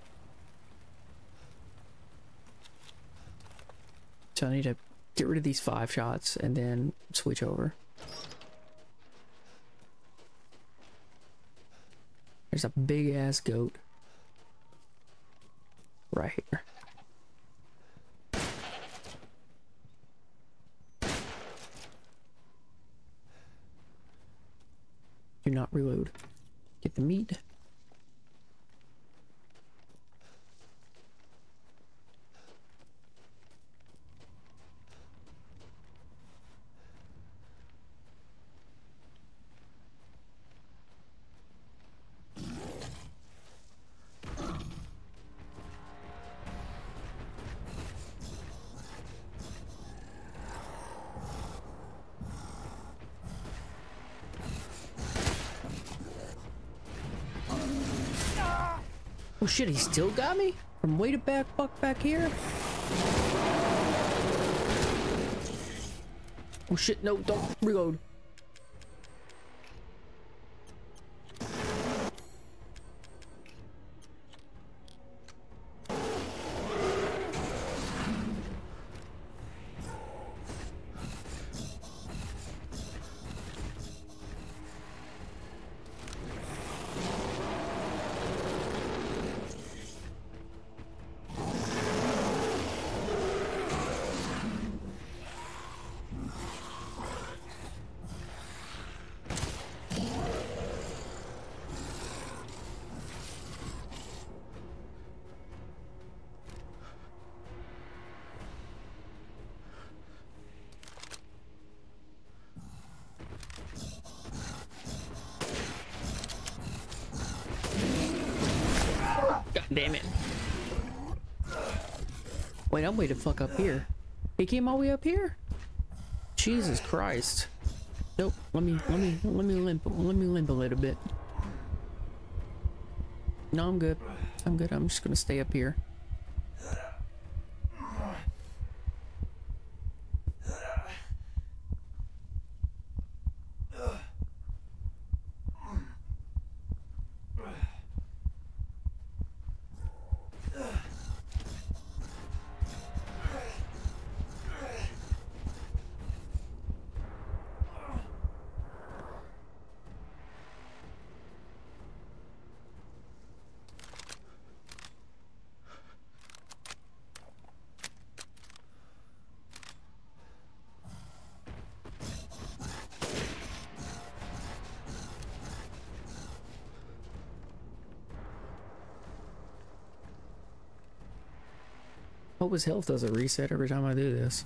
So I need to get rid of these five shots and then switch over. There's a big ass goat. Right here. Do not reload. Get the meat. Shit, he still got me? From way to back fuck back here? Oh shit, no, don't reload. Damn it. Wait, I'm way the fuck up here. He came all the way up here? Jesus Christ. Nope. Let me let me let me limp let me limp a little bit. No, I'm good. I'm good. I'm just gonna stay up here. Hope his health doesn't reset every time I do this.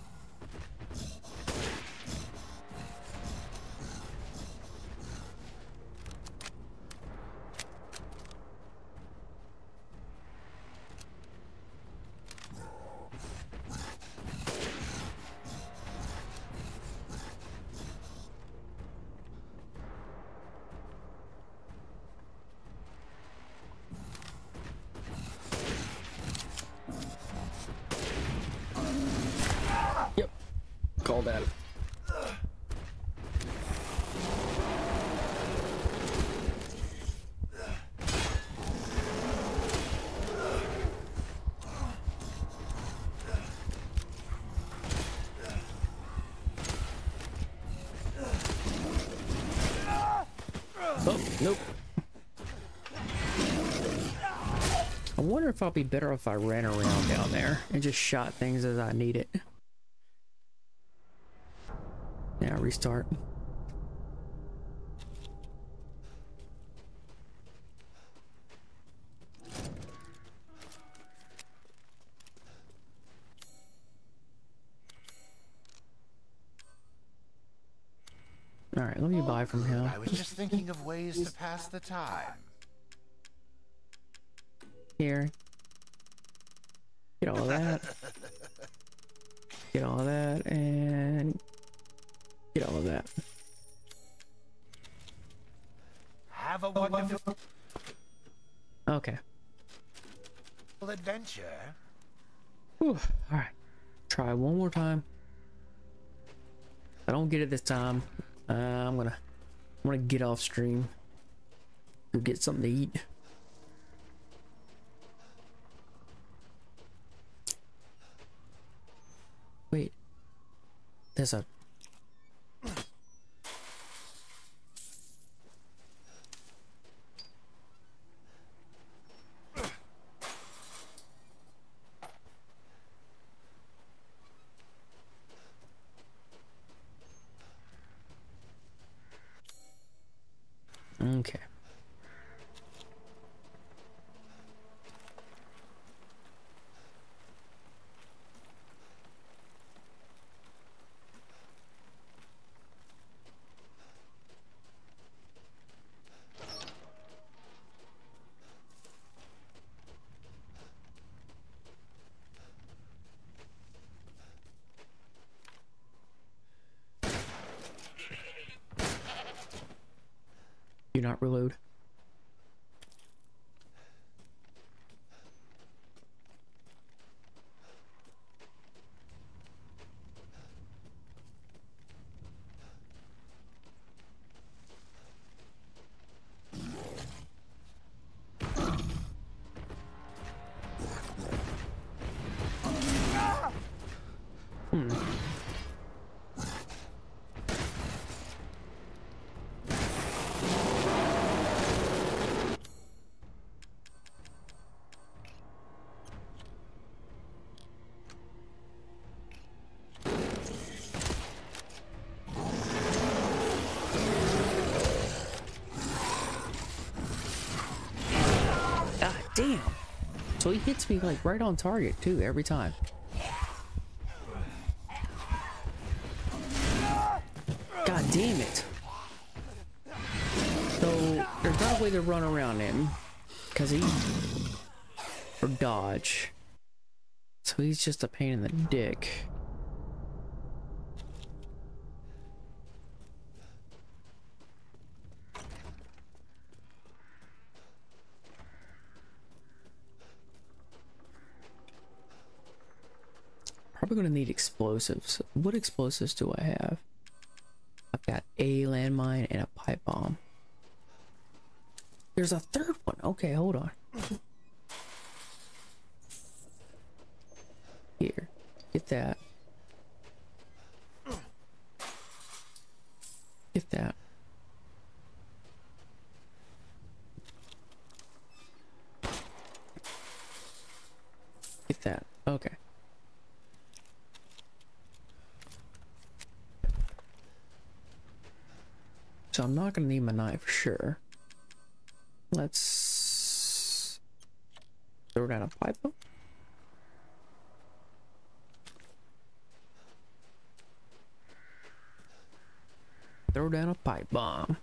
Be better if I ran around down there and just shot things as I need it. Now restart. All right, let me buy from him.
I was just thinking of ways to pass the time.
Here. Time. If I don't get it this time. Uh, I'm gonna I'm gonna get off stream. Go get something to eat. Wait. There's a Okay. Do not reload. God damn. So he hits me like right on target too every time. God damn it. So there's not a way to run around him because he or dodge. So he's just a pain in the dick. Probably gonna need explosives. What explosives do I have? I've got a landmine and a pipe bomb. There's a third one. Okay, hold on. Here, get that. not gonna need my knife, sure. Let's throw down a pipe. Throw down a pipe bomb.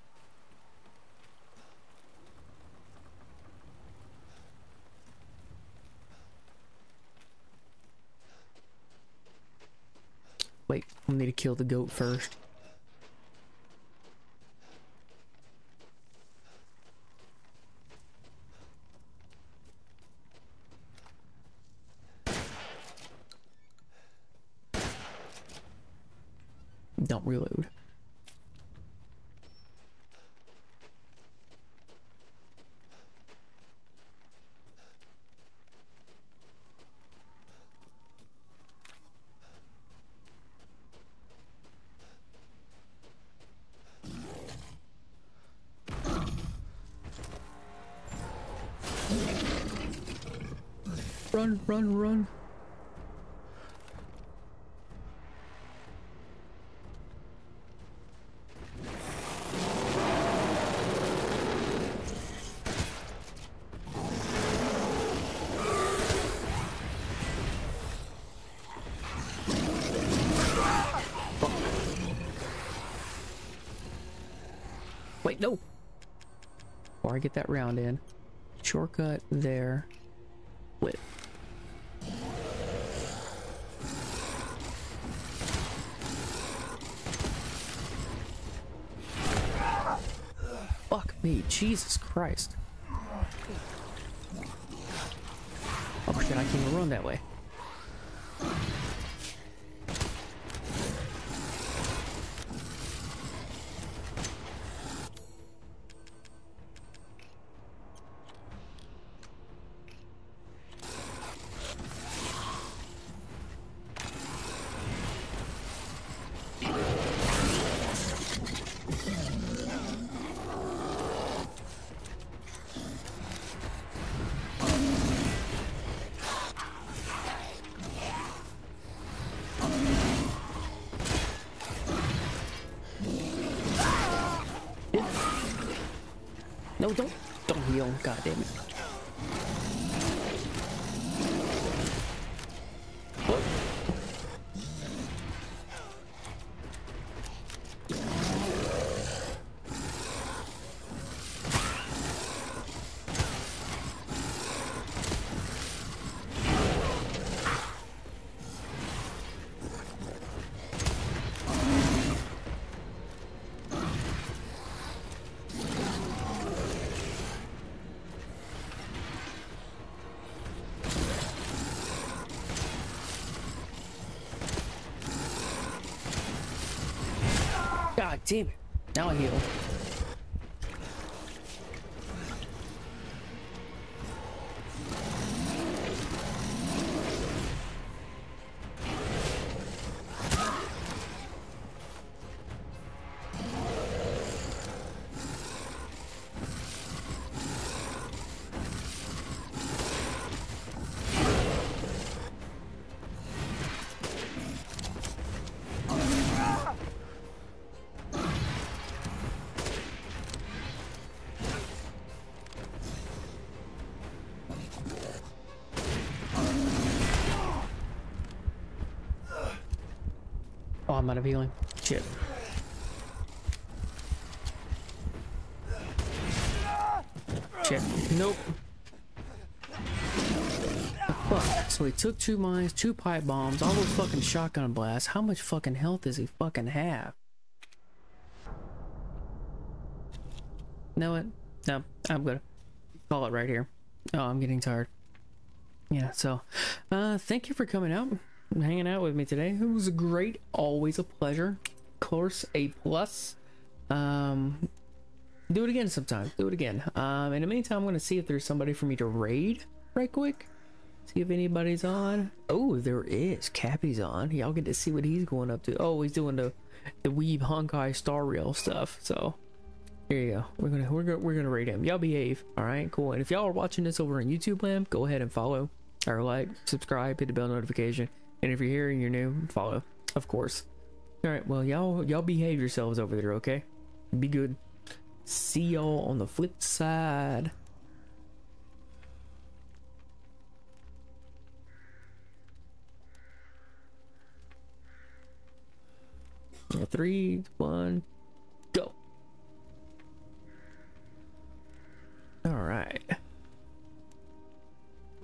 Wait, I need to kill the goat first. Get that round in, shortcut there. Fuck me, Jesus Christ. Oh shit, I can't even run that way. Don't. God damn it. Now I heal. I'm out of healing. Shit. Shit. Nope. Fuck. So he took two mines, two pipe bombs, all those fucking shotgun blasts. How much fucking health does he fucking have? Know what? No, I'm gonna call it right here. Oh, I'm getting tired. Yeah, so uh thank you for coming out hanging out with me today. It was great, always a pleasure. Course A plus. Um do it again sometime. Do it again. Um in the meantime I'm gonna see if there's somebody for me to raid right quick. See if anybody's on. Oh, there is. Cappy's on. Y'all get to see what he's going up to. Oh, he's doing the the Weeb Honkai Star Rail stuff. So here you go. We're gonna we're gonna we're gonna rate him. Y'all behave. All right, cool. And if y'all are watching this over on YouTube land, go ahead and follow or like, subscribe, hit the bell notification. And if you're here and you're new, follow, of course. All right, well, y'all y'all behave yourselves over there, okay? Be good. See y'all on the flip side. Three, one, go. All right.